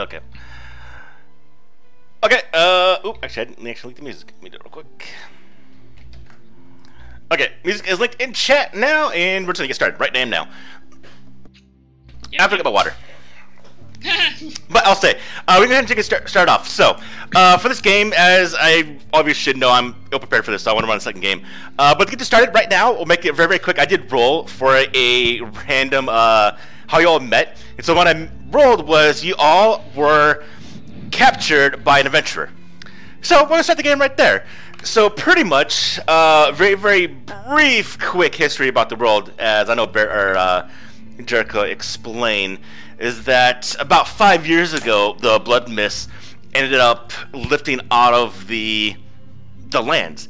Okay. Okay, uh, oop, actually, I didn't actually link the music. Let me do it real quick. Okay, music is linked in chat now, and we're just gonna get started right damn now. Yep. I have to get my water. But I'll say, uh, we're going to get start, start off. So, uh, for this game, as I obviously should know, I'm ill prepared for this, so I want to run a second game. Uh, but to get this started right now, we'll make it very, very quick. I did roll for a random uh, how you all met. And so, what I rolled was you all were captured by an adventurer. So, we're to start the game right there. So, pretty much, uh, very, very brief, quick history about the world, as I know Bear, or, uh, Jericho explained, is that about five years ago, the Blood Mist ended up lifting out of the the lands.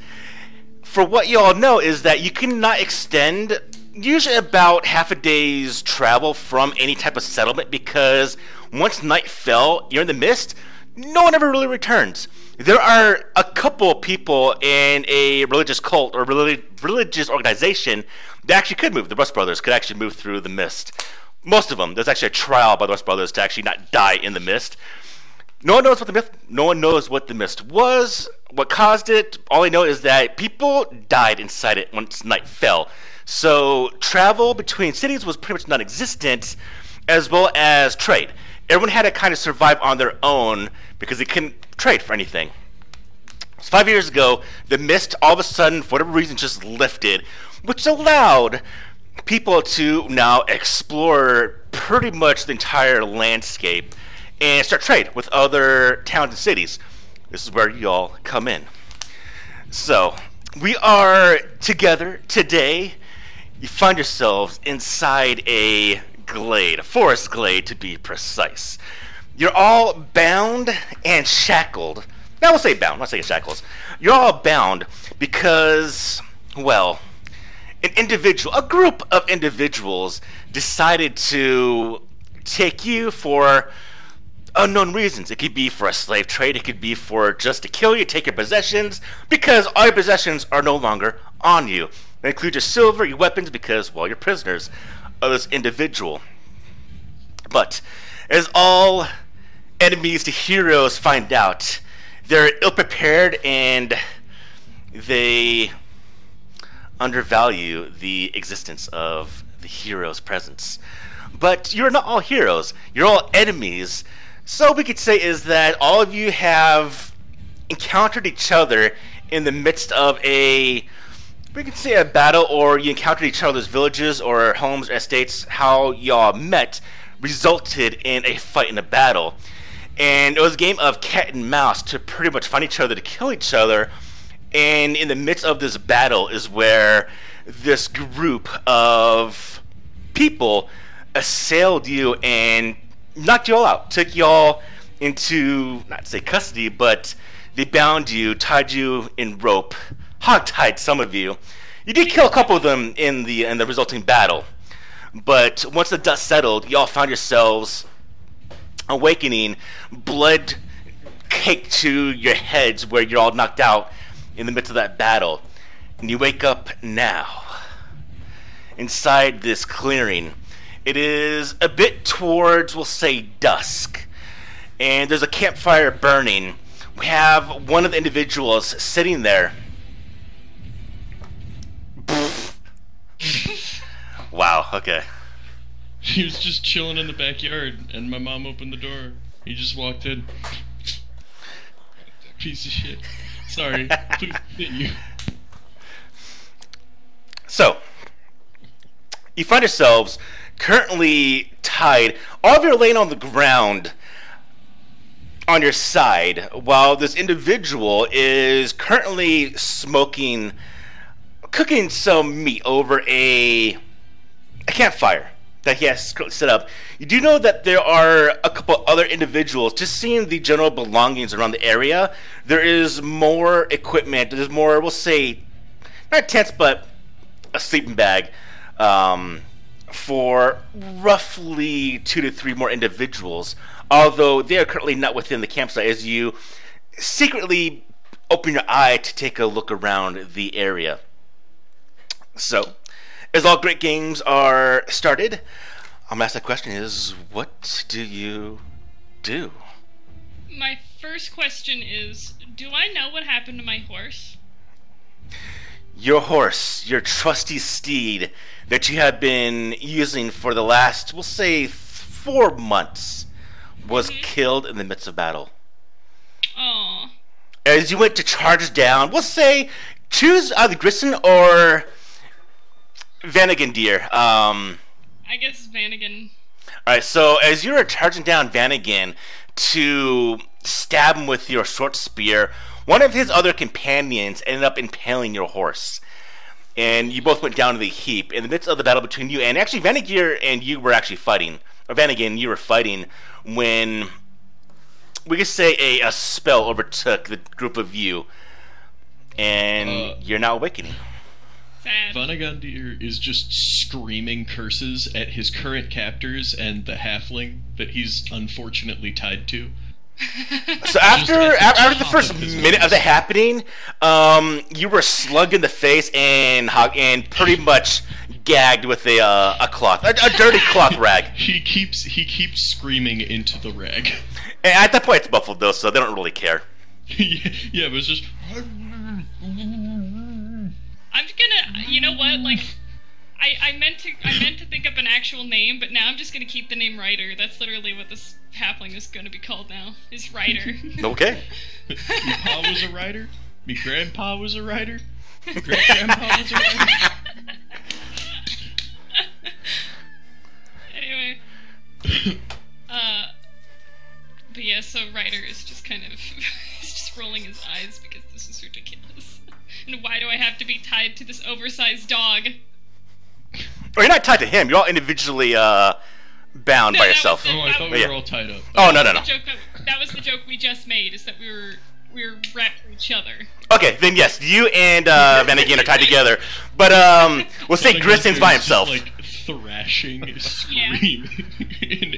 For what you all know is that you cannot extend usually about half a day's travel from any type of settlement because once night fell, you're in the mist, no one ever really returns. There are a couple people in a religious cult or relig- religious organization that actually could move. The Rust Brothers could actually move through the mist. Most of them. There's actually a trial by the Rust Brothers to actually not die in the mist. No one knows what the myth. No one knows what the mist was, what caused it. All I know is that people died inside it once night fell. So travel between cities was pretty much non-existent, as well as trade. Everyone had to kind of survive on their own because they couldn't trade for anything. So five years ago, the mist all of a sudden, for whatever reason, just lifted, which allowed people to now explore pretty much the entire landscape and start trade with other towns and cities. This is where y'all come in. So, we are together today. You find yourselves inside a glade, a forest glade to be precise. You're all bound and shackled. Now, we'll say bound, let's say shackles. You're all bound because, well, an individual, a group of individuals decided to take you for unknown reasons. It could be for a slave trade, it could be for just to kill you, take your possessions, because all your possessions are no longer on you. They include your silver, your weapons, because, well, you're prisoners of this individual. But as all enemies to heroes find out, they're ill prepared and they undervalue the existence of the hero's presence. But you're not all heroes, you're all enemies. So we could say is that all of you have encountered each other in the midst of a we could say a battle or you encountered each other's villages or homes or estates, how y'all met resulted in a fight in a battle. And it was a game of cat and mouse to pretty much find each other to kill each other and in the midst of this battle is where this group of people assailed you and knocked you all out, took you all into, not to say custody, but they bound you, tied you in rope, hog-tied some of you. You did kill a couple of them in the in the resulting battle, but once the dust settled, you all found yourselves awakening, blood caked to your heads where you're all knocked out in the midst of that battle. And you wake up now inside this clearing. It is a bit towards, we'll say, dusk. And there's a campfire burning. We have one of the individuals sitting there. Wow, okay. He was just chilling in the backyard, and my mom opened the door. He just walked in. Piece of shit. Sorry. Please continue. So, you find yourselves currently tied. All of you are laying on the ground on your side, while this individual is currently smoking, cooking some meat over a, a campfire that he has set up. You do know that there are a couple other individuals. Just seeing the general belongings around the area, there is more equipment. There's more, we'll say, not tents, but a sleeping bag um, for roughly two to three more individuals. Although they are currently not within the campsite, as you secretly open your eye to take a look around the area. So, as all great games are started, I'm ask the question: Is what do you do? My first question is Do I know what happened to my horse? Your horse, your trusty steed that you have been using for the last, we'll say, four months, was Mhm. killed in the midst of battle. Oh. As you went to charge down, we'll say, choose either Grissom or Vanagandir. Um, I guess Vanagon. Alright, so as you were charging down Vanagon to stab him with your short spear, one of his other companions ended up impaling your horse. And you both went down to the heap. In the midst of the battle between you and actually Vanagir and you were actually fighting. Or Vanagon, you were fighting when we could say a, a spell overtook the group of you. And Uh, you're now awakening. Sad. Vanagandir is just screaming curses at his current captors and the halfling that he's unfortunately tied to. So after at the after the first of his minute of voice. the happening, um, you were slugged in the face and hug and pretty much gagged with a uh, a cloth, a, a dirty cloth rag. He keeps he keeps screaming into the rag. And at that point, it's muffled though, so they don't really care. yeah, yeah, but it's just I'm just gonna. You know what? Like. I, I meant to I meant to think up an actual name, but now I'm just gonna keep the name Ryder. That's literally what this halfling is gonna be called now. Is Ryder. Okay. Me pa was a writer. Me grandpa was a writer. Great grandpa was a writer. anyway. Uh, but yeah, so Ryder is just kind of he's just rolling his eyes because this is ridiculous. And why do I have to be tied to this oversized dog? Or you're not tied to him. You're all individually uh, bound No, by yourself. the- Oh, I thought we Yeah. were all tied up. Oh no no no. Joke that, that was the joke we just made is that we were we were wrapped to each other. Okay, then yes, you and uh, Vanagon are tied together. But um, we'll say Vanagandir Grisson's by is just, himself. like thrashing, screaming in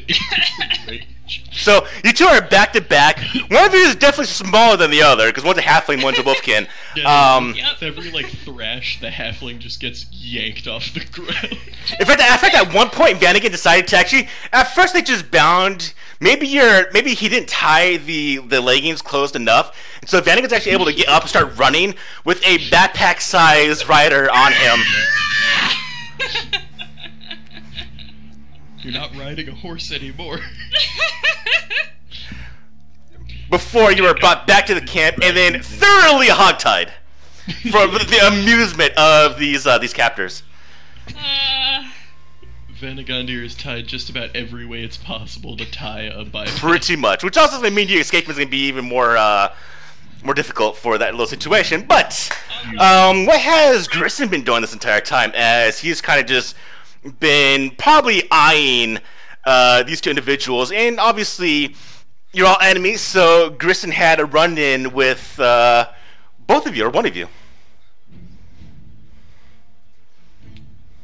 rage. So you two are back to back. One of you is definitely smaller than the other because one's a halfling, one's a wolfkin. Yeah, Um, Yep. with every like thrash, the halfling just gets yanked off the ground. In fact, in fact, at one point, Vanagon decided to actually. At first, they just bound. Maybe you're. Maybe he didn't tie the the leggings closed enough, and so Vanagon's actually able to get up and start running with a backpack-sized rider on him. You're not riding a horse anymore. Before you were brought back to the camp and then thoroughly hogtied for the amusement of these uh, these captors. Uh, Vanagandir is tied just about every way it's possible to tie a bike. Pretty much, which also means your escape is going to be even more uh, more difficult for that little situation. But um, what has Grissom been doing this entire time? As he's kind of just been probably eyeing uh, these two individuals, and obviously you're all enemies. So Grissom had a run-in with uh, both of you, or one of you.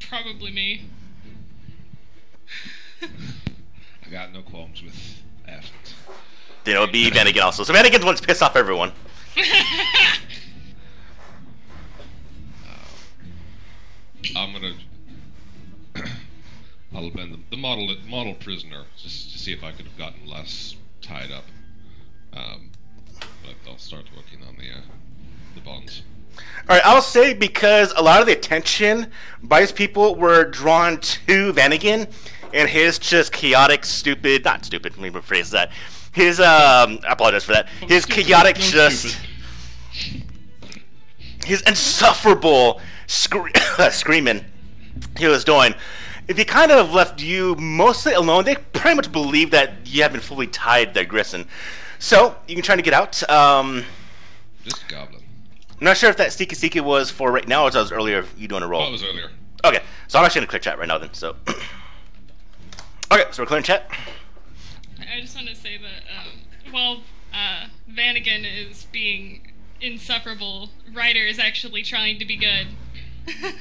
probably me. I got no qualms with Athens. Then it would be Vanagon also. So Vanagon's to piss off everyone. I'm gonna. I'll bend the, the model model prisoner just to see if I could have gotten less tied up. Um, but I'll start working on the uh, the bonds. All right, I'll say because a lot of the attention by his people were drawn to Vanagon and his just chaotic, stupid, not stupid, let me rephrase that. His, um, I apologize for that. His Stupid, chaotic, no just, stupid. his insufferable scre- screaming he was doing. If he kind of left you mostly alone, they pretty much believe that you have been fully tied there, Grissom. So, you can try to get out. Um, Just goblin. I'm not sure if that Stika Stika was for right now or if that was earlier you doing a roll. Oh, it was earlier. Okay, so I'm actually gonna clear chat right now then. So, okay, so we're clearing chat. I just want to say that um, while uh, Vanagon is being insufferable, Ryder is actually trying to be good.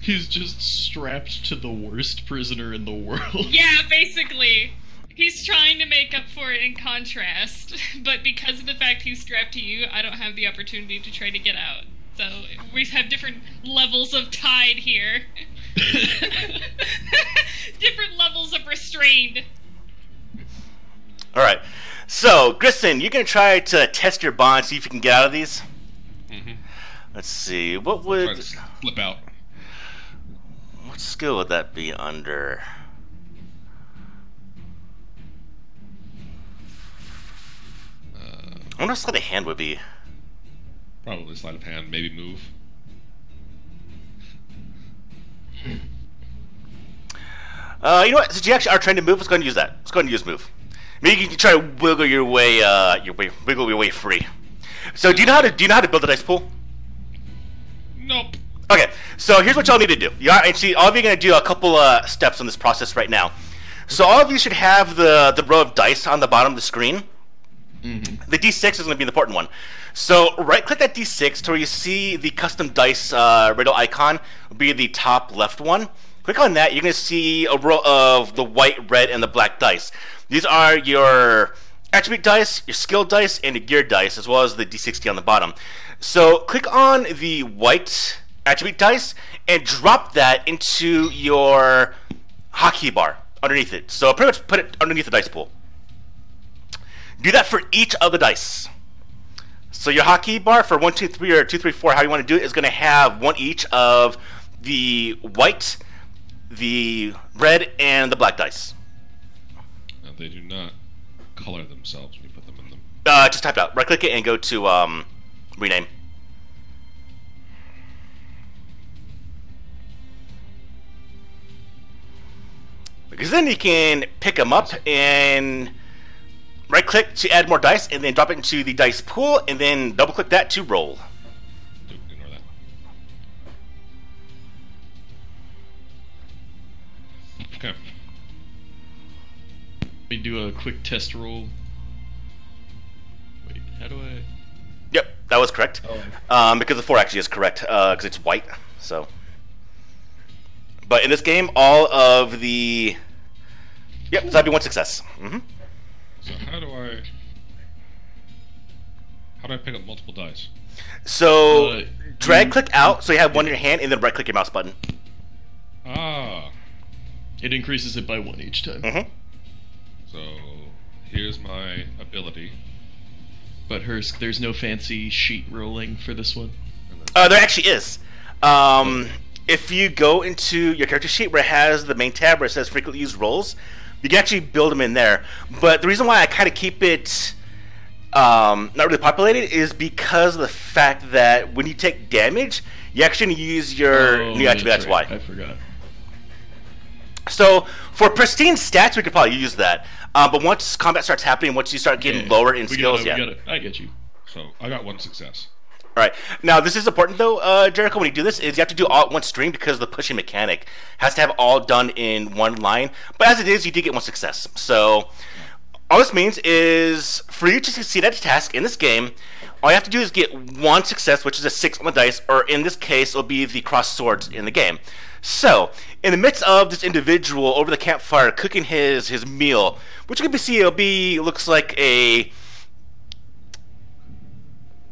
He's just strapped to the worst prisoner in the world. yeah, basically. He's trying to make up for it in contrast, but because of the fact he's strapped to you, I don't have the opportunity to try to get out. So we have different levels of tied here. different levels of restrained. All right. So, Grissom, you're gonna try to test your bond, see if you can get out of these. Mm-hmm. Let's see. What Try would to slip out. What skill would that be under? Uh, I wonder what sleight of hand would be. probably sleight of hand, maybe move. Uh, you know what? Since you actually are trying to move, let's go ahead and use that. Let's go ahead and use move. Maybe you can try to wiggle your way, uh, your way, wiggle your way free. So, do you know how to do you know how to build a dice pool? Nope. Okay, so here's what y'all need to do. You are actually all of you are gonna do a couple uh, steps on this process right now. So all of you should have the the row of dice on the bottom of the screen. Mm-hmm. The D6 is going to be the important one. So right click that D6 to where you see the custom dice uh, riddle icon will be the top left one. Click on that. You're going to see a row of the white, red, and the black dice. These are your attribute dice, your skill dice, and your gear dice, as well as the D60 on the bottom. So click on the white attribute dice and drop that into your hotkey bar underneath it. So pretty much put it underneath the dice pool. Do that for each of the dice. So your hotkey bar for one, two, three, or two, three, four, how you want to do it, is going to have one each of the white, the red, and the black dice. Now they do not color themselves when you put them in them. Uh, just type it out. Right click it and go to um, rename. Because then you can pick them up and right click to add more dice and then drop it into the dice pool and then double click that to roll. Dude, ignore that. Okay. Let me do a quick test roll. Wait, how do I? Yep, that was correct. Um, because the four actually is correct because it's white. So, but in this game, all of the yep, so that'd be one success. hmm So how do I? How do I pick up multiple dice? So Uh, drag click out, so you have one in your hand, and then right click your mouse button. Ah. It increases it by one each time. hmm So here's my ability. But hers, there's no fancy sheet rolling for this one. Uh, there actually is. Um, if you go into your character sheet where it has the main tab where it says frequently used rolls, you can actually build them in there. But the reason why I kind of keep it um, not really populated is because of the fact that when you take damage, you actually use your Oh, new attribute. That's right. why. I forgot. So for pristine stats, we could probably use that. Uh, but once combat starts happening, once you start getting Yeah, lower in skills, yeah. I get you. so I got one success. All right. Now, this is important though, uh, Jericho. When you do this, is you have to do all at one stream because the pushing mechanic has to have all done in one line. But as it is, you did get one success. So all this means is for you to succeed at a task in this game, all you have to do is get one success, which is a six on the dice, or in this case, it'll be the cross swords in the game. So, in the midst of this individual over the campfire cooking his his meal, which you can be see it'll be looks like a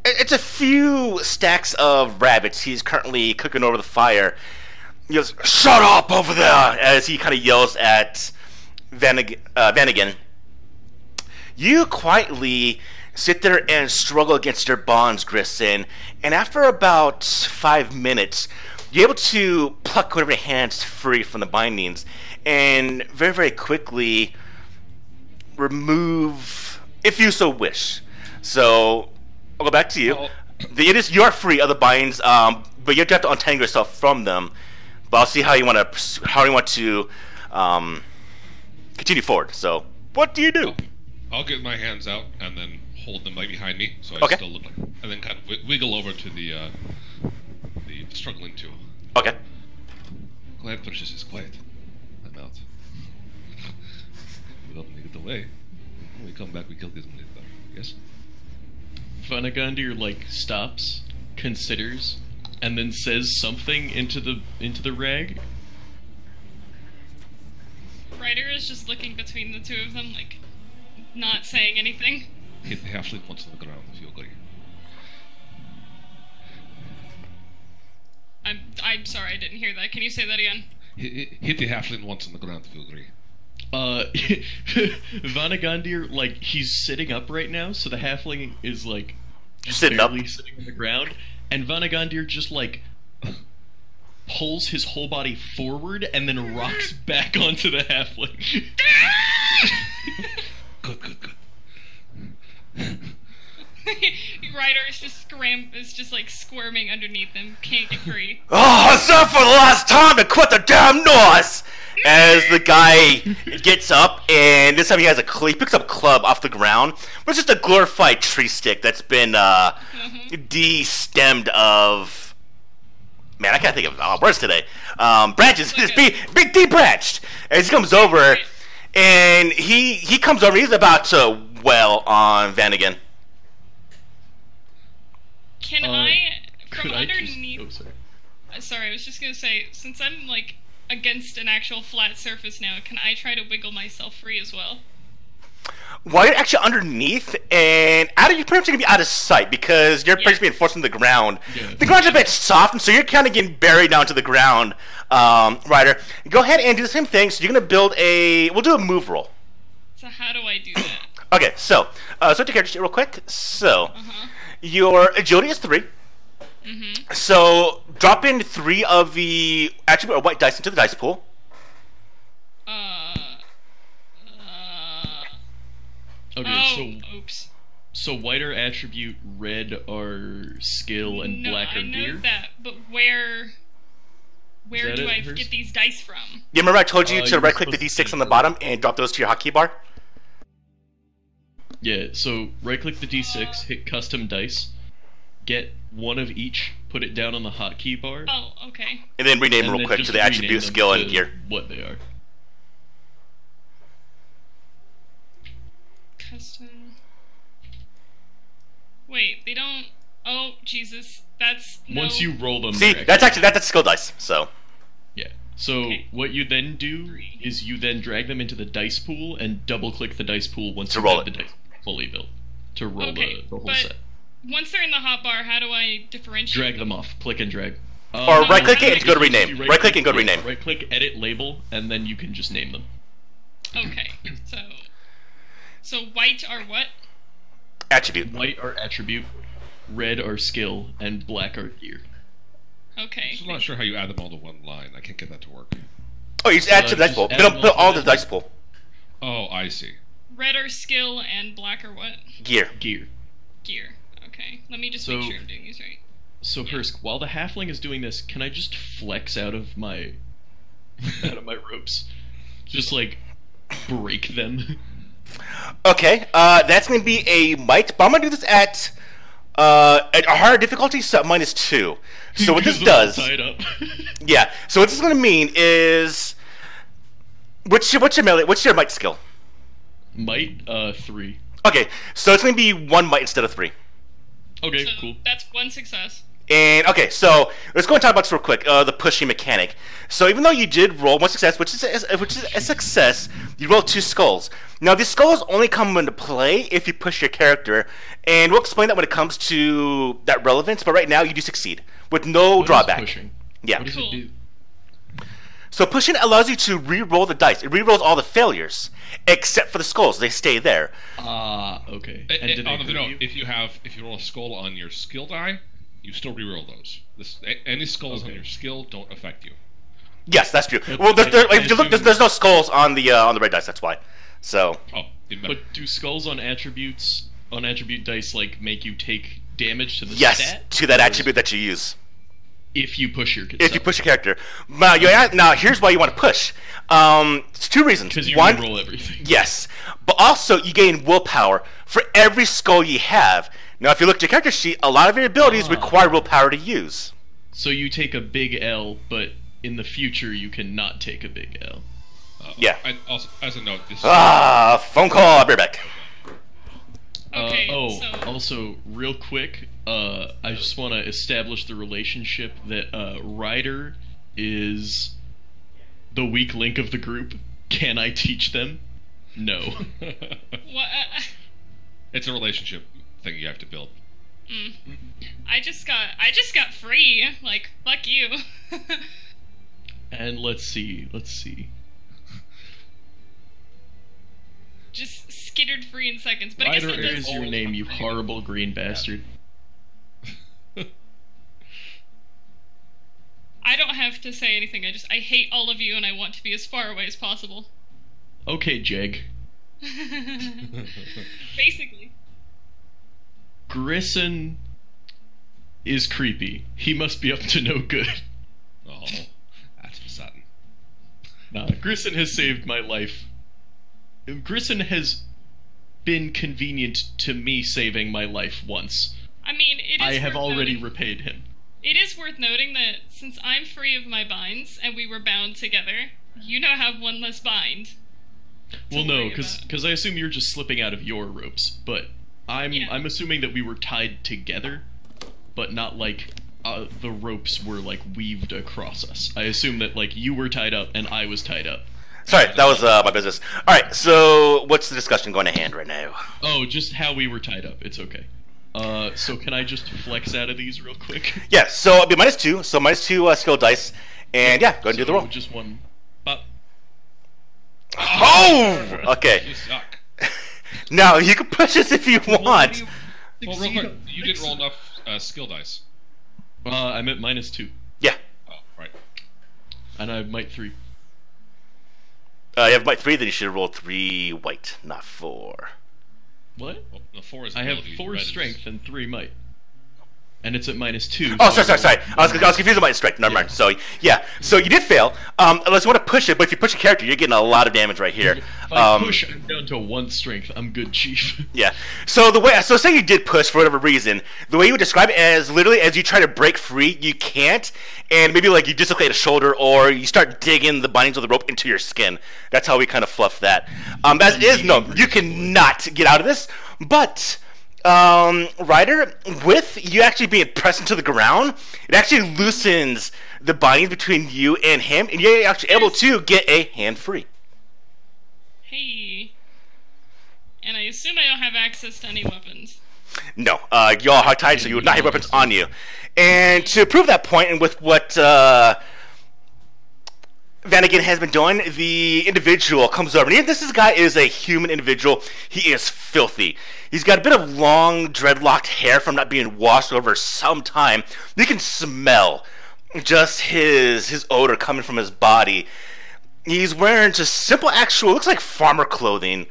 it's a few stacks of rabbits he's currently cooking over the fire. He goes, "Shut up over there!" as he kind of yells at Vanig- uh. You quietly sit there and struggle against your bonds, Grissom, and after about five minutes, you're able to pluck one of your hands free from the bindings, and very, very quickly remove, if you so wish. So, I'll go back to you. It is you are free of the binds, um, but you have to untangle yourself from them. But I'll see how you want to how you want to um, continue forward. So, what do you do? I'll get my hands out and then hold them right behind me, so I Okay. still look, like, and then kind of wiggle over to the uh, the struggling two. Okay. Quiet, precious, is quiet. I'm out. we don't make it away. When we come back, we kill this later. Yes. Vanagandir like stops, considers, and then says something into the into the rag. Ryder is just looking between the two of them, like, not saying anything. Hit the halfling once on the ground if you agree. I'm I'm sorry, I didn't hear that. Can you say that again? Hit, hit- hit the halfling once on the ground if you agree. Uh, Vanagandir, like he's sitting up right now, so the halfling is like just Sitting up. sitting on the ground, and Vanagandir just like pulls his whole body forward and then rocks back onto the halfling. Good, good, good. Ryder is just scram is just like squirming underneath him, can't get free. Oh, it's up for the last time to quit the damn noise! As the guy gets up, and this time he has a cl- he picks up a club off the ground, but it's just a glorified tree stick that's been uh, de-stemmed of. Man, I can't think of uh, words today. Um, branches, it's be, be de-branched. As he comes over, and he he comes over, he's about to well on Vanagon. Can Uh, I from Could I just? underneath Oh, sorry. Uh, Sorry, I was just gonna say, since I'm like against an actual flat surface now, can I try to wiggle myself free as well? While you're actually underneath, and out of you're pretty much gonna be out of sight because you're pretty much being forced into the ground. Yeah. The ground's a bit soft, and so you're kind of getting buried down to the ground. Um, Ryder, go ahead and do the same thing. So you're gonna build a. We'll do a move roll. So how do I do that? Okay, so uh, so take character sheet real quick. So Uh-huh. your agility is 3 Mm-hmm. So drop in three of the attribute or white dice into the dice pool. Uh. Uh. Okay, oh, so oops. so whiter attribute, red are skill, and no, black are I know gear. that, but where? Where do I hers? get these dice from? Yeah, remember I told you Uh, to right click the d6 on the bottom and drop those to your hotkey bar? Yeah, so right click the d6, hit custom dice, get one of each, put it down on the hotkey bar, Oh, okay. And then rename and real then quick just to the rename attribute, skill, and to gear. What they are. Custom. Wait, they don't. Oh, Jesus. That's. No. Once you roll them, See, they're that's actually that, that's skill dice. So Yeah. So Okay. what you then do is you then drag them into the dice pool and double click the dice pool once To you roll have it. the dice fully built to roll Okay, the, the whole but- set. Once they're in the hotbar, how do I differentiate? Drag them off. Click and drag. Um, Or right click I it and go to rename. Right click and go to rename. Right click, edit label, and then you can just name them. Okay, so. So white are what? Attribute. White are attribute, red are skill, and black are gear. Okay. I'm still not sure how you add them all to one line. I can't get that to work. Oh, you just add Uh, to the dice pool. add Put, them put all all the the- dice pool. Oh, I see. Red are skill and black are what? Gear. Gear. Gear. Okay. Let me just So- make sure I'm doing these right. So Hursk, while the halfling is doing this, can I just flex out of my out of my ropes? Just like break them. Okay, uh, that's going to be a might, but I'm going to do this at uh, at a higher difficulty, so at minus two. So what this does, tied up. yeah. So what this is going to mean is, what's your what's your melee? What's your might skill? Might uh three. Okay, so it's going to be one might instead of three. Okay, So cool. that's one success. And okay, so let's go and talk about this real quick. Uh, the pushing mechanic. So even though you did roll one success, which is a, which is a success, you rolled two skulls. Now these skulls only come into play if you push your character, and we'll explain that when it comes to that relevance. But right now, you do succeed with no What is drawback. pushing? Yeah. What does Cool. it do? So pushing allows you to re-roll the dice. It re-rolls all the failures except for the skulls. They stay there. Ah, okay. Eh, And eh, do on the hurt note, you? if you have if you roll a skull on your skill die, you still re-roll those. This any skulls on your skill don't affect you. Yes, that's true. But Well, there, there, I if you look, there's, there's no skulls on the uh, on the red dice. That's why. So Oh. But do skulls on attributes on attribute dice like make you take damage to the yes, stat? to that Or attribute that you use. If you push your if you push your character. Now, you now here's why you want to push. Um, it's two reasons. because you One, roll everything. yes, but also you gain willpower for every skull you have. Now, if you look at your character sheet, a lot of your abilities Ah. require willpower to use. So you take a big L, but in the future you cannot take a big L. Uh, yeah. And also, as a note, this Ah, phone call. I'll be right back. Okay, uh, oh, so- also, real quick, uh, I just want to establish the relationship that uh, Ryder is the weak link of the group. Can I teach them? No. What? Uh, it's a relationship thing you have to build. mm. I just got. I just got free. Like fuck you. and let's see, let's see. Just skittered free in seconds. But I guess Ryder that is your name, you horrible green bastard. I don't have to say anything. I just I hate all of you and I want to be as far away as possible. Okay, Jeg. Basically. Grissom is creepy. He must be up to no good. Oh, that's sudden. Nah, Grissom has saved my life. Grissom has been convenient to me saving my life once. I mean, it is. I have already noting- repaid him. It is worth noting that since I'm free of my binds and we were bound together, you now have one less bind. Well, no, because. I assume you're just slipping out of your ropes, but I'm Yeah. I'm assuming that we were tied together, but not like uh, the ropes were like weaved across us. I assume that like you were tied up and I was tied up. Sorry, that was uh, my business. All right, so what's the discussion going to hand right now? Oh, just how we were tied up. It's okay. Uh, so can I just flex out of these real quick? Yeah, so it'll be minus two. So minus two uh, skill dice, and yeah, go ahead and do the So roll. Just one. Bop. Oh, okay. You suck. Now you can push this if you want. Well, real quick, you didn't roll enough uh, skill dice. Uh, I'm at minus two, Yeah, Oh, right. and I have might three. Uh, you have might three. Then you should roll three white, not four. What? Well, the four is I have four strength and three might. And it's at minus two. Oh, so sorry, sorry, sorry. I was, I was confused about your strength. Never mind. So yeah, so you did fail. Um, unless you want to push it, but if you push a character, you're getting a lot of damage right here. If I Um, push, I'm down to one strength. I'm good, chief. Yeah. So the way, so say you did push for whatever reason, the way you would describe it as literally as you try to break free, you can't, and maybe like you dislocate a shoulder or you start digging the bindings of the rope into your skin. That's how we kind of fluff that. Um, as it is, no, you cannot get out of this, but. Um, Ryder, with you actually being pressed into the ground, it actually loosens the bindings between you and him, and you're actually able to get a hand free. Hey. And I assume I don't have access to any weapons. No, uh, y'all are tied, so you would not have weapons on you. And to prove that point, and with what uh, Vanagon has been doing, the individual comes over. And this is, guy is a human individual. He is filthy. He's got a bit of long, dreadlocked hair from not being washed over some time. You can smell just his his odor coming from his body. He's wearing just simple, actual, looks like farmer clothing.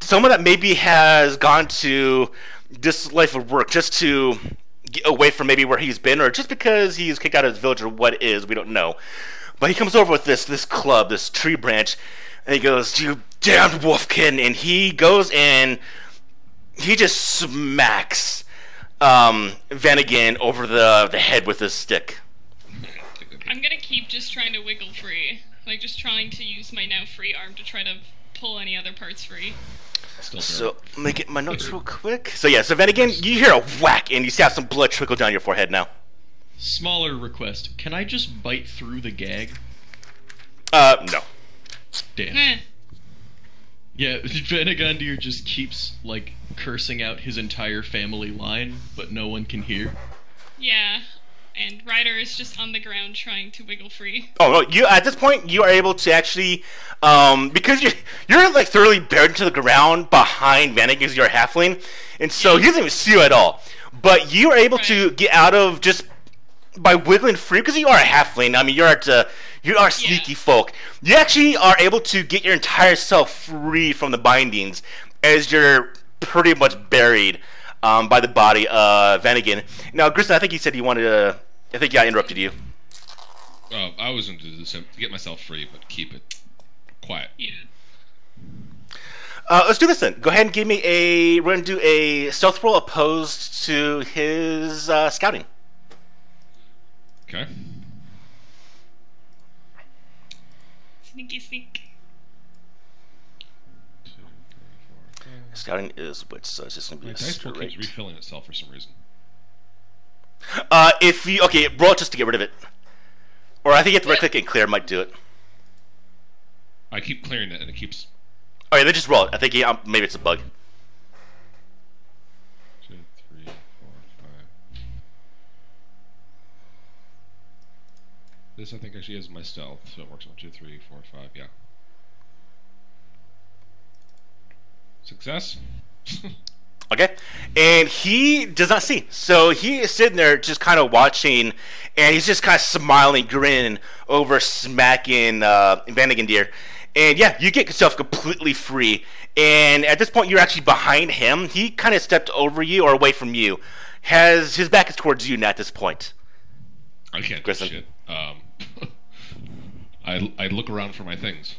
Someone that maybe has gone to this life of work just to get away from maybe where he's been, or just because he's kicked out of his village, or what is, we don't know. But he comes over with this this club, this tree branch, and he goes, "You damned wolfkin!" And he goes and he just smacks um, Vanagon over the the head with his stick. I'm gonna keep just trying to wiggle free. Like, just trying to use my now free arm to try to pull any other parts free. So make it my notes real quick. So yeah, so Vanagon, you hear a whack, and you see how some blood trickle down your forehead now. Smaller request. Can I just bite through the gag? Uh, no. Damn. Yeah, Vanagandir just keeps like cursing out his entire family line, but no one can hear. Yeah. And Ryder is just on the ground trying to wiggle free. Oh no! You at this point you are able to actually, um, because you you're like thoroughly buried into the ground behind Vanek because you're a halfling, and so he doesn't even see you at all. But you are able to get out of just by wiggling free because you are a halfling. I mean, you're at, uh, you are sneaky folk. You actually are able to get your entire self free from the bindings as you're pretty much buried um, by the body of Vanagon. Now, Grissom, I think you said you wanted to. I think I interrupted you. Oh, I was going to do this to get myself free, but keep it quiet. Yeah. Uh, let's do this then. Go ahead and give me a. We're going to do a stealth roll opposed to his uh, scouting. Okay. Sneaky sneak. Two, three, four, five. Scouting is which, so it's just going to be My a dice roll keeps refilling itself for some reason. Uh, if you okay, roll it just to get rid of it, or I think you have to right click and clear might do it. I keep clearing it, and it keeps. Oh yeah, then just roll it. I think yeah, um, maybe it's a bug. Two, three, four, five. This I think actually is my stealth, so it works on two, three, four, five. Yeah. Success. Okay, and he does not see. So he is sitting there just kind of watching, and he's just kind of smiling, grinning over smacking uh, Vanagandir. And yeah, you get yourself completely free. And at this point, you're actually behind him. He kind of stepped over you or away from you. Has his back is towards you now at this point. I can't do shit. Um, I I look around for my things.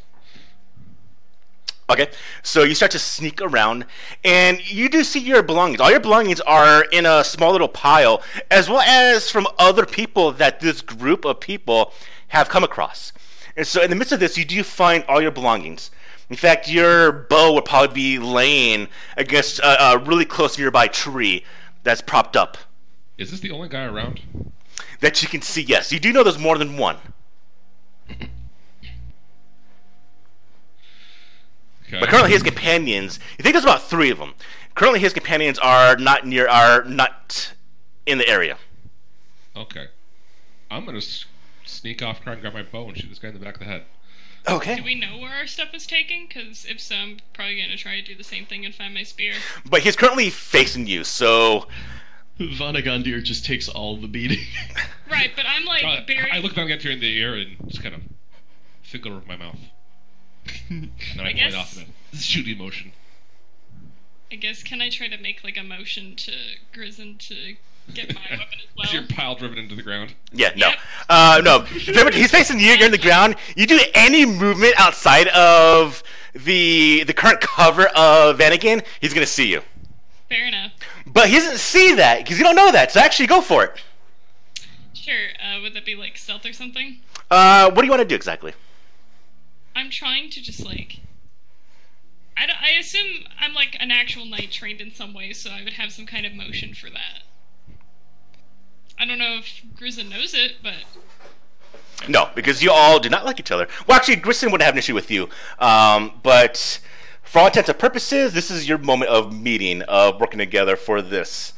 Okay, so you start to sneak around, and you do see your belongings. All your belongings are in a small little pile, as well as from other people that this group of people have come across. And so, in the midst of this, you do find all your belongings. In fact, your bow would probably be laying against a, a really close nearby tree that's propped up Is this the only guy around? That you can see. Yes, you do know there's more than one. Okay. But currently, his companions. You think there's about three of them. Currently, his companions are not near, are not in the area. Okay. I'm gonna sneak off, try and grab my bow, and shoot this guy in the back of the head. Okay. Do we know where our stuff is taken? Because if so, I'm probably going to try to do the same thing and find my spear. But he's currently facing you, so Vanagandir just takes all the beating. Right, but I'm like Uh, buried. I look down at you in the air and just kind of finger over my mouth. And then I, I point guess- off in a shooting motion. I guess can I try to make like a motion to Grizzin to get my weapon as well? Is your pile driven into the ground? yeah, no, Yep. uh, no. He's facing you. You're in the ground. You do any movement outside of the the current cover of Vanagon, he's gonna see you. Fair enough. But he doesn't see that because you don't know that. So actually, go for it. Sure. Uh, would that be like stealth or something? Uh, what do you want to do exactly? I'm trying to just like. I, I assume I'm like an actual knight trained in some way, so I would have some kind of motion for that. I don't know if Grizzin knows it, but No, because you all do not like each other. Well, actually, Grissom wouldn't have an issue with you. Um, but for all intents and purposes, this is your moment of meeting, of working together for this.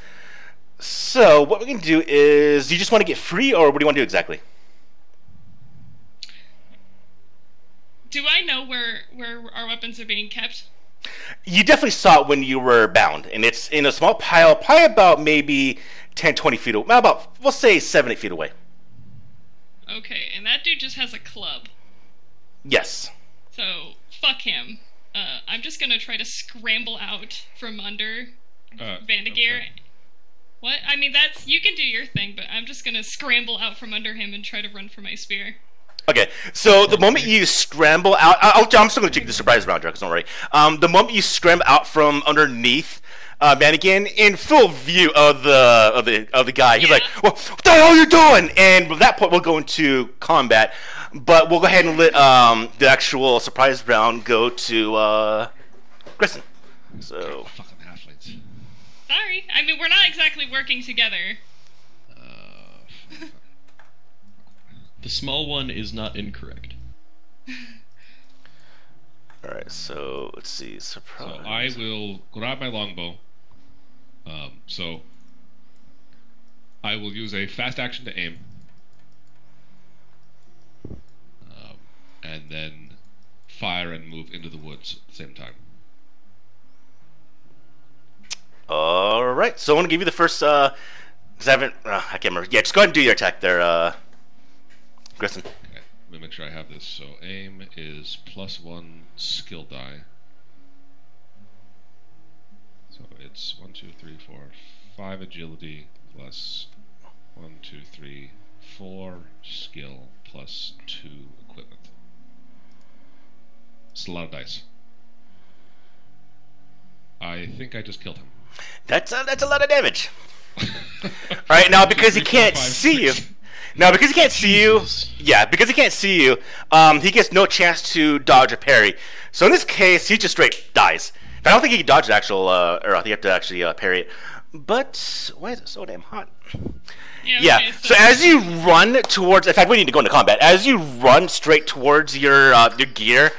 So, what we can do is, you just want to get free, or what do you want to do exactly? do I know where where our weapons are being kept? You definitely saw it when you were bound, and it's in a small pile, probably about maybe 10, 20 feet away. About, we'll say 7, 8 feet away. Okay, and that dude just has a club. Yes. So fuck him. Uh, I'm just gonna try to scramble out from under Uh, Vandegear. okay. What? I mean, that's you can do your thing, but I'm just gonna scramble out from under him and try to run for my spear. Okay, so the moment you scramble out, I'll, I'm still going to take the surprise round, Drax, don't worry. Um, the moment you scramble out from underneath uh, Mannequin in full view of the of the of the guy, he's Yeah. like, "Well, what the hell are you doing?" And at that point, we'll go into combat. But we'll go ahead and let um, the actual surprise round go to uh, Grissom. So Fucking halflings. Sorry. I mean, we're not exactly working together. Uh, the small one is not incorrect. all right, so let's see, Surprise. so. I will grab my longbow. Um, so I will use a fast action to aim. And then fire and move into the woods at the same time. All right, so I want to give you the first. Uh, 'cause I haven't. Uh, I can't remember. Yeah, just go ahead and do your attack there, uh, Grissom. Okay, let me make sure I have this. So aim is plus one skill die. So it's one, two, three, four, five agility plus one, two, three, four skill plus two. It's a lot of dice. I think I just killed him. That's a, that's a lot of damage. All right, now because he can't five, see you. Now because he can't see you. Yeah, because he can't see you. Um, he gets no chance to dodge or parry. So in this case, he just straight dies. I don't think he can dodge the actual, uh, or I think you have to actually uh, parry it. But why is it so damn hot? Yeah. Yeah. okay, So as you run towards, in fact, we need to go into combat. As you run straight towards your uh, your gear,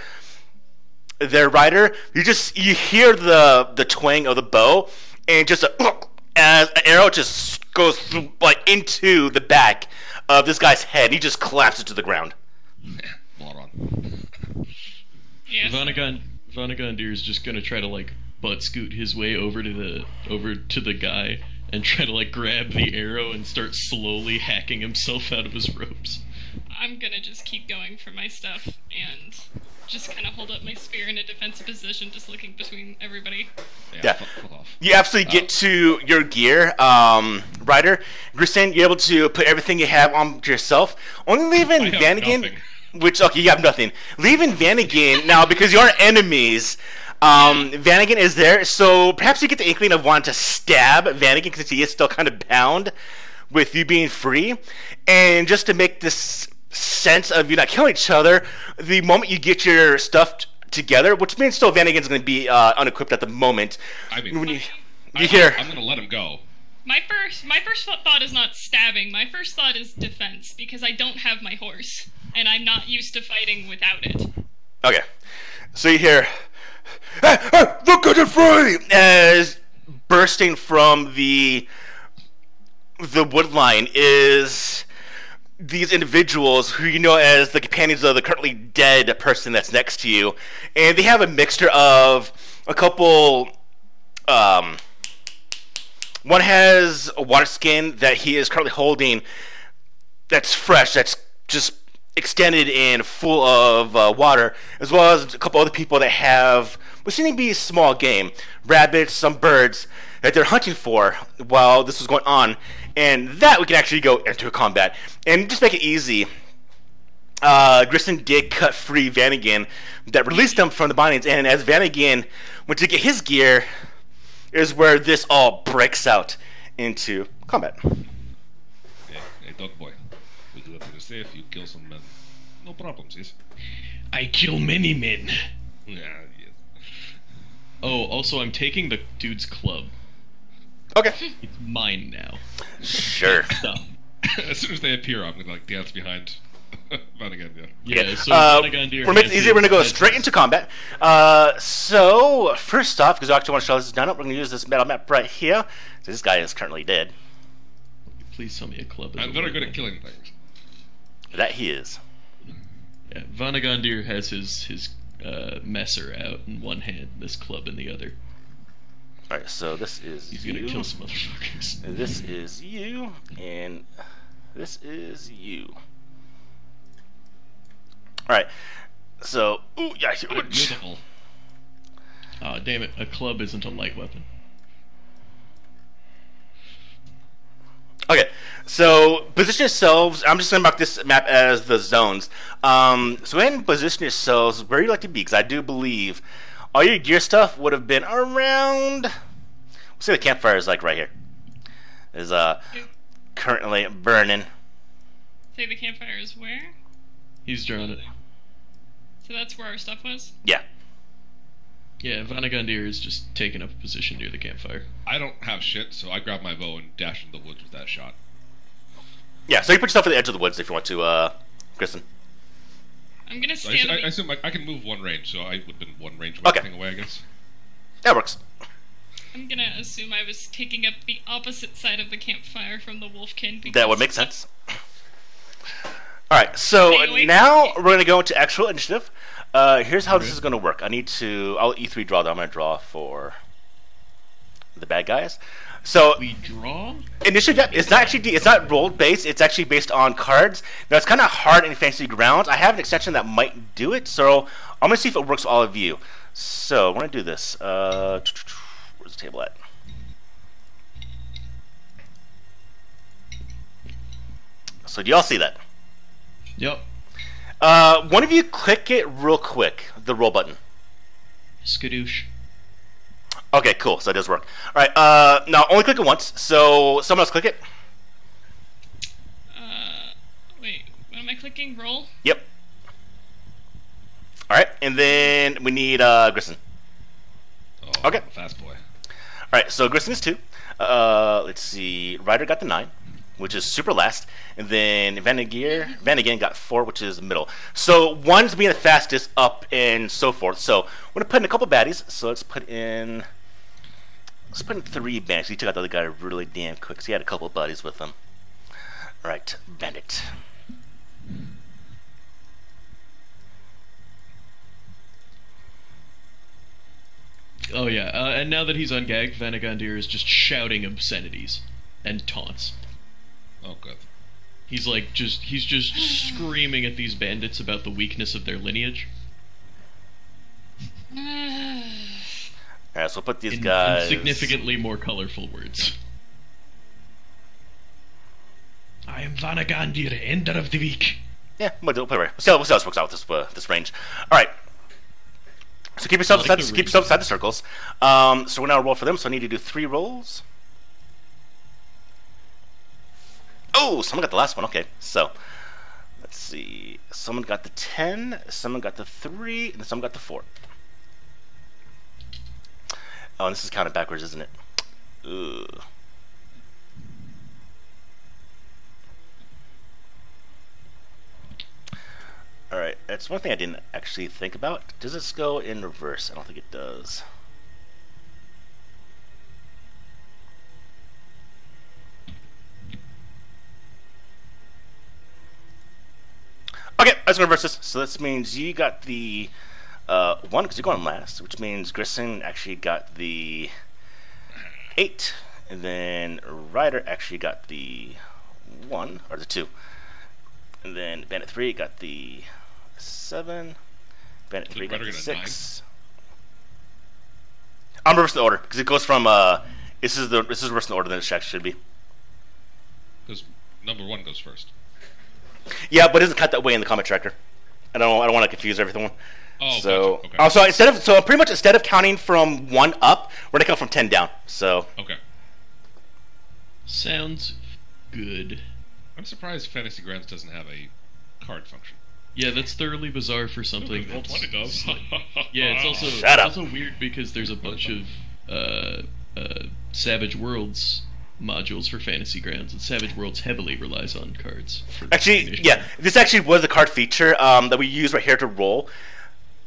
their rider, you just you hear the the twang of the bow, and just a, as an arrow just goes through, like into the back of this guy's head. He just collapses to the ground. Blood on. Yes. Vanagan Vanagandir is just gonna try to like butt scoot his way over to the over to the guy and try to like grab the arrow and start slowly hacking himself out of his ropes. I'm gonna just keep going for my stuff and just kind of hold up my spear in a defensive position, just looking between everybody. Yeah. fuck- fuck. You absolutely get to your gear, um, Ryder. Grissom, you're able to put everything you have on yourself. Only leaving I have Vanagon, nothing. which okay, you have nothing. Leaving Vanagon now because you are enemies. Um, Vanagon is there, so perhaps you get the inkling of wanting to stab Vanagon because he is still kind of bound with you being free, and just to make this sense of you not killing each other, the moment you get your stuff t- together, which means still Vanagon's going to be uh, unequipped at the moment. I mean, when you, I, you hear. I'm gonna let him go. My first, my first thought is not stabbing. My first thought is defense because I don't have my horse and I'm not used to fighting without it. Okay. So you hear, "Hey, hey, look at it free! As bursting from the the wood line is these individuals who you know as the companions of the currently dead person that's next to you, and they have a mixture of a couple. Um, one has a water skin that he is currently holding that's fresh, that's just extended and full of uh, water, as well as a couple other people that have what seem to be small game, rabbits, some birds that they're hunting for while this was going on, and that we can actually go into a combat and just make it easy. Uh, Grissom did cut free Vanagon that released him from the bindings, and as Vanagon went to get his gear, is where this all breaks out into combat. Hey, hey, dog boy. We go to the safe. You kill some men. No problems, yes. I kill many men. Yeah, yes. Oh, also I'm taking the dude's club. Okay. It's mine now. Sure. Stuff. as soon as they appear, I'm gonna like dance behind Van again. Yeah. Yeah, Okay, so uh, Vanagandir we're making it easy. We're gonna go straight into combat. Uh, so first off, because I actually want to show this done up, we're gonna use this battle map right here. So this guy is currently dead. Please tell me a club. I'm very good at killing things. That he is. Yeah, Vanagandir has his his uh, messer out in one hand, this club in the other. All right. So this is He's you. gonna kill some motherfuckers. This is you, and this is you. All right. So, ooh, yeah, beautiful. Aw, damn it! A club isn't a light weapon. Okay, so position yourselves. I'm just going to mark this map as the zones. Um, so ahead position yourselves where you like to be, because I do believe all your gear stuff would have been around. We'll see what the campfire is like right here. Is uh currently burning. Say the campfire is where? He's drawn it. So that's where our stuff was? Yeah. Yeah, Vanagandir is just taking up a position near the campfire. I don't have shit, so I grab my bow and dash into the woods with that shot. Yeah, so you put yourself at the edge of the woods if you want to, uh, Kristen. I'm gonna So I, I, I assume I, I can move one range, so I would have been one range from Okay. everything away, I guess. That works. I'm gonna assume I was taking up the opposite side of the campfire from the wolfkin. Because That would make sense. Alright, so Stay away now from we're going to go into actual initiative. Uh, here's how this Okay. is going to work. I need to. I'll let E3 draw, though. I'm going to draw for the bad guys. So We draw. initiative it's not actually it's not rolled based it's actually based on cards now it's kind of hard in fantasy grounds i have an extension that might do it so i'm gonna see if it works for all of you so we're gonna do this uh where's the table at so do y'all see that Yep. uh one of you click it real quick the roll button Skadoosh. Okay cool so it does work all right uh now only click it once so someone else click it Uh, wait, what am I clicking? Roll? Yep. All right, and then we need uh, Grissom. Oh, Okay. Fast boy. All right, so Grissom is two. Uh, let's see. Ryder got the nine, which is super last, and then Vanagear, Vanagan got four, which is middle. So one's being the fastest, up and so forth. So we're gonna put in a couple baddies. So let's put in. Let's put in three bandits. He took out the other guy really damn quick. 'cause he had a couple buddies with him. All right, bandit. Oh yeah, uh, and now that he's ungagged, gag, Vanagandir is just shouting obscenities and taunts. Oh, god. He's like just he's just screaming at these bandits about the weakness of their lineage. All right, so put these In, in significantly more colorful words. I am Vanagandir, ender of the week. Yeah, we'll, do- we'll. We'll see how, we'll see how this works out with this uh, this range. All right. So keep yourself like inside, the keep yourself inside the circles. Um, so we're now roll for them. So I need to do three rolls. Oh, someone got the last one. Okay, so let's see. Someone got the ten. Someone got the three, and someone got the four. Oh, and this is counted backwards, isn't it? Ugh. Alright, that's one thing I didn't actually think about. Does this go in reverse? I don't think it does. Okay, let's go reverse this. So this means you got the uh, one because you're going last, which means Grissom actually got the eight, and then Ryder actually got the one or the two, and then Bandit three got the seven, Bandit three got the get a nine? six. I'm reversing the order because it goes from uh, this is the this is reversing the order than it actually should be. Because number one goes first. Yeah, but it doesn't cut that way in the combat tracker. I don't I don't want to confuse everything. Oh, so gotcha. Okay. oh, so instead of so pretty much instead of counting from one up, we're gonna count from ten down. So Okay. Sounds good. I'm surprised Fantasy Grounds doesn't have a card function. Yeah, that's thoroughly bizarre for something. Roll 20 does. Yeah, it's also Shut it's up. also weird because there's a bunch of uh, uh, Savage Worlds modules for Fantasy Grounds, and Savage Worlds heavily relies on cards. For actually, yeah, this actually was a card feature um, that we use right here to roll,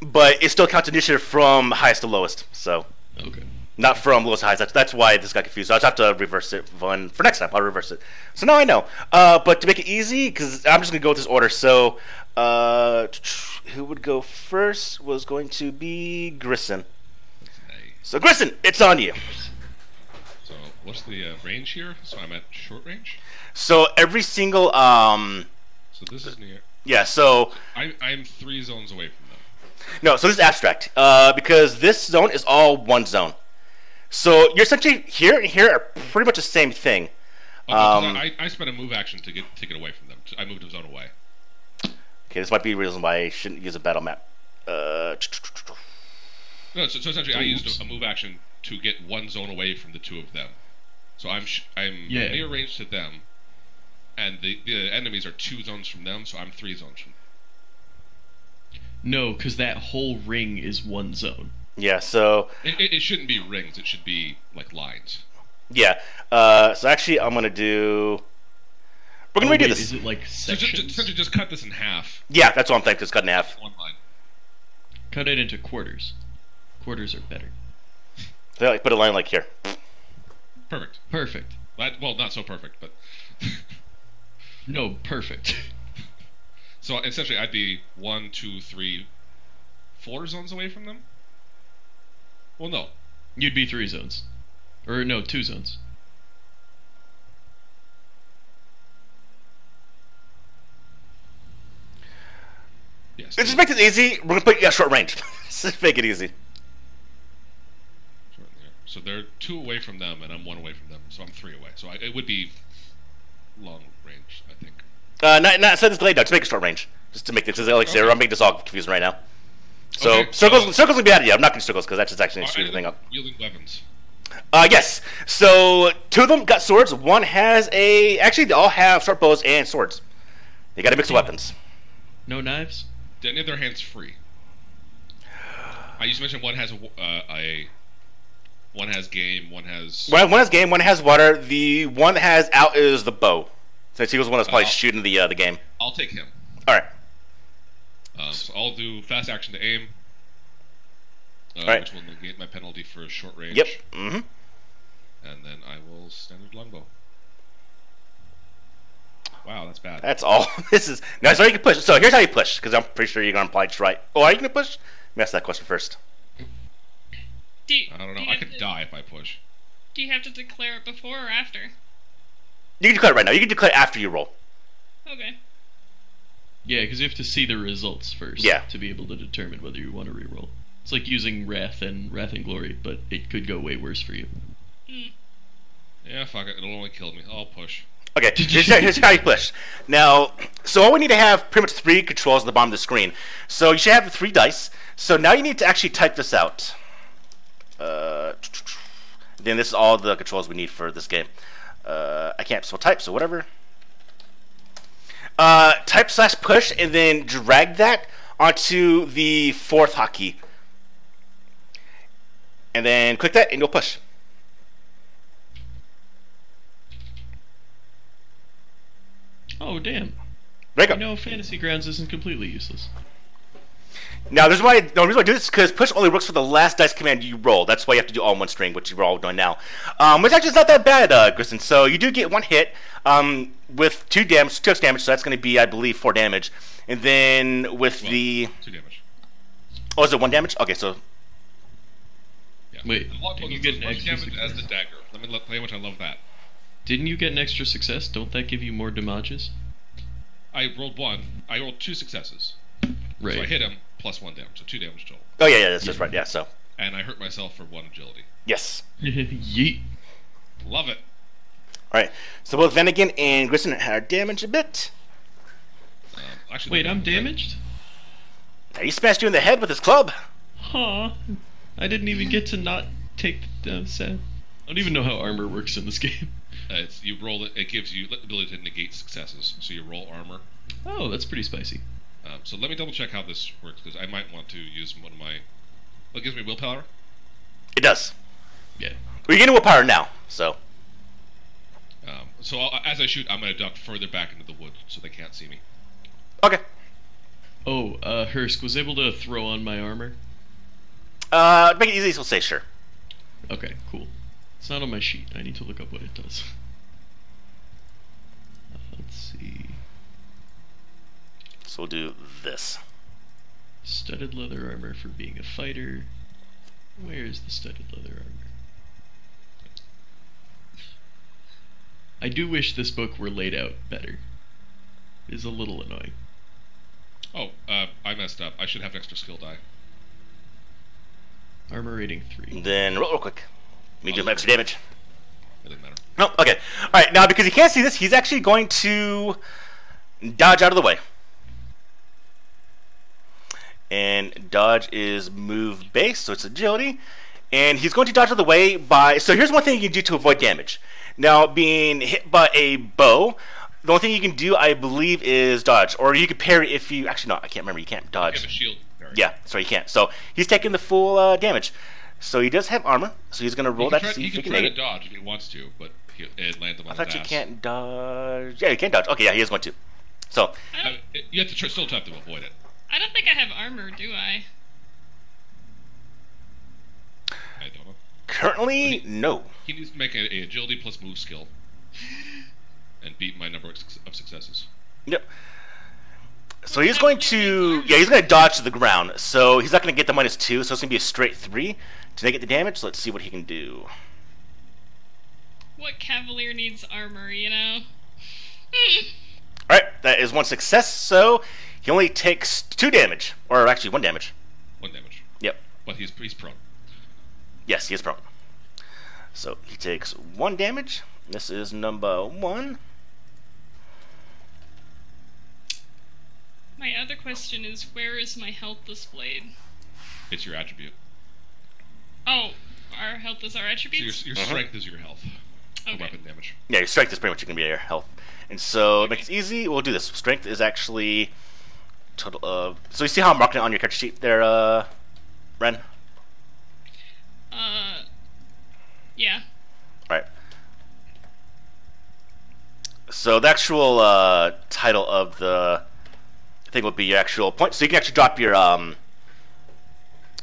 but it still counts initiative from highest to lowest. So Okay. not from lowest to highest. That's, that's why this got confused. So I'll just have to reverse it one for next time. I'll reverse it. So now I know. Uh, but to make it easy, because I'm just gonna go with this order. So uh, who would go first was going to be Grissom. Hey. So Grissom, it's on you. So what's the uh, range here? So I'm at short range. So every single um, So this is near. yeah. So I, I'm three zones away from. No, so this is abstract uh, because this zone is all one zone. So you're essentially here and here are pretty much the same thing. Oh, Um, I, I spent a move action to get take it away from them. I moved a zone away. Okay, this might be a reason why I shouldn't use a battle map. Uh, No, so, so essentially, I used a, a move action to get one zone away from the two of them. So I'm sh- I'm Yeah. near range to them, and the the enemies are two zones from them. So I'm three zones from. No, because that whole ring is one zone. yeah, so It, it, it shouldn't be rings. It should be like lines. yeah, uh, so actually I'm gonna do. We're Oh, gonna redo wait, this. is it like So just, sections? essentially, just cut this in half. Yeah, that's what I'm thinking. It's cut in half. One line. Cut it into quarters. Quarters are better. So, like, put a line like here. Perfect. Perfect. That, well, not so perfect, but. No, perfect. so essentially, I'd be one, two, three, four zones away from them. Well, no. You'd be three zones. Or no, two zones. Yes. It just make it easy. We're gonna put yeah short range. just make it easy. So they're two away from them, and I'm one away from them. So I'm three away. So I, it would be long range, I think. Uh, not not set this glade. No, just make it short range. Just to make this like Okay. zero. I'm making this all confusing right now. So Okay, circles so- circles will be added. Yeah, I'm not gonna circles because that's just actually Are screw the any thing up. them Wielding weapons. Uh, yes. So two of them got swords. One has a. Actually, they all have short bows and swords. They got a mix of weapons. No knives? Do any of their hands free? I used to mention one has a, w- uh, a one has game, one has. One, one has game. One has water. The one that has out is the bow. Since he was the one that's probably Uh-huh. shooting the uh, the game. I'll take him. All right. Um, so I'll do fast action to aim, uh, Alright. which will negate my penalty for short range. Yep. Mm-hmm. And then I will standard longbow. Wow, that's bad. That's all. this is now. So you can push. So here's how you push because I'm pretty sure you're gonna apply just right. Oh, are you gonna push? Let me ask that question first. Do you, I don't know. do I could to- die if I push. Do you have to declare it before or after? You can declare it right now. You can declare it after you roll. Okay. Yeah, because you have to see the results first. Yeah. To be able to determine whether you want to reroll. It's like using Wrath and Wrath and Glory, but it could go way worse for you. Yeah, fuck it. It'll only kill me. I'll push. Okay, here's, here's how you push. Now, so all we need to have pretty much three controls at the bottom of the screen. So you should have the three dice. So now you need to actually type this out. Uh, then this is all the controls we need for this game. Uh, I can't spell type, so whatever. Uh, type slash push, and then drag that onto the fourth hotkey. And then click that, and you'll push. Oh, damn. There you go. You know, Fantasy Grounds isn't completely useless. Now, there's why. The reason why I do this is because push only works for the last dice command you roll. That's why you have to do all in one string, which you're all doing now. Um, which actually is not that bad, uh, Grissom. So you do get one hit um, with two damage, two damage. So that's going to be, I believe, four damage. And then with Well, the two damage. oh, is it one damage? Okay, so Yeah. Wait, And what- did you get as an extra damage as the dagger? Let me lo- tell you how much I love that. Didn't you get an extra success? Don't that give you more damages? I rolled one. I rolled two successes. Right. So I hit him plus one damage, so two damage total. oh yeah, yeah, that's just right. Yeah, so And I hurt myself for one agility. yes. Yeet. Love it. All right. So both Vanagon and Grissom had damage a bit. Um, actually, Wait, I'm damaged? Now, he smashed you in the head with his club. Huh. I didn't even get to not take the uh, set. I don't even know how armor works in this game. Uh, it's, you roll it. It gives you the ability to negate successes. So you roll armor. Oh, that's pretty spicy. Um, so let me double check how this works because I might want to use one of my. Well, it gives me willpower. It does. Yeah. We're getting willpower now, so Um, so I'll, as I shoot, I'm going to duck further back into the wood so they can't see me. okay. Oh, uh, Hursk was able to throw on my armor. Uh, to make it easy, we'll say sure. Okay, cool. It's not on my sheet. I need to look up what it does. Uh, let's see. So we'll do this. Studded leather armor for being a fighter. Where's the studded leather armor? I do wish this book were laid out better. It is a little annoying. Oh, uh, I messed up. I should have an extra skill die. Armor rating 3. Then roll real quick. Medium extra damage. It doesn't matter. No, okay. All right, now because he can't see this, he's actually going to dodge out of the way. And dodge is move base, so it's agility. And he's going to dodge out of the way by. So here's one thing you can do to avoid damage. Now, being hit by a bow, the only thing you can do, I believe, is dodge. Or you could parry if you. Actually, no, I can't remember. You can't dodge. have a shield. Parry. Yeah, sorry, you can't. So he's taking the full uh, damage. So he does have armor, so he's going to roll can that try, to see he if he can can try to dodge if he wants to, but he, it lands him on I thought you ass. can't dodge. Yeah, you can't dodge. Okay, yeah, he is going to. So, I Uh, you have to still have to avoid it. I don't think I have armor, do I? I don't know. currently, no. He needs to make a, a agility plus move skill, and beat my number of successes. Yep. So he's going to, yeah, he's going to dodge to the ground. So he's not going to get the minus two. So it's going to be a straight three to negate the damage. So let's see what he can do. What cavalier needs armor, you know? All right, that is one success. So he only takes two damage, or actually one damage. One damage, Yep. but he's he's prone. Yes, he is prone. So he takes one damage. This is number one. My other question is where is my health displayed? It's your attribute. Oh, our health is our So your, your Uh-huh. strength is your health. Okay. Weapon damage. Yeah, your strength is pretty much going to be your health. And so to make it easy, we'll do this. Strength is actually total of. So you see how I'm marking it on your character sheet there, uh, Ren? Uh, yeah. All right. So the actual uh, title of the thing would be your actual point. So you can actually drop your um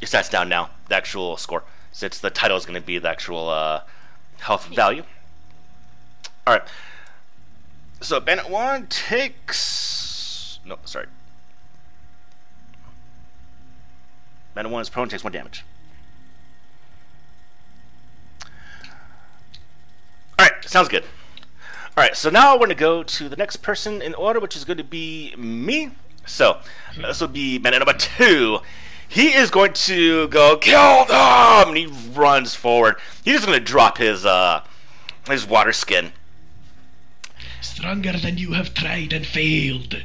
your stats down now. The actual score, since the title is going to be the actual uh, health value. All right. So Bandit One takes no, sorry. Metal 1 is prone, takes 1 damage. Alright, sounds good. Alright, so now we're gonna go to the next person in order, which is going to be me. So, this will be man number 2. He is going to go, kill them! And he runs forward. He's just going to drop his, uh, his water skin. Stronger than you have tried and failed.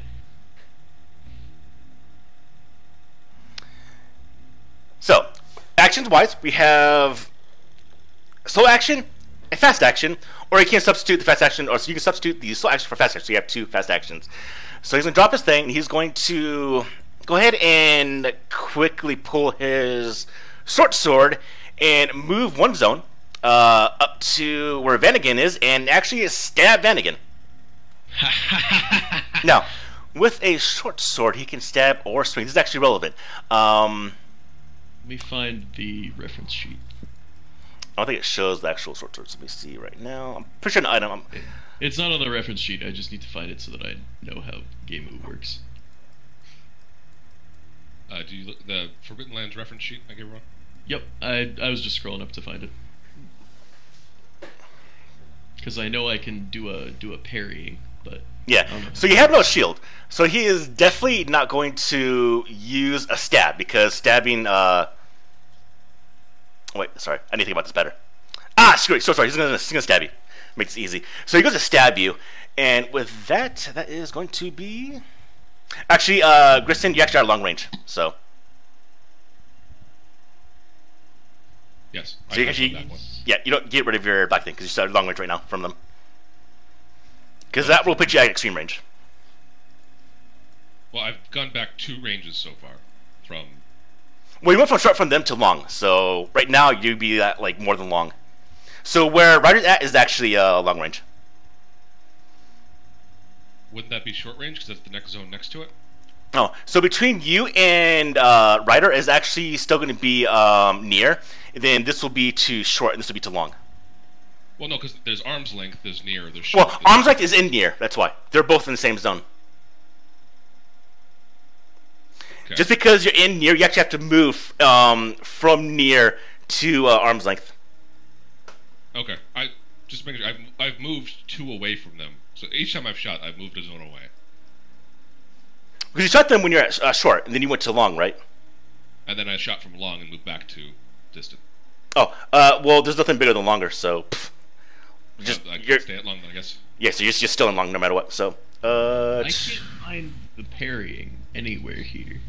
So, actions wise, we have slow action and fast action, or you can substitute the fast action, or so you can substitute the slow action for fast action. So you have two fast actions. So he's gonna drop his thing, and he's going to go ahead and quickly pull his short sword and move one zone uh, up to where Vanagon is, and actually stab Vanagon. now, with a short sword, he can stab or swing. This is actually relevant. Um, me find the reference sheet. I don't think it shows the actual short swords. Let me see right now. I'm pretty sure an item. I'm, It's not on the reference sheet. I just need to find it so that I know how Game Move works. Uh, do you look the Forbidden Lands reference sheet I gave everyone? Yep, I I was just scrolling up to find it. Because I know I can do a do a parrying, but yeah. Um, So you have no shield. So he is definitely not going to use a stab because stabbing. Uh... Wait, sorry. I need to think about this better. Ah, screw it. So sorry. He's gonna, he's gonna stab you. Makes it easy. So he goes to stab you, and with that, that is going to be. Actually, uh, Grissom, you actually are long range. So, Yes. so you actually, yeah, you don't get rid of your black thing because you started long range right now from them. Because that will put you at extreme range. Well, I've gone back two ranges so far. From Well, you went from short from them to long, so right now you'd be at like more than long. So where Ryder's at is actually uh, long range. wouldn't that be short range because that's the next zone next to it? Oh, so between you and uh, Ryder is actually still going to be um, near. And then this will be to short, and this will be to long. Well, no, because there's arm's length, there's near, there's short. Well, there's- arms length is in near. That's why they're both in the same zone. Okay. Just because you're in near, you actually have to move um, from near to uh, arm's length. Okay, I just making sure I've I've moved two away from them. So each time I've shot, I've moved a zone away, Because you shot them when you're at uh, short, and then you went to long, right? and then I shot from long and moved back to distant. Oh, uh, well, there's nothing bigger than longer, so pff, just So I you're stay at long, then I guess. yeah, so you're, you're still in long no matter what. So, uh, I can't find the parrying anywhere here.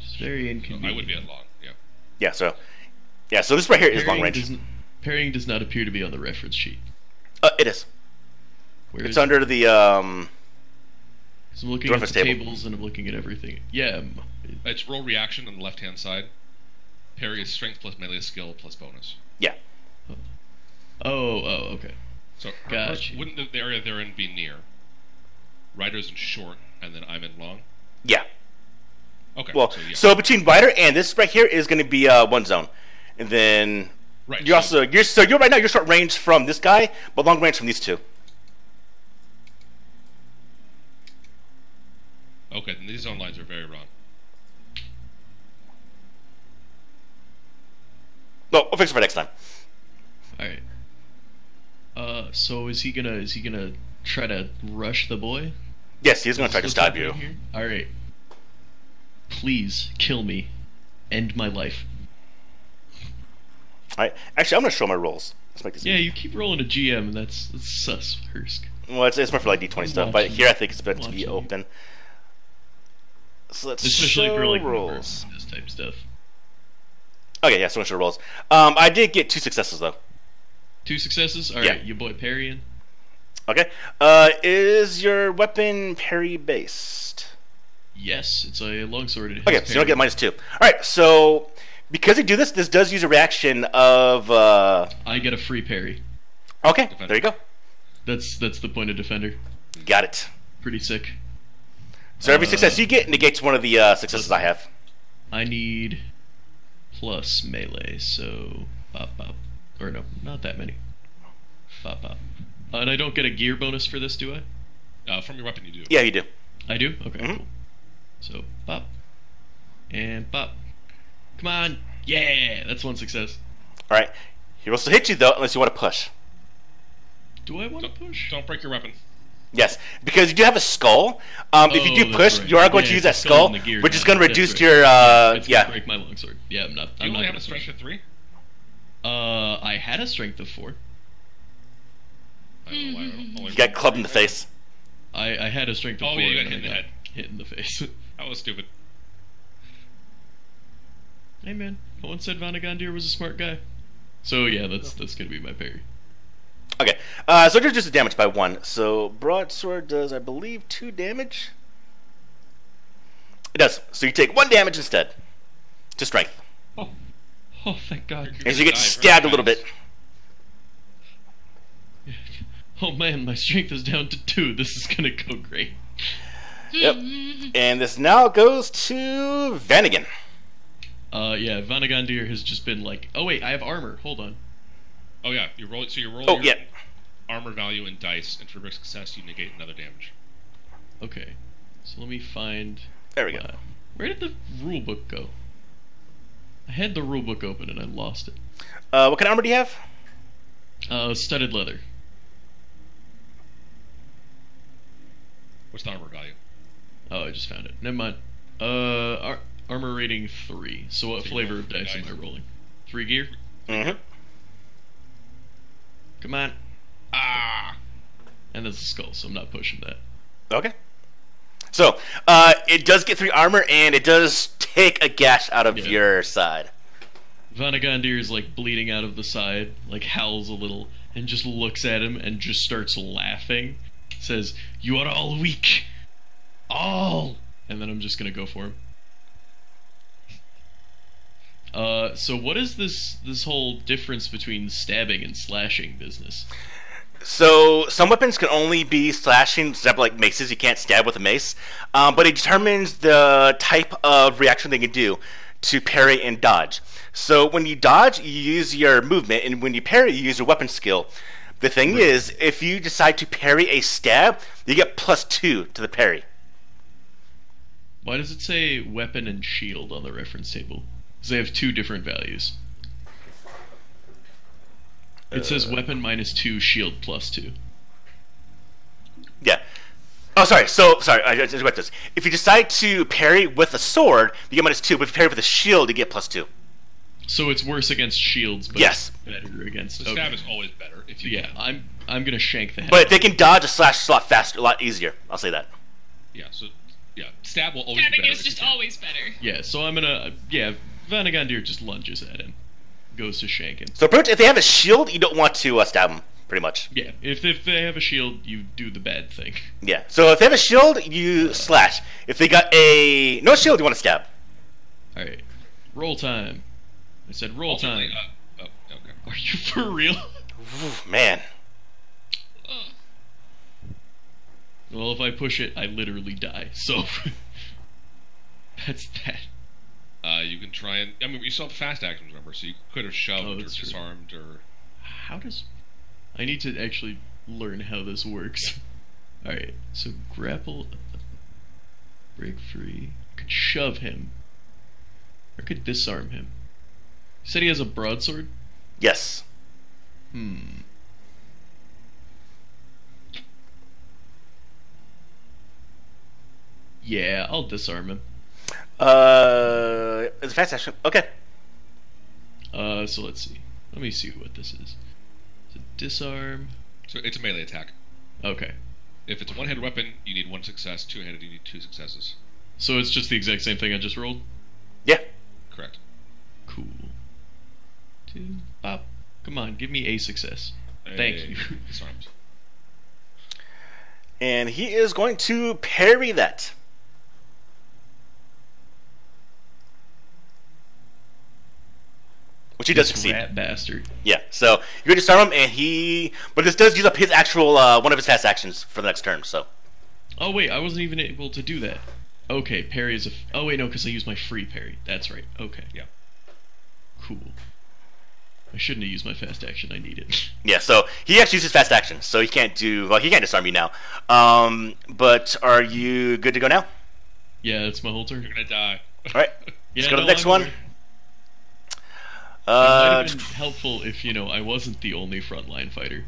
It's very inconvenient. I would be at long. Yeah. yeah, so yeah, so this right here is long range. Parrying does not appear to be on the reference sheet. Uh, it is. Where It's is it? under the um. 'Cause I'm looking at the table. tables and I'm looking at everything. Yeah, um, It's roll reaction on the left hand side. Parry is strength plus melee skill plus bonus. Yeah. Oh, oh, okay. So her- Gotcha. her- wouldn't the- the area they're in be near? Ryder's in short, and then I'm in long. Yeah. Okay. Well, so, yeah. so between Ryder and this right here is going to be uh, one zone, and then right. you so- also you're so you're right now you're short range from this guy, but long range from these two. Okay, then these zone lines are very wrong. No, we'll fix it for next time. All right. Uh, so is he gonna is he gonna try to rush the boy? Yes, he's going to try to stab you. here? All right. Please kill me. End my life. All right. Actually, I'm to show my rolls. Let's make this. Yeah, easy. you keep rolling a GM, and that's, that's sus, Hursk. Well, it's, it's more for like D20 stuff, but here I think it's better to be Watching you. open. So let's Especially show for like rolls. this type stuff. Okay, yeah, so show rolls. Um, I did get two successes though. Two successes. All Yeah. right, your boy parrying. Okay. Uh, is your weapon parry based? Yes, it's a longsword. It has Okay, so you don't get minus two. All right, so because you do this, this does use a reaction of. Uh, I get a free parry. okay, Defender. there you go. That's that's the point of defender. Got it. Pretty sick. So every Uh, success you get negates one of the uh, successes I have. I need plus melee, so pop pop. Or no, not that many. Pop pop. Uh, and I don't get a gear bonus for this, do I? Uh, from your weapon, you do. Yeah, you do. I do? Okay, Mhm. cool. So pop. And pop. Come on! Yeah! That's one success. All right. He will still hit you though, unless you want to push. Do I want to push? don't break your weapon. Yes, because you do have a skull. Um, if you Oh, do push, right. you are going Yeah, to use that skull skull, on gear which is going to reduce right. your uh, It's yeah. break my longsword. Yeah, I'm not. You I'm only not have a gonna strength push. of three. Uh, I had a strength of four. I don't know why I don't- only You got clubbed in the face. I, I had a strength of Oh, four. yeah, you got hit in the head. Hit in the face. That was stupid. hey man, no one said Vanagandir was a smart guy. So yeah, that's that's gonna be my parry. Okay, uh, so it reduces damage by one. So broadsword does, I believe, two damage. It does. So you take one damage instead to strength, Oh, oh, thank God. as you get stabbed a little bit. Oh man, my strength is down to two. This is gonna go great. Yep. And this now goes to Vanagan. Uh, yeah, Vanagandir has just been like, oh wait, I have armor. Hold on. Oh yeah, you roll. So you roll Oh your yeah. armor value in dice, and for every success, you negate another damage. Okay, so let me find. There we go. uh, where did the rule book go? I had the rule book open and I lost it. Uh, what kind of armor do you have? Uh, studded leather. What's the armor value? Oh, I just found it. Never mind. Uh, ar- armor rating three. So what So flavor of dice am. I rolling? Three gear. Mm-hmm. Come on. Ah. And that's a skull, so I'm not pushing that. Okay. So uh, it does get three armor, and it does take a gash out of Yeah. your side. Vanagandir is like bleeding out of the side, like howls a little, and just looks at him and just starts laughing. Says, "You are all weak, all." And then I'm just gonna go for him. Uh, so what is this this whole difference between stabbing and slashing business? So some weapons can only be slashing, example like maces. You can't stab with a mace, um, but it determines the type of reaction they can do to parry and dodge. So when you dodge, you use your movement, and when you parry, you use your weapon skill. The thing is, if you decide to parry a stab, you get plus two to the parry. Why does it say weapon and shield on the reference table? Because they have two different values. It says uh, weapon minus two, shield plus two. Yeah. Oh, sorry. So, sorry. I just read this. If you decide to parry with a sword, you get minus two. But if you parry with a shield, you get plus two. So it's worse against shields, but Yes. better against. The stab okay. is always better if you Yeah, can. I'm I'm gonna shank the head. But they can dodge a slash a lot faster, a lot easier. I'll say that. Yeah. So yeah, stab will always be Stabbing better. is if just always better. yeah, so I'm gonna yeah. Vanagandir just lunges at him, goes to shank him. So, pretty much, if they have a shield, you don't want to uh, stab them. Pretty much. Yeah, if if they have a shield, you do the bad thing. Yeah. So if they have a shield, you slash. If they got a no shield, you want to stab. All right, roll time. I said roll time. Uh, oh, okay. Are you for real? Ooh, man. Well, if I push it, I literally die. So that's that. Uh, you can try and. I mean, you still have fast actions, remember? So you could have shoved Oh, or that's true. disarmed or. How does? I need to actually learn how this works. All right, so grapple, break free. I could shove him, or I could disarm him. You said he has a broadsword. Yes. Hmm. Yeah, I'll disarm him. Uh, it's a fast action. Okay. Uh, so let's see. Let me see what this is. So disarm. So it's a melee attack. Okay. If it's a one-handed weapon, you need one success. Two-handed, you need two successes. So it's just the exact same thing I just rolled. Yeah. Correct. Cool. Two. Pop. Come on, give me a success. Thank Hey, you. Disarmed. And he is going to parry that. Which he does This succeed. Rat bastard. Yeah. So you're going to disarm him, and he. But this does use up his actual uh, one of his fast actions for the next turn. So Oh wait, I wasn't even able to do that. Okay, parry is a. F- oh wait, no, because I used my free parry. That's right. Okay. Yeah. Cool. I shouldn't have used my fast action. I need it. yeah. So he actually uses fast action, so he can't do. Well, he can't disarm you now. Um, but are you good to go now? yeah, that's my whole turn. You're gonna die. All right. Yeah, Let's go to no, the next I'm one. Aware. It Uh, might have been helpful if you know I wasn't the only frontline fighter.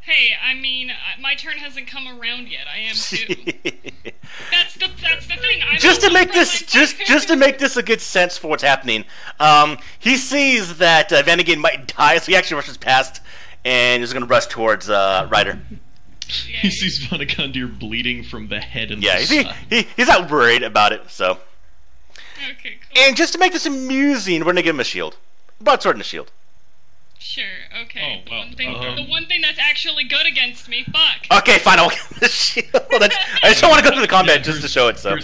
Hey, I mean, uh, my turn hasn't come around yet. I am too. that's the that's the thing. I'm just to make this like- just just to make this a good sense for what's happening, um, he sees that uh, Vanagon might die, so he actually rushes past and is going to rush towards uh, Ryder. Yeah, He sees Vanagandir bleeding from the head and Yeah, the he, he he's not worried about it. So, Okay, cool. and just to make this amusing, we're going to give him a shield, broadsword and a shield. Sure. Okay. Oh, the well, one thing, um, the one thing that's actually good against me. Fuck. Okay, fine, I'll give the shield. I just don't want to go through the combat Yeah, just to show it. So,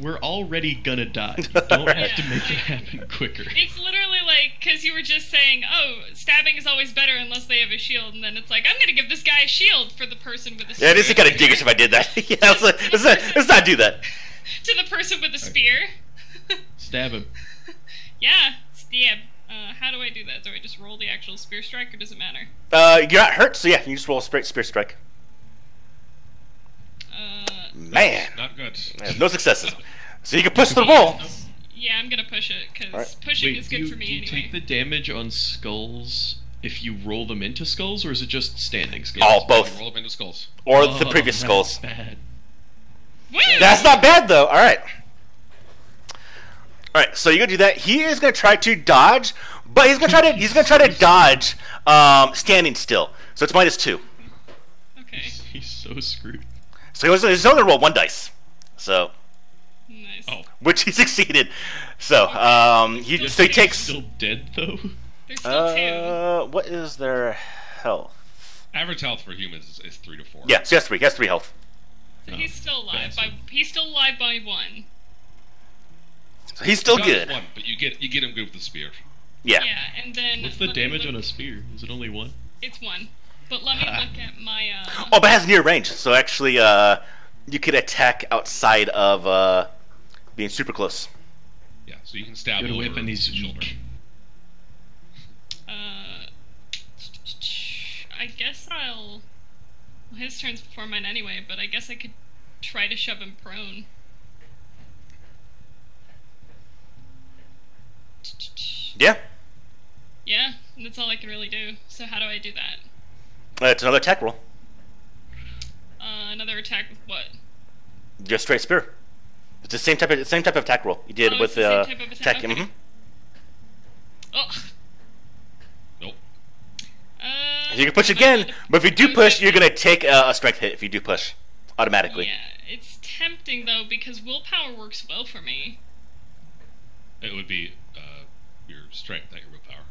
We're already gonna die. You don't have to make it happen quicker. It's literally like because you were just saying, "Oh, stabbing is always better unless they have a shield," and then it's like, "I'm gonna give this guy a shield for the person with a spear. yeah, it is spear." kind of diggish if I did that. yeah, let's, let's, not, let's not do that. to the person with the spear. Stab him. yeah, stab. Uh, how do I do that? Do I just roll the actual spear strike, or does it matter? Uh, you're not hurt, so yeah, you just roll a spear, spear strike. Uh, Man, Not good. Yeah, no successes. So you can push the roll. yeah, I'm gonna push it because Alright. pushing Wait, is good you, for me do you anyway. take the damage on skulls if you roll them into skulls, or is it just standing skulls? Oh, both. Roll up into skulls. Or Oh, the previous that's skulls. Bad. Woo! That's not bad though. All right. All right. So you're gonna do that. He is gonna try to dodge, but he's gonna try to he's gonna try to dodge um, standing still. So it's minus two. Okay, He's so screwed. So he's, he's only gonna roll one dice. So nice. Oh, which he succeeded. So um, he so he takes. Still dead though. There's still. Uh, what is their health? average health for humans is, is three to four. Yeah, so he has three. He has three health. So he's still alive bastard. by he's still alive by one. So he's still Not good. One, but you get you get him good with the spear. Yeah. Yeah, and then What's the damage look- on a spear? Is it only one? It's one. But let me look at my uh Oh, but it has near range. So actually, uh, you could attack outside of uh, being super close. Yeah, so you can stab Got a over whip and he's the shoulder. weak. uh I guess I'll well, his turn's before mine anyway, but I guess I could try to shove him prone. Yeah. Yeah, that's all I can really do. So how do I do that? Uh, it's another attack roll. Uh, another attack with what? Just straight spear. It's the same type of same type of attack roll you did Oh, with it's the same uh, type of attack, okay. mhm. Ugh. Nope. Uh, You can push again, but if you do push, you're gonna take uh, a strength hit if you do push automatically. Yeah, it's tempting though because willpower works well for me. It would be your strength, not your willpower.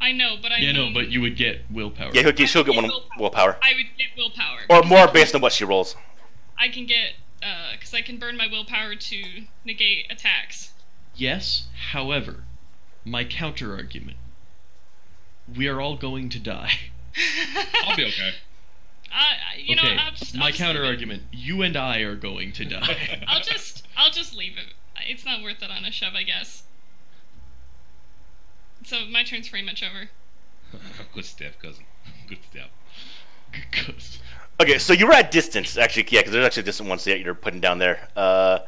I know, but I Yeah, no, but you would get willpower. Yeah, he'll get, she'll would get one willpower, I would get willpower. or more based on what she rolls. I can get because I can burn my willpower to negate attacks. Yes, however, my counter argument. We are all going to die. I'll be okay. Uh, you okay, know, I'll just, I'll my just counter argument. You and I are going to die. I'll just, I'll just leave it. It's not worth it on a shove, I guess. So my turn's pretty much over. Good step, cousin. Good step. 'Cause- Okay, so you were at distance, actually, yeah, because there's actually distant ones that you're putting down there, uh,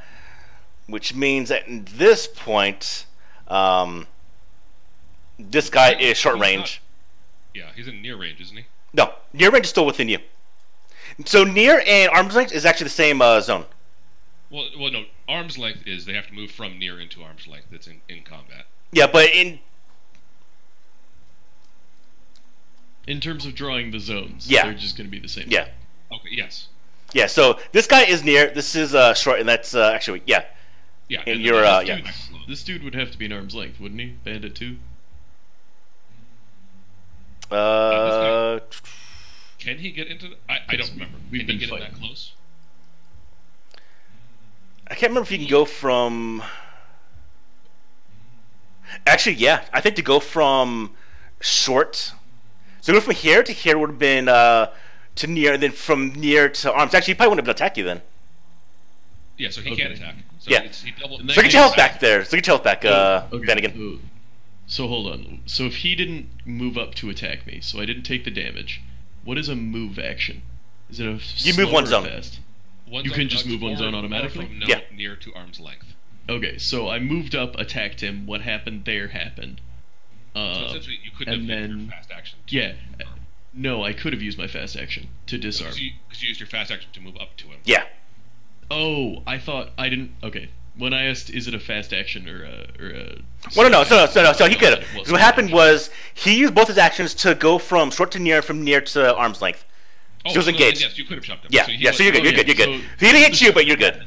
which means at this point, um, this guy is short He's range. Yeah, he's in near range, isn't he? No, near range is still within you. So near and arm's length is actually the same uh, zone. Well, well, no. Arm's length is they have to move from near into arm's length. That's in, in combat. Yeah, but in In terms of drawing the zones, Yeah. they're just going to be the same. yeah, Okay. Yes. yeah. So this guy is near. This is uh, short, and that's uh, actually yeah. Yeah. And then you're, this uh, dude yeah. This dude would have to be an arm's length, wouldn't he? Bandit 2? Uh, Can he get into? The, I, I don't remember. We've Can been he get that close? I can't remember if you can go from. Actually, yeah, I think to go from short, so go from here to here would have been uh, to near, and then from near to arms. Actually, he probably wouldn't have been able to attack you then. Yeah. So he Okay. can attack. So Yeah. It's, he double, And that So get your health back there. So get your health back, uh, Okay, Vanagon. So, so hold on. So if he didn't move up to attack me, so I didn't take the damage, what is a move action? Is it a You move one zone. Fast? One You zone can just move one zone automatically? From no, Yeah. Near to arm's length. Okay, so I moved up, attacked him. What happened there happened. So Uh, essentially, you couldn't and have used then- your fast action. yeah, No, I could have used my fast action to disarm. Because you, 'cause you used your fast action to move up to him. Yeah. Oh, I thought I didn't. Okay, when I asked, is it a fast action or a or a? Well, no, no, so, no, so, no, so he could have. So what happened action. was he used both his actions to go from short to near, from near to arm's length. Oh, he was so engaged. Yes, you could have shoved him. Yeah, So yeah. was- So you're good. oh, You're yeah, good. You're good. so- he didn't hit you, but you're good.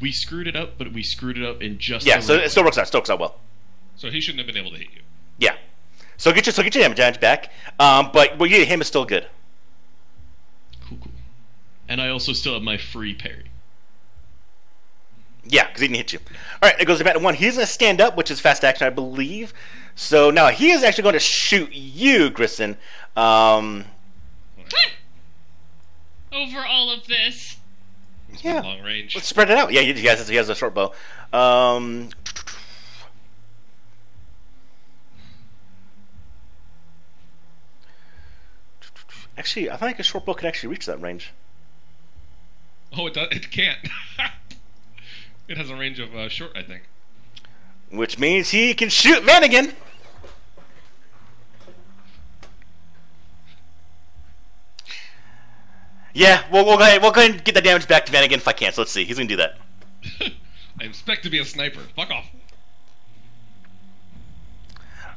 we screwed it up, but we screwed it up in just. Yeah. the So right it still works out. Still works out well. So he shouldn't have been able to hit you. Yeah. So get your so get your damage damage back. Um, but what you hit him is still good. Cool, cool. And I also still have my free parry. Yeah, because he didn't hit you. All right, it goes back to one. He's going to stand up, which is fast action, I believe. So now he is actually going to shoot you, Grissom. Um, Over all of this. yeah. Long range. Let's spread it out. Yeah, he he has, he has a short bow. Um, actually, I think a short bow can actually reach that range. Oh, it does. It can't. it has a range of uh, short, I think. Which means he can shoot Vanagon. Yeah, we'll, we'll, go ahead, we'll go ahead and get the damage back to Vanagon if I can. So let's see. He's going to do that. I expect to be a sniper. Fuck off.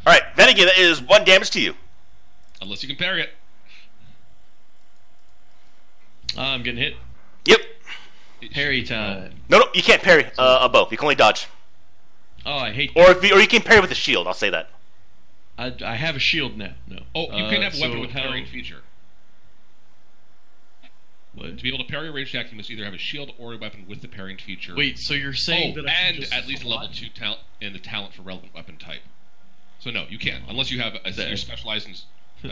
All right, Vanagon, that is one damage to you. Unless you can parry it. Ah, I'm getting hit. Yep. Parry time. No, no, you can't parry uh, a bow. You can only dodge. Oh, I hate. Or if you, or you can parry with a shield. I'll say that. I, I have a shield now. No. Oh, you Uh, can have a weapon so with how- parrying feature. What? To be able to parry a ranged attack, you must either have a shield or a weapon with the parrying feature. Wait, so you're saying Oh, that I can and just at least level two talent and the talent for relevant weapon type. So no, you can't unless you have a, That- you're specialized in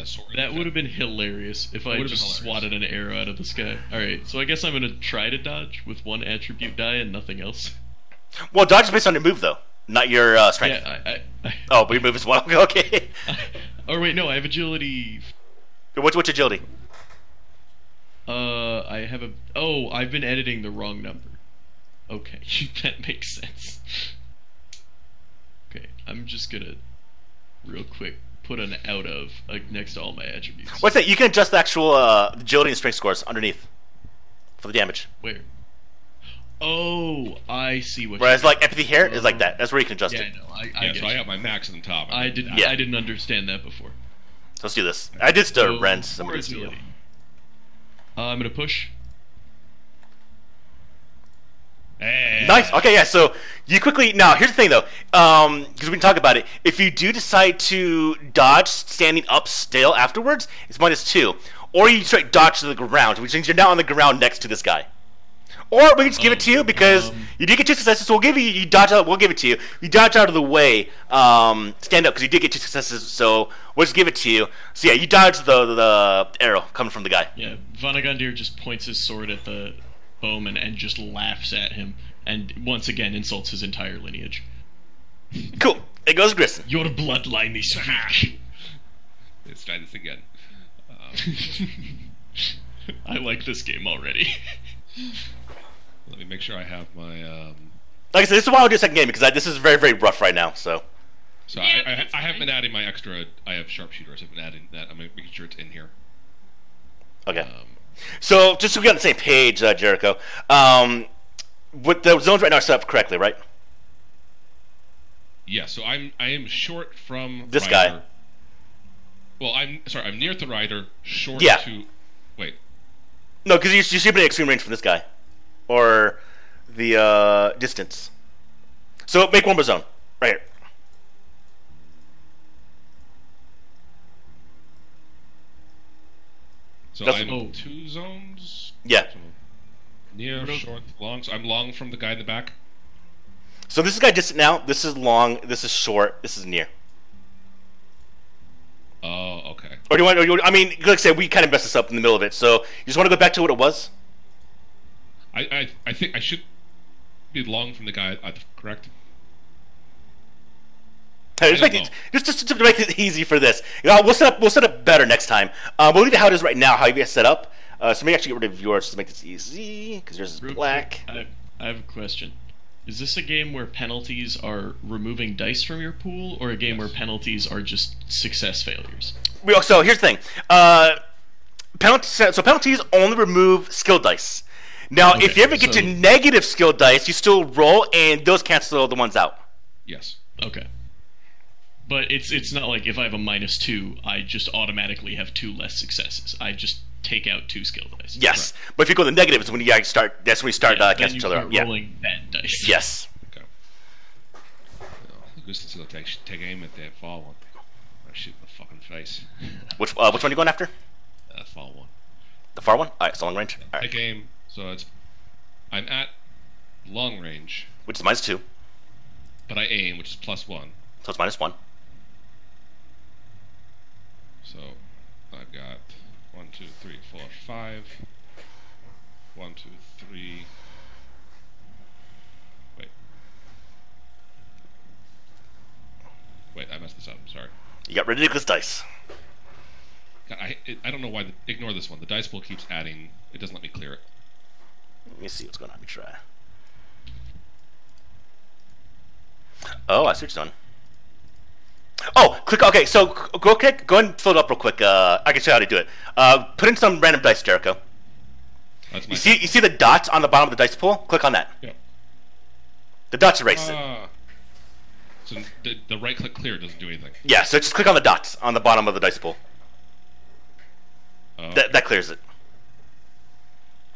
sword. That would have been hilarious if I would've just swatted an arrow out of the sky. Alright, so I guess I'm gonna try to dodge with one attribute die and nothing else. Well, dodge is based on your move, though, not your uh, strength. Yeah, I. I, I Oh, but your move is one. Okay. or wait, no, I have agility. what's, what's agility? Uh, I have a. Oh, I've been editing the wrong number. Okay, that makes sense. Okay, I'm just gonna real quick put an out of uh, next to all my attributes. What's that? You can adjust the actual uh, agility and strength scores underneath for the damage. Where? Oh, I see what. Whereas, you like empathy here is like that. That's where you can adjust Yeah, it. no, I, I Yeah, get so I you. have my max on top. I didn't. Yeah. I didn't understand that before. So let's do this. I did stir So, rend some of for agility. Uh, I'm gonna push. Nice. Okay, yeah. So you quickly now. Here's the thing, though, because we can talk about it. If you do decide to dodge standing up still afterwards, it's minus two, or you straight dodge to the ground, which means you're now on the ground next to this guy. Or we can just give it to you because Um, you did get two successes. So we'll give you you dodge out. We'll give it to you. You dodge out of the way. Um, stand up because you did get two successes. So we'll just give it to you. So yeah, you dodge the the arrow coming from the guy. Yeah, Vanagandir just points his sword at the bowman and just laughs at him, and once again insults his entire lineage. Cool. It goes Grissom. Your bloodline is weak. Let's try this again. Um, I like this game already. let me make sure I have my. Um, Like I said, this is why I'll do a second game because I, this is very very rough right now. So so Yeah, I, I, I have fine. been adding my extra. I have sharpshooters. I've been adding that. I'm making sure it's in here. okay. Um, So just so we get on the same page, uh, Jericho. Um, with the zones right now are set up correctly, right? yeah. So I'm I am short from This rider. guy. Well, I'm sorry. I'm near the rider. Short Yeah. to. Wait. No, because you, you should be in extreme range from this guy, or the uh, distance. So make one more zone right here. So That's- I'm oh. two zones. Yeah. So near, Real- short, long. So I'm long from the guy in the back. So this is guy distant now. This is long. This is short. This is near. Oh, okay. Or do you want? Or you, I mean, like I said, we kind of messed this up in the middle of it. So you just want to go back to what it was? I, I I think I should be long from the guy. Uh, correct. Hey, just, make it, just, just to make it easy for this, you know, we'll set up we'll set up better next time. Uh, we'll leave it how it is right now, how you guys set up. Uh, so maybe actually get rid of yours to make this easy because yours is Real black. quick, I, I have a question. Is this a game where penalties are removing dice from your pool, or a game where penalties are just success failures? So here's the thing. Uh, penalty, so penalties only remove skill dice. Now, if you ever get to negative skill dice, you still roll, and those cancel the ones out. Yes. Okay. But it's it's not like if I have a minus two, I just automatically have two less successes. I just take out two skill dice. Yes, but if you go to the negative, it's when you start. That's when you start Yeah, uh, then each other start out. Yeah. rolling bad dice. Yes. Okay. Oh, Gustav still take take aim at that fall one. I shoot in the fucking face. Which uh, which one are you going after? uh, fall one. The far one. All right, so long range. All right, Take aim. So it's I'm at long range, which is minus two, but I aim, which is plus one. so it's minus one. So I've got one, two, three, four, five. One, two, three. Wait. Wait, I messed this up. Sorry. You got ridiculous dice. God, I it, I don't know why. The, ignore this one. The dice pool keeps adding. It doesn't let me clear it. Let me see what's going on. Let me try. Oh, I see what you're doing. Oh, click. Okay, so go click. Go and fill it up real quick. Uh, I can show you how to do it. Uh, put in some random dice, Jericho. That's. You see, you see the dots on the bottom of the dice pool. Click on that. Yeah. The dots erase it. Ah. So the, the right click clear doesn't do anything. Yeah, so just click on the dots on the bottom of the dice pool. Oh. That, that clears it.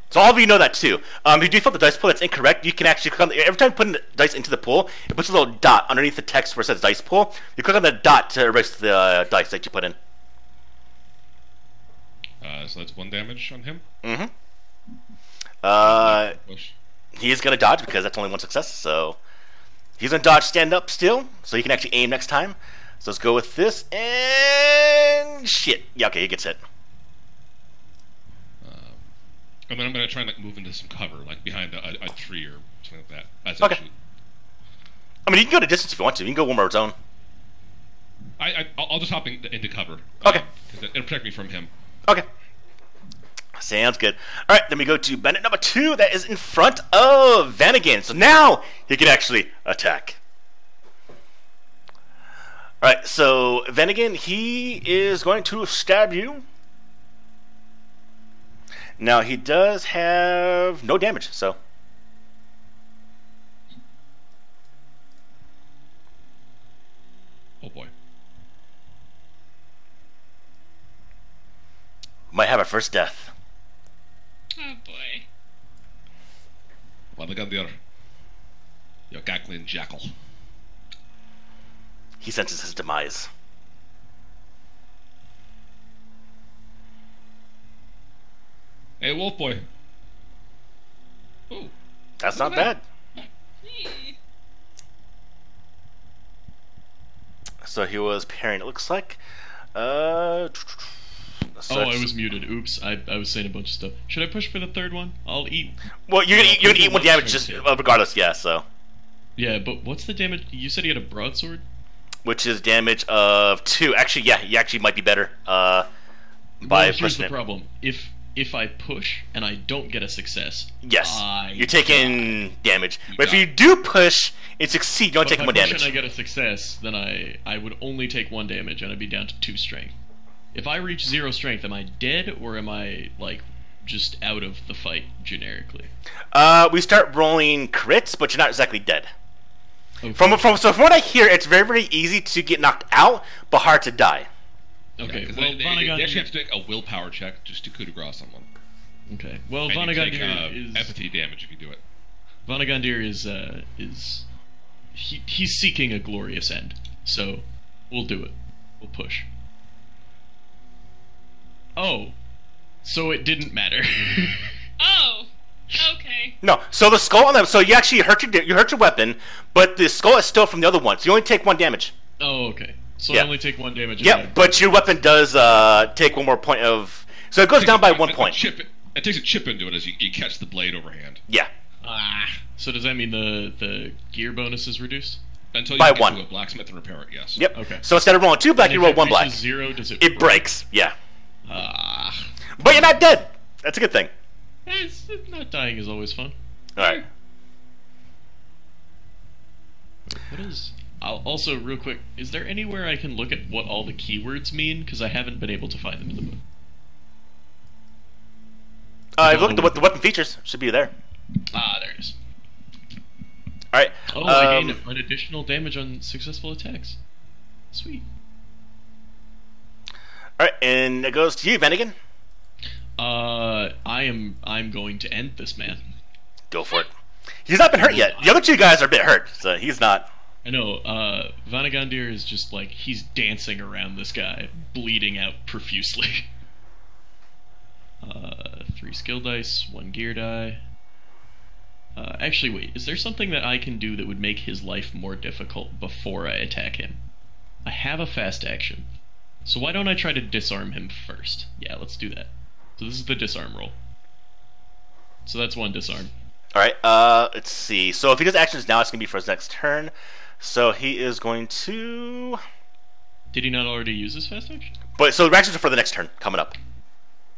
So all of you know that too. Um, if you default the dice pool that's incorrect, you can actually click on the, every time you put the dice into the pool, it puts a little dot underneath the text where it says dice pool. You click on the dot to erase the uh, dice that you put in. Uh, so that's one damage on him. Mm-hmm. Uh, he is gonna dodge because that's only one success. So he's gonna dodge, stand up still, so he can actually aim next time. So let's go with this and shit. Yeah, okay, he gets hit. And then I'm gonna try and like move into some cover, like behind a, a, a tree or something like that. That's Okay. actually. I mean, you can go to distance if you want to. You can go one more zone. I, I I'll I'll just hop in, into cover. Okay. Uh, because it'll protect me from him. Okay. Sounds good. All right, then we go to bandit number two. That is in front of Vanagan. So now he can actually attack. All right, so Vanagan, he is going to stab you. Now he does have no damage, so Oh boy. might have our first death. Oh boy. Vanagandir. Your cackling jackal. He senses his demise. Hey, wolf boy. Ooh. That's not Look at bad. So he was pairing, It looks like. Uh. so Oh, I was muted. Oops, I, I was saying a bunch of stuff. Should I push for the third one? I'll eat. Well, you're gonna eat, you're gonna eat one damage just uh, regardless, yeah. So, Yeah, but what's the damage? You said he had a broadsword. which is damage of two. Actually, yeah, he actually might be better. Uh, by well, here's the problem. If if I push and I don't get a success, Yes, I you're taking damage. You But if you do push and succeed, you only But take if I push damage. and I get a success, then I I would only take one damage and I'd be down to two strength. If I reach zero strength, am I dead or am I like just out of the fight generically? Uh, we start rolling crits, but you're not exactly dead. Okay. From from so from what I hear, it's very very easy to get knocked out, but hard to die. Okay, Yeah, 'cause well they, they, Vonnegut. they actually have to make a willpower check just to coup de grace someone. okay, well And you Vonnegut take, here uh, is empathy damage if you do it. Vonnegut is uh, is he, he's seeking a glorious end. So we'll do it. We'll push. Oh, so it didn't matter. Oh. Okay. No, so the skull on them. So you actually hurt your you hurt your weapon, but the skull is still from the other one. So you only take one damage. oh, okay. So Yeah. I only take one damage. Yeah, but your weapon does uh, take one more point of. So it goes down by Takes a- one a- a point. Chip, it takes a chip into it as you, you catch the blade overhand. Yeah. Ah. So does that mean the the gear bonus is reduced? Until you By get one. to a blacksmith and repair it, yes. Yep. Okay. So instead of rolling two black, And you if roll it one black. reaches Zero. Does it? It breaks. Yeah. Ah. But you're not dead. That's a good thing. It's, not dying is always fun. All right. What is? I'll, also, real quick, is there anywhere I can look at what all the keywords mean? Because I haven't been able to find them in the book. Uh, if you look at what the weapon features, should be there. Ah, there it is. All right. Oh, I um, gain an additional damage on successful attacks. Sweet. all right, and it goes to you, Vanagon. Uh, I am. I'm going to end this man. Go for it. He's not been hurt yet. The other two guys are a bit hurt, so he's not. I know. Uh, Vanagandir is just like he's dancing around this guy, bleeding out profusely. Uh, three skill dice, one gear die. Uh, actually, wait. Is there something that I can do that would make his life more difficult before I attack him? I have a fast action, so why don't I try to disarm him first? Yeah, let's do that. So this is the disarm roll. So that's one disarm. All right. Uh, let's see. So if he does actions now, it's gonna be for his next turn. So he is going to. Did he not already use his fast action? But so the reactions are for the next turn coming up.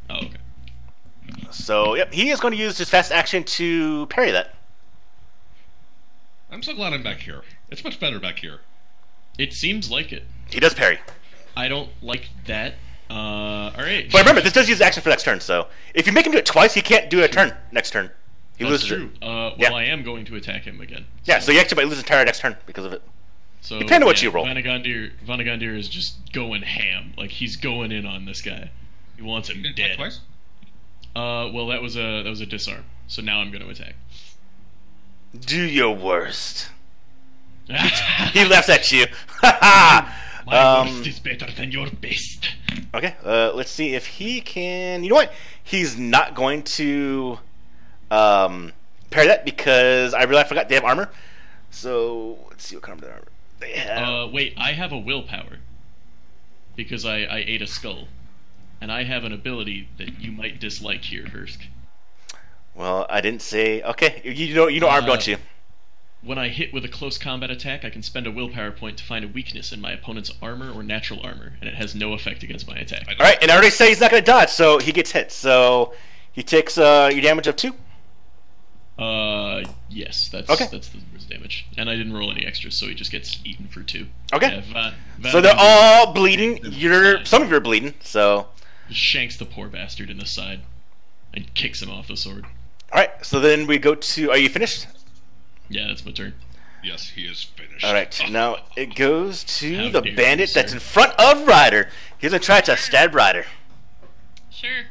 Oh, okay. So yep, he is going to use his fast action to parry that. I'm so glad I'm back here. It's much better back here. It seems like it. He does parry. I don't like that. Uh, all right. But remember, this does use action for next turn. So if you make him do it twice, he can't do a turn next turn. He That's loses true. it. Uh, well, Yeah. I am going to attack him again. Yeah. So you actually might lose entire next turn because of it. So Depending on what yeah, you roll. Vanagandir, Vanagandir is just going ham. Like he's going in on this guy. He wants him You dead. twice? Uh, well, that was a that was a disarm. So now I'm going to attack. Do your worst. He laughs at you. um, worst is better than your best. okay. Uh, let's see if he can. You know what? He's not going to um, that because I I forgot they have armor. So let's see what kind of armor they have. Uh, wait, I have a willpower because I I ate a skull, and I have an ability that you might dislike here, Hursk. well, I didn't say. Okay, you know you know arm, Uh, don't you? When I hit with a close combat attack, I can spend a willpower point to find a weakness in my opponent's armor or natural armor, and it has no effect against my attack. All right, and I already say he's not going to dodge, so he gets hit. So he takes uh, your damage of two. Uh, yes, that's Okay. that's the worst damage, and I didn't roll any extras, so he just gets eaten for two. Okay. Yeah, Van, Van So they're all bleeding. You're some of you are bleeding. So shanks the poor bastard in the side and kicks him off the sword. all right. So then we go to. Are you finished? Yeah, that's my turn. Yes, he is finished. All right. Now it goes to How the dare you, bandit that's in front of Ryder. He's gonna try to stab Ryder. Sure.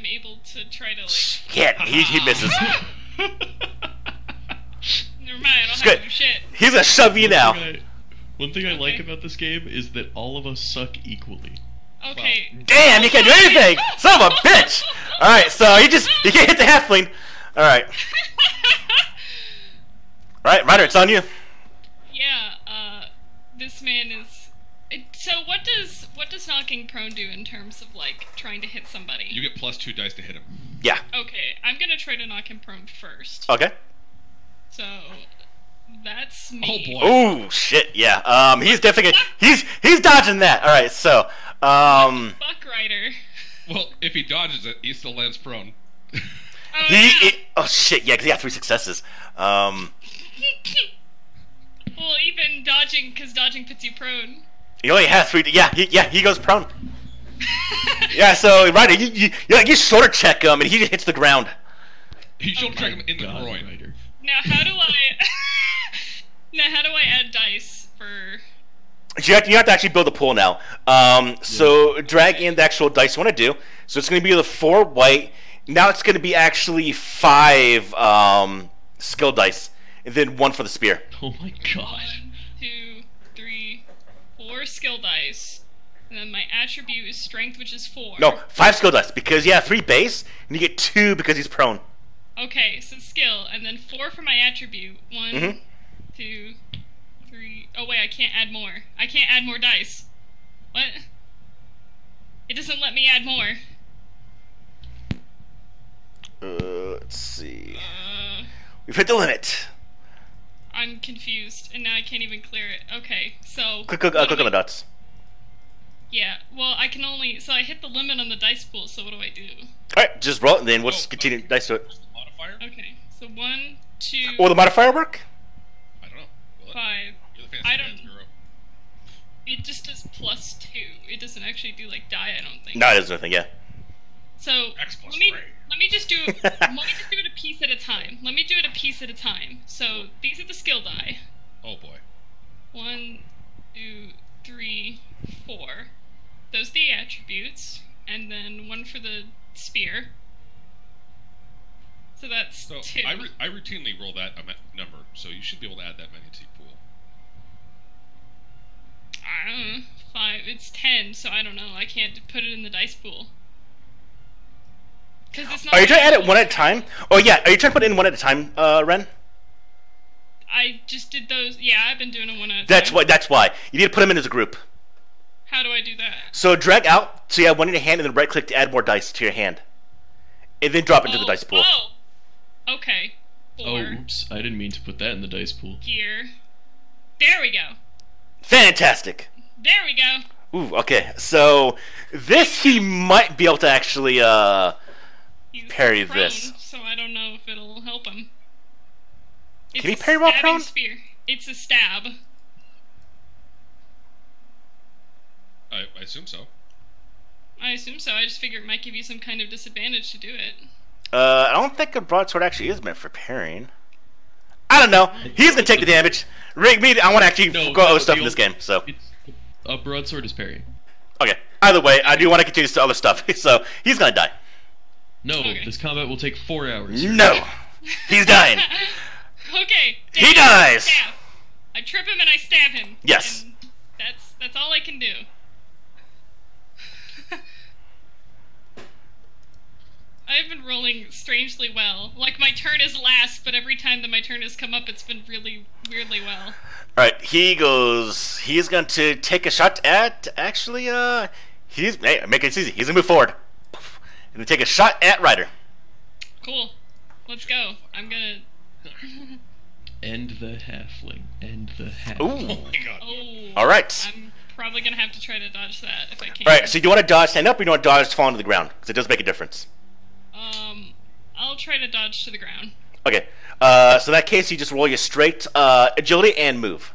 I'm able to try to like. Yeah, he, he misses. Never mind. I don't It's have good. to do shit. He's gonna shove you now. One thing I, one thing I like about this game is that all of us suck equally. Okay. Damn, you can't do anything. Son of a bitch. All right. So he just he can't hit the halfling. All right. All right, Ryder, it's on you. yeah. Uh, this man is. It, so what does what does knocking prone do in terms of like trying to hit somebody? You get plus two dice to hit him. Yeah. Okay, I'm gonna try to knock him prone first. Okay. So that's me. Oh boy. Oh shit, yeah. Um, he's definitely he's he's dodging that. All right, so um, Buck Rider. Well, if he dodges it, he still lands prone. Oh, he, yeah. he oh shit, yeah, 'cause he got three successes. Um, well, even dodging, because dodging puts you prone. He only has three. Yeah, he, yeah, he goes prone. Yeah, so Ryder, you you you, you shoulder check him and he just hits the ground. He should track him in the God, groin. Ryder. now, how do I? now, how do I add dice for? You have, to, you have to actually build a pool now. Um, so drag in the actual dice you want to do. So it's going to be the four white. Now it's going to be actually five um, skill dice, and then one for the spear. Oh my god. One, two, three, four skill dice. And then my attribute is strength, which is four. No, five skill dice because yeah, three base, and you get two because he's prone. Okay, so skill, and then four for my attribute. One, Mhm. two, three. Oh wait, I can't add more. I can't add more dice. What? It doesn't let me add more. Uh, let's see. Uh, We've hit the limit. I'm confused, and now I can't even clear it. Okay, so. Click, click, uh, click do on the dots. Yeah, well, I can only. So I hit the limit on the dice pool, so what do I do? All right, just roll it, and then we'll just Oh, continue oh. dice to it. Okay, so one, two. Will the modifier work? five. You're the fancy I don't- Zero. It just does plus two. It doesn't actually do like die. I don't think. No, it is nothing. Yeah. So X plus let me three. Let me just do let me just do it a piece at a time. Let me do it a piece at a time. So these are the skill die. Oh boy. One, two, three, four. Those are the attributes, and then one for the spear. So that's So two. I, ru- I routinely roll that ama- number, so you should be able to add that many to your pool. I don't know, five. It's ten, so I don't know. I can't put it in the dice pool. Because it's not. Are you trying to add it actual one at a time. time? Oh yeah. Are you trying to put in one at a time, uh, Ren? I just did those. Yeah, I've been doing it one at a That's time. why. That's why you need to put them in as a group. How do I do that? So drag out so you have one in your hand, and then right click to add more dice to your hand, and then drop into the Oh, dice pool. Oh. Okay. Oh, oops! I didn't mean to put that in the dice pool. Gear. There we go. Fantastic. There we go. Ooh. Okay. So this he might be able to actually. uh... He's Parry prone, this. So I don't know if it'll help him. It's Can he parry while stabbing prone? Spear. It's a stab. I, I assume so. I assume so. I just figure it might give you some kind of disadvantage to do it. Uh, I don't think a broadsword actually is meant for parrying. I don't know. He's gonna take the damage. Rig me. I want to actually No, go no, other stuff the in this game. So a broadsword is parrying. okay. Either way, I do want to continue to other stuff. So he's gonna die. No, Okay. this combat will take four hours. No, he's dying. okay. He dies. Stab. I trip him and I stab him. Yes. And that's that's all I can do. I've been rolling strangely well. Like my turn is last, but every time that my turn has come up, it's been really weirdly well. All right, he goes. He's going to take a shot at. Actually, uh, he's hey, make it easy. He's gonna move forward, and then take a shot at Ryder. Cool. Let's go. I'm gonna. End the halfling. End the halfling. Oh my god. Oh. All right. I'm probably gonna have to try to dodge that if I can. All right. So do you want to dodge stand up, or you want to dodge fall to the ground? Because it does make a difference. Um, I'll try to dodge to the ground. Okay. Uh, so in that case, you just roll your straight uh, agility and move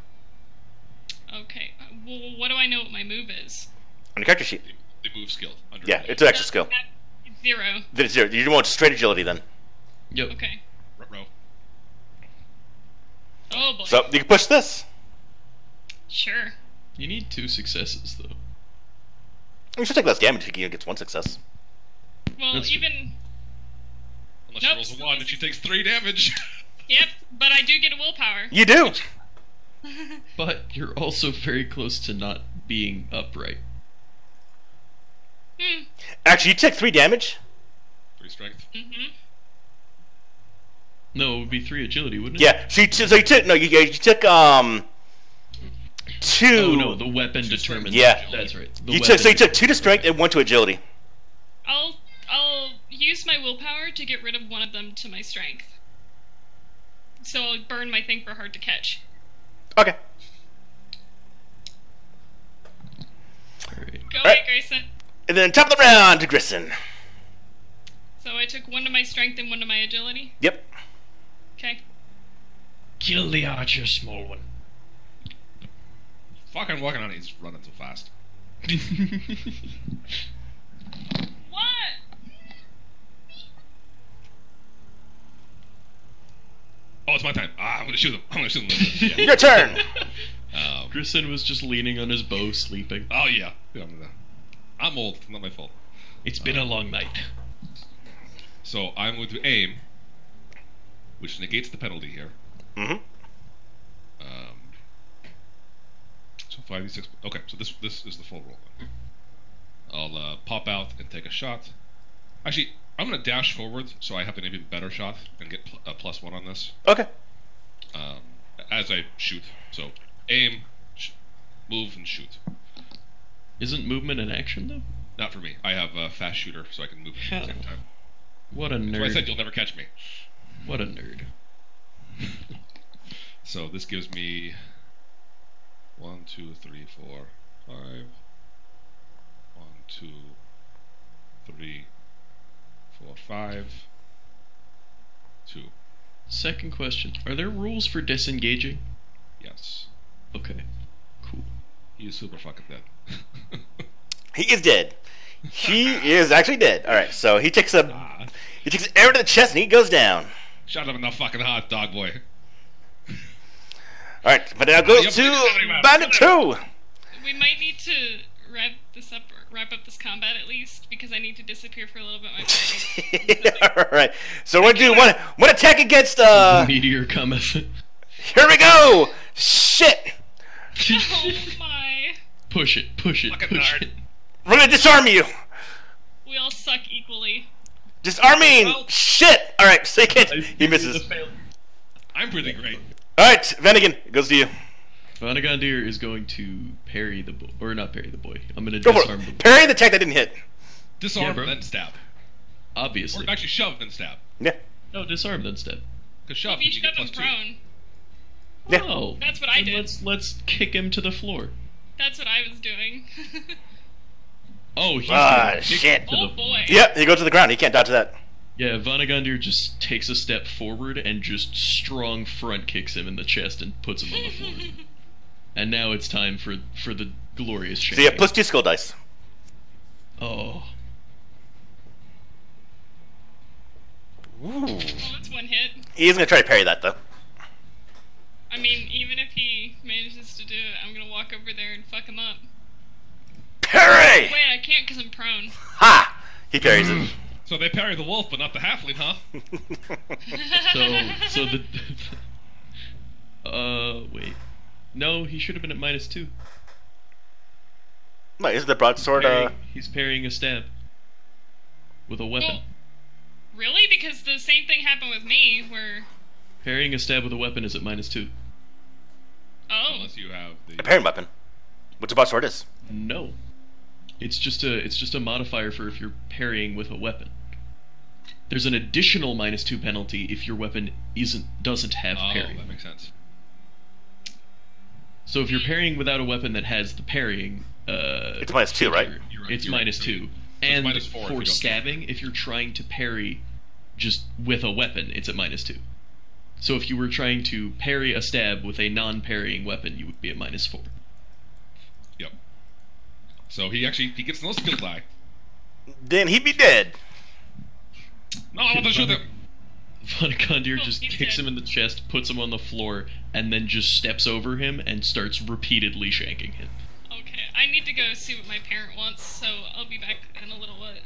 Okay. Uh, Well, what do I know what my move is? on your character sheet. The, the move skill. Under Yeah, it's an extra That- skill. That- it's Zero. Then it's zero. You want straight agility then. Yep. Okay. Row. Oh boy. So you can push this. Sure. You need two successes though. You should take less damage if you get one success. Well, That's true. even. Unless Nope, she rolls a one a and she takes three damage. Yep, but I do get a willpower. You do. But you're also very close to not being upright. Hmm. Actually, you took three damage. three strength. Mm-hmm. No, it would be three agility, wouldn't it? Yeah. So you, t- so you took no. You, you took um two. Oh no, the weapon strength. determines. Yeah. that's right. The you took so you took two to strength and one to agility. I'll I'll use my willpower to get rid of one of them to my strength. So I'll burn my thing for hard to catch. Okay. Alright. Go Alright. away, Grayson. And then top of the round to Grissom. So I took one to my strength and one to my agility. Yep. Okay. Kill the archer, small one. Fucking walking on it, he's running so fast. What? Oh, it's my time. Ah, I'm gonna shoot him. I'm gonna shoot him. Yeah. Your turn. um, Grissom was just leaning on his bow, sleeping. oh yeah. yeah I'm, gonna, I'm old. Not my fault. It's been a long night. So I'm going to aim, which negates the penalty here. hmm Um, so five d six. Okay, so this this is the full roll. I'll uh, pop out and take a shot. Actually, I'm gonna dash forward so I have an even better shot and get pl- a plus one on this Okay. um, as I shoot. So aim, sh- move, and shoot. Isn't movement an action though? Not for me. I have a fast shooter, so I can move at the same time. What a That's why I said you'll never catch me. What a nerd. So this gives me one, two, three, four, five. One, two, three, four, five. Two. Second question: Are there rules for disengaging? Yes. Okay. Cool. He is super fucking dead. He is dead. He is actually dead. All right, so he takes a he takes an arrow to the chest and he goes down. shut up in the fucking hot dog boy. All right, but now go Yep. to Bandit Two. We might need to wrap this up, wrap up this combat at least, because I need to disappear for a little bit. My All right, so we're gonna do one one attack against. uh Meteor cometh. Here we go. Shit, oh my! push it, push it, Fucking push nerd. it. we're gonna disarm you. We all suck equally. Disarming. Well- Shit. All right, so he can't. He misses. I'm pretty great. All right, Vanagon it goes to you. Vanagandir is going to parry the boy, or not parry the boy. I'm gonna Go for disarm the it. boy. Parry the attack that didn't hit. Disarm Yeah, bro. then stab. Obviously. Or actually shove then stab. Yeah. No, disarm then stab. Because shove, if you you get shove him plus two. Prone, Yeah. Oh, That's what I then did. Let's let's kick him to the floor. that's what I was doing. Oh, he's Ah, gonna kick shit. to oh the- boy! Yep, he goes to the ground. He can't dodge that. Yeah, Vanagandir just takes a step forward and just strong front kicks him in the chest and puts him on the floor. and now it's time for for the glorious So yeah, plus two skill dice. oh, Ooh. Well, that's one hit. He's gonna try to parry that though. I mean, even if he manages to do it, I'm gonna walk over there and fuck him up. Parry! Wait, I can't because I'm prone. Ha! He parries it. So they parry the wolf, but not the halfling, huh? so so the. uh, wait. No, he should have been at minus two. Wait, isn't the broadsword uh Parrying- he's parrying a stab with a weapon. Well, really? Because the same thing happened with me, where Parrying a stab with a weapon is at minus two. Oh, Unless you have the. a parrying weapon? Which a broadsword is. No. It's just a it's just a modifier for if you're parrying with a weapon. There's an additional minus two penalty if your weapon isn't doesn't have Oh, parry. that makes sense. So if you're parrying without a weapon that has the parrying, uh, It's minus two, right? feature, You're right, it's you're right, minus you're two. So And minus four for don't stabbing, if you're trying to parry just with a weapon, it's at minus two. So if you were trying to parry a stab with a non-parrying weapon, you would be at minus four. Yep. So he actually he gets no skill die. Then he'd be dead. No, I want to shoot him. Vanagandir Oh, just he's kicks dead. him in the chest, puts him on the floor, and then just steps over him and starts repeatedly shanking him. okay. I need to go see what my parent wants, so I'll be back in a little bit.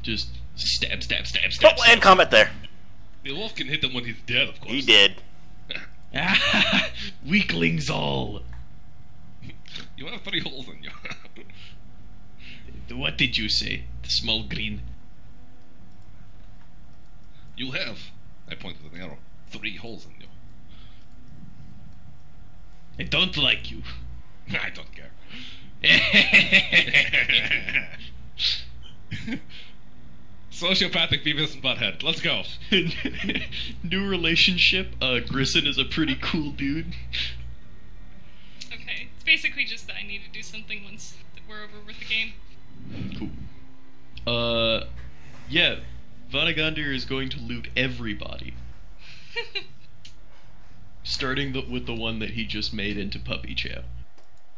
Just stab, stab, stab, stab. Oh, and combat there. The wolf can hit him when he's dead, of course. He did. Weaklings all. You have three holes in you. What did you say? The small green. you have. I pointed an arrow. Three holes in you. I don't like you. I don't care. Sociopathic Beavis and Butthead. Let's go. New relationship. Uh, Grissom is a pretty cool dude. Okay. It's basically just that I need to do something once we're over with the game. Cool. Uh, yeah. Vanagandir is going to loot everybody, starting the, with the one that he just made into Puppy Chow.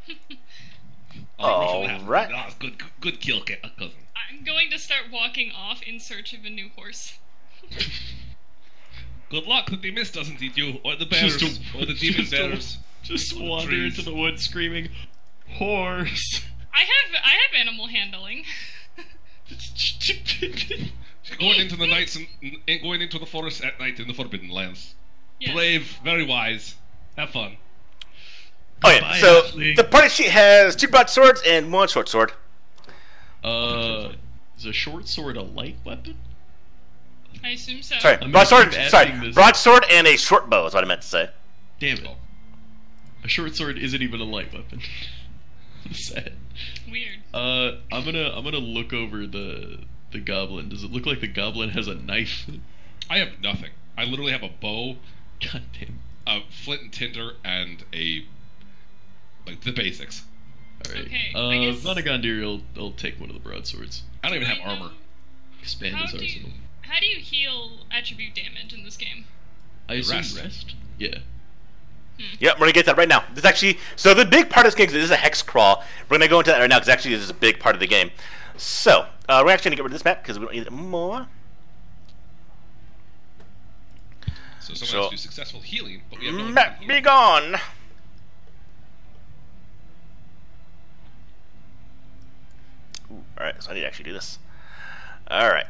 All right. Oh, good, good, good kill, ca- cousin. I'm going to start walking off in search of a new horse. Good luck that the mist doesn't eat you, or the bears, Just a- or the demon just a- Just Little wander trees. into the woods screaming, "Horse!" I have I have animal handling. Going into the nights and, and going into the forest at night in the Forbidden Lands. Yes. Brave, very wise. Have fun. Oh yeah. Goodbye, So halfling. the party sheet has two broadswords and one short sword. Uh, is a short sword a light weapon? I assume so. Sorry, I'm broadsword. gonna Sorry, asking this. broadsword and a short bow is what I meant to say. Damn it! A short sword isn't even a light weapon. Sad. Weird. Uh, I'm gonna I'm gonna look over the the goblin. Does it look like the goblin has a knife? I have nothing. I literally have a bow, God damn. a flint and tinder, and a like the basics. All right. Okay, I uh, guess- Vanagandir will will take one of the broadswords. I don't even Do have know- armor. Expand How his do arsenal. you how do you heal attribute damage in this game? I assume Rest. rest. Yeah. Yep, we're gonna get that right now. This actually, so the big part of this game, 'cause this is a hex crawl. We're gonna go into that right now because actually this is a big part of the game. So uh, we're actually gonna get rid of this map because we don't need it more. So someone So- has to do successful healing, but we have no Map be gone. Ooh, All right, so I need to actually do this. All right,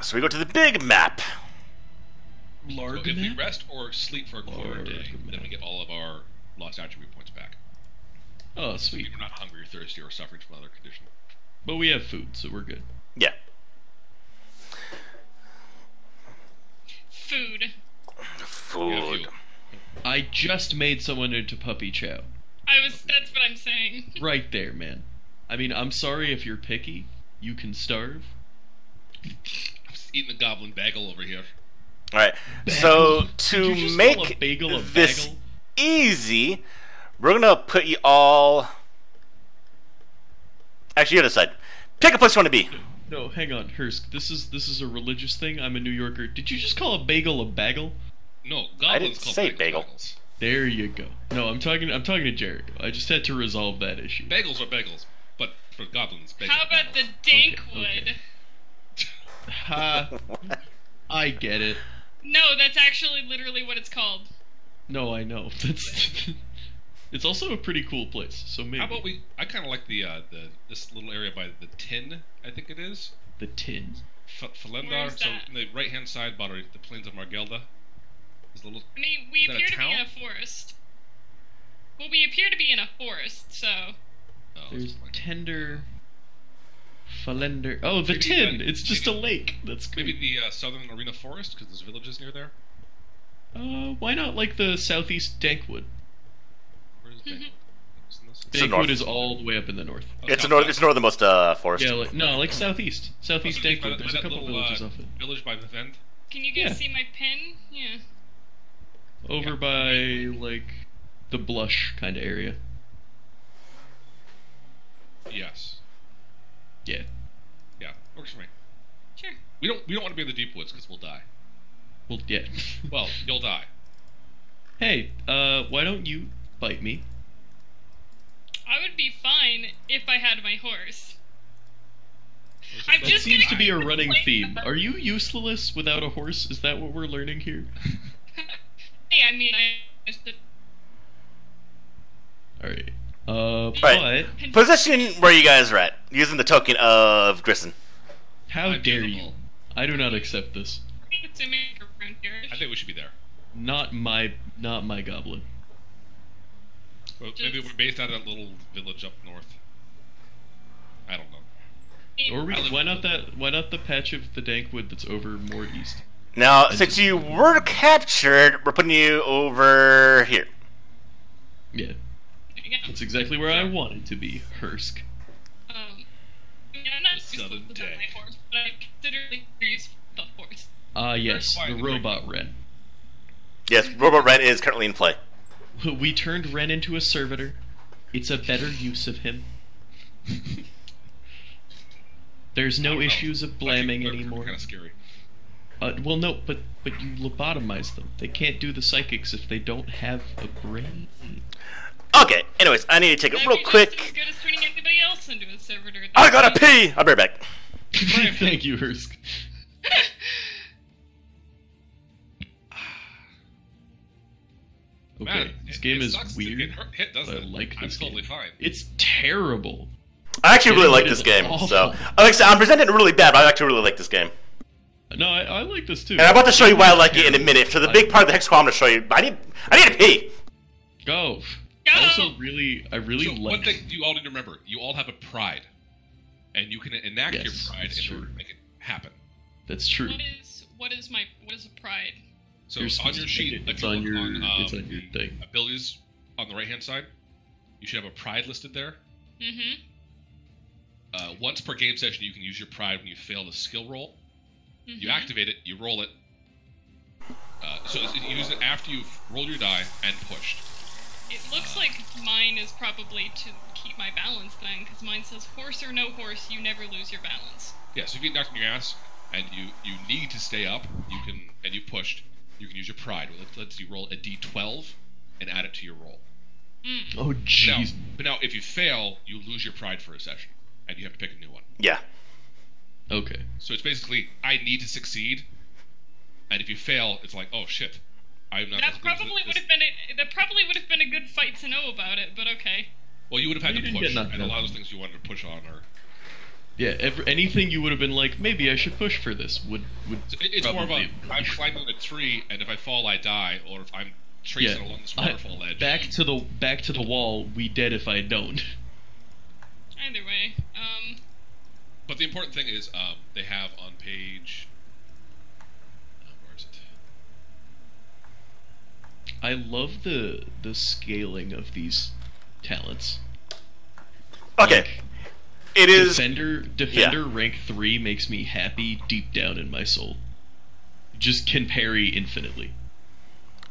so we go to the big map. So Larg if we rest or sleep for a quarter day, map. then we get all of our lost attribute points back. Oh, So sweet. we're not hungry or thirsty or suffering from another condition. But we have food, so we're good. Yeah. Food. Food. I just made someone into puppy chow. I was. That's what I'm saying. Right there, man. I mean, I'm sorry if you're picky. You can starve. I'm just eating a goblin bagel over here. All right. So to Did you just call a make bagel a this bagel? easy, we're gonna put you all. Actually, you gotta decide. Pick a place you want to be. No, hang on, Hursk. This is this is a religious thing. I'm a New Yorker. Did you just call a bagel a bagel? No, goblins call say bagels bagel. bagels. There you go. No, I'm talking. I'm talking to Jared. I just had to resolve that issue. Bagels are bagels, but for goblins, bagels How are about the Dankwood? dank Okay, wood? okay. Ha! I get it. No, that's actually literally what it's called. No, I know. That's. it's also a pretty cool place. So maybe How about we? I kind of like the uh, the this little area by the tin. I think it is. the tin. F- Falendar. So that? in the right hand side, by the plains of Margelda. There's a little. I mean, we Is that a appear to be in a forest. Well, we appear to be in a forest, so Oh, There's tender. Falender. Oh, the Maybe tin. then- It's just a lake. That's good. Maybe the uh, southern arena forest because there's villages near there. Uh, why not like the southeast Dankwood? Where is Dankwood? Isn't this? the north. Dankwood is all the way up in the north. Oh, It's the not north. bad. It's the northernmost uh, forest. Yeah, like, no, like southeast. Oh, Southeast so Dankwood. There's a couple little, villages uh, off it. Village by the Vend. can you guys Yeah. see my pin? Yeah. Over Yeah. by like the blush kind of area. Yes. Yeah. Yeah. Works for me. Sure. We don't. We don't want to be in the deep woods because we'll die. Well, yeah. Well, you'll die. hey, uh, why don't you bite me? I would be fine if I had my horse. I'm That just seems gonna to be a running theme. that. Are you useless without a horse? Is that what we're learning here? Hey, I mean, I. just- Alright. Uh, Right. but Position where you guys are at, using the token of Grissom. how I'm dare visible. you? I do not accept this. to make. I think we should be there. Not my, not my goblin. Well, maybe we're based out of that little village up north. I don't know. Or we, why not that? Why not the patch of the Dankwood that's over more east? Now, And since you were captured, we're putting you over here. Yeah, There that's exactly where I wanted to be, Hursk. Um, I mean, I'm not The useful southern without tank. my horse, but I consider it useful the horse. Ah, yes, the the robot great- Ren. Yes, robot Ren is currently in play. We turned Ren into a servitor. It's a better use of him. There's no issues of blaming anymore. Kind of scary. Uh, well, no, but but you lobotomize them. They can't do the psychics if they don't have a brain. Okay. Anyways, I need to take That'd it real just quick. as good as turning anybody else into a servitor. at I gotta pee. I'll be right back. Thank you, Hursk. Okay, Man, this it- game it is weird. get hit, doesn't I it? like I'm this totally game. fine. It's terrible. I actually really like this game. awful. So, like I said, I'm presenting it really bad, but I actually really like this game. No, I, I like this too. And I'm about to show you why I like it in a minute. So the big part of the hex crawl I'm gonna show you. I need, I need to pee. Go. Go! I also really, I really So like. one thing you all need to remember: you all have a pride, and you can enact Yes, your pride that's in order to make it happen. That's true. What is what is my what is a pride? So You're on your sheet, it- it's you on your- on, it's um, on your the thing. Abilities on the right hand side. You should have a pride listed there. Mm-hmm. Uh, once per game session, you can use your pride when you fail the skill roll. mm-hmm. You activate it, you roll it. Uh, so you use it after you've rolled your die and pushed. It looks like mine is probably to keep my balance then, because mine says horse or no horse, you never lose your balance. Yeah, so if you get knocked on your ass and you you need to stay up, you can and you pushed, you can use your pride. It lets you roll a d12 and add it to your roll. Hmm. Oh Now, jeez. but now, if you fail, you lose your pride for a session, and you have to pick a new one. Yeah. Okay. So it's basically, I need to succeed, and if you fail, it's like, oh shit, I'm not. That as good as probably would have been a, that probably would have been a good fight to know about it, but okay. Well, you would have had You to push, and a lot of those things you wanted to push on are. Yeah. Every, anything you would have been like, maybe I should push for this would would. It- It's more of probably- a, I'm climbing a tree, and if I fall, I die, or if I'm tracing Yeah. along this I- waterfall edge. back to the back to the wall. We dead if I don't. Either way, um, But the important thing is, um, they have on page. Uh, where is it? I love the the scaling of these talents. Okay. Like, It is. Defender Defender rank three makes me happy deep down in my soul. Just can parry infinitely.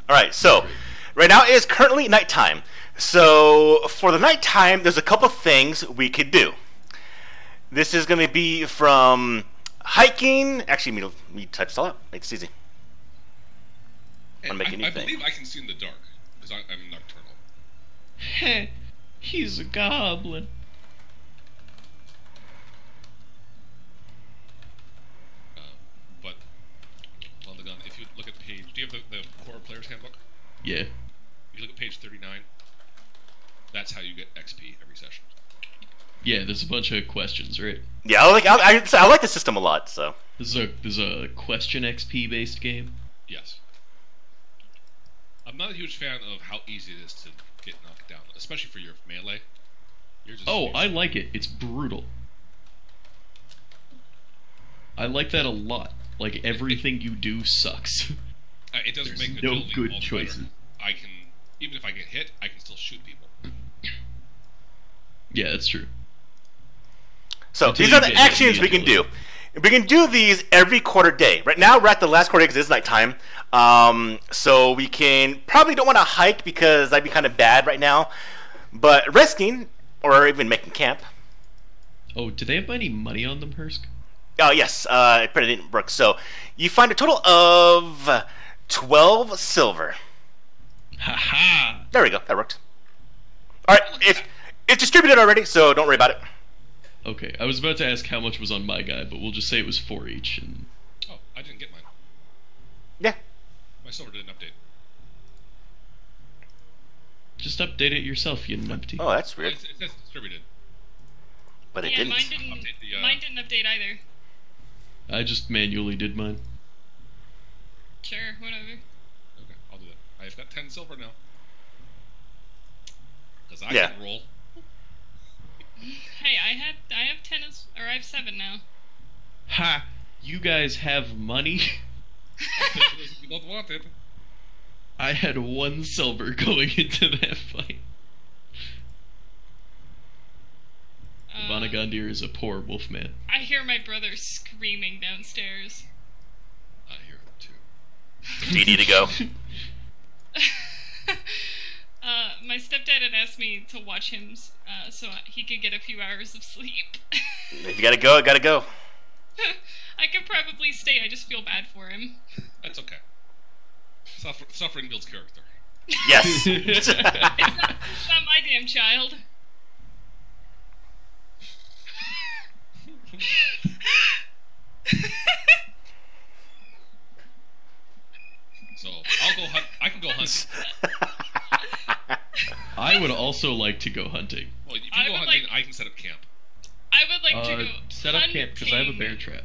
All right. So, right now it is currently nighttime. So, for the nighttime, there's a couple things we could do. This is going to be from hiking. Actually, me, me type this all out. Make this easy. And make I, a new I believe I can see in the dark because I'm nocturnal. Heh, he's a goblin. Uh, but on the gun, if you look at page, do you have the, the core player's handbook? Yeah. If you look at page 39, that's how you get XP every session. Yeah, there's a bunch of questions, right? Yeah, I like I, I, I like the system a lot. So, This is a this is a question XP based game. Yes. I'm not a huge fan of how easy it is to get knocked down, especially for your melee. You're just Oh, you're- I like it. It's brutal. I like that a lot. Like everything you do sucks. Uh, it does there's make no good all choices. Better. I can, even if I get hit, I can still shoot people. yeah, that's true. so Until these are the actions we can do. We can do these every quarter day. Right now, we're at the last quarter because it's nighttime. Um, so we can probably don't want to hike because that'd be kind of bad right now. But resting or even making camp. Oh, do they have any money on them, Hursk? Oh yes, uh, it didn't work. So you find a total of twelve silver. Ha ha! There we go. That worked. All right, it's it's distributed already, so don't worry about it. Okay, I was about to ask how much was on my guy, but we'll just say it was four each, and Oh, I didn't get mine. Yeah. My silver didn't update. just update it yourself, you numpty. Oh, that's weird. it, it says distributed. But it yeah, didn't. mine didn't. Update the, uh, Mine didn't update either. I just manually did mine. Sure, whatever. Okay, I'll do that. I've got 10 silver now. Because I Yeah. can roll. Hey, I had I have ten as, or I have seven now. Ha! You guys have money? you don't want it. I had one silver going into that fight. Uh, Vanagandir is a poor wolf man. I hear my brother screaming downstairs. I hear him too. Do you need to go? uh, my stepdad had asked me to watch him uh, so he could get a few hours of sleep. if you gotta go, gotta go. I could probably stay. I just feel bad for him. That's okay. Suffer- suffering builds character. Yes. It's not, it's not my damn child. So I'll go hunt. I can go hunting. I would also like to go hunting. Well, if you I go would hunting, like- I can set up camp. I would like to Uh, go set up camp because I have a bear trap.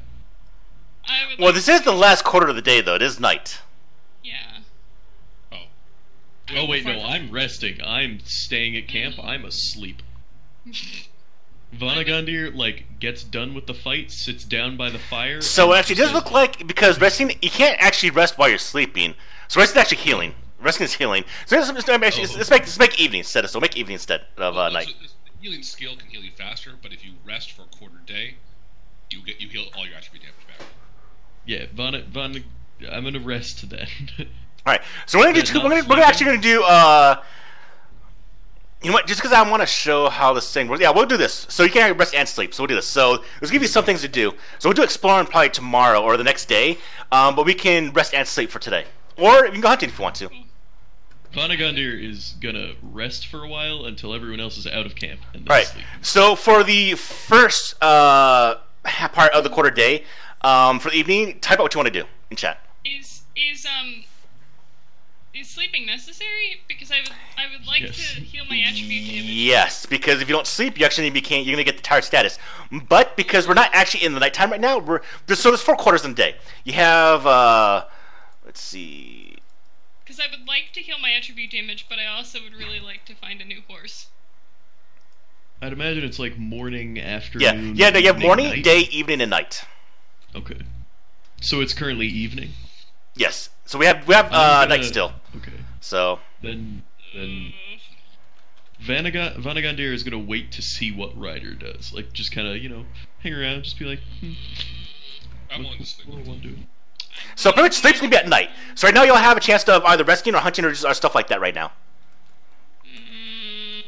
I would well, like this to is the last quarter of the day, though. It is night. Yeah. Oh. Oh wait, no, Fine. I'm resting. I'm staying at camp. I'm asleep. Vanagandir like gets done with the fight, sits down by the fire. So and actually, it does says, look like because resting, you can't actually rest while you're sleeping. So resting is actually healing. Resting is healing. So let's, let's, actually, Oh. let's make let's make evening instead. Of, so make evening instead of uh, night. so this- the healing skill can heal you faster, but if you rest for a quarter day, you get you heal all your attribute damage back. Yeah, Vana, Vana, I'm gonna rest then. All right. So we're gonna do. not We're, gonna, we're actually gonna do. Uh, you know what? Just because I want to show how this thing works. Yeah, we'll do this. So you can rest and sleep. So we'll do this. So let's give you some things to do. So we'll do exploring probably tomorrow or the next day. Um, but we can rest and sleep for today, or you can go hunting if you want to. Vanagandir is gonna rest for a while until everyone else is out of camp and then Right. sleep. So for the first uh, part of the quarter day, um, for the evening, type out what you want to do in chat. Is is um is sleeping necessary? Because I would I would like Yes. to heal my attribute damage. Yes, because if you don't sleep, you actually can't. you're gonna get the tired status. But because we're not actually in the nighttime right now, we're there's, so there's four quarters in the day. You have uh, let's see, Because I would like to heal my attribute damage, but I also would really like to find a new horse. I'd imagine it's like morning, yeah, afternoon. yeah. No, you have evening, morning, night? day, evening, and night. Okay. So it's currently evening. Yes. So we have we have uh, gonna- night still. Okay. So Then then Uh, Vanaga- Vanagandir is gonna wait to see what Ryder does. Like just kind of you know hang around, just be like, hmm, I'm what, willing to what, sleep. what do I want to do? so pretty much sleep's gonna be at night. So right now you'll have a chance of either resting or hunting or, just, or stuff like that right now. mm,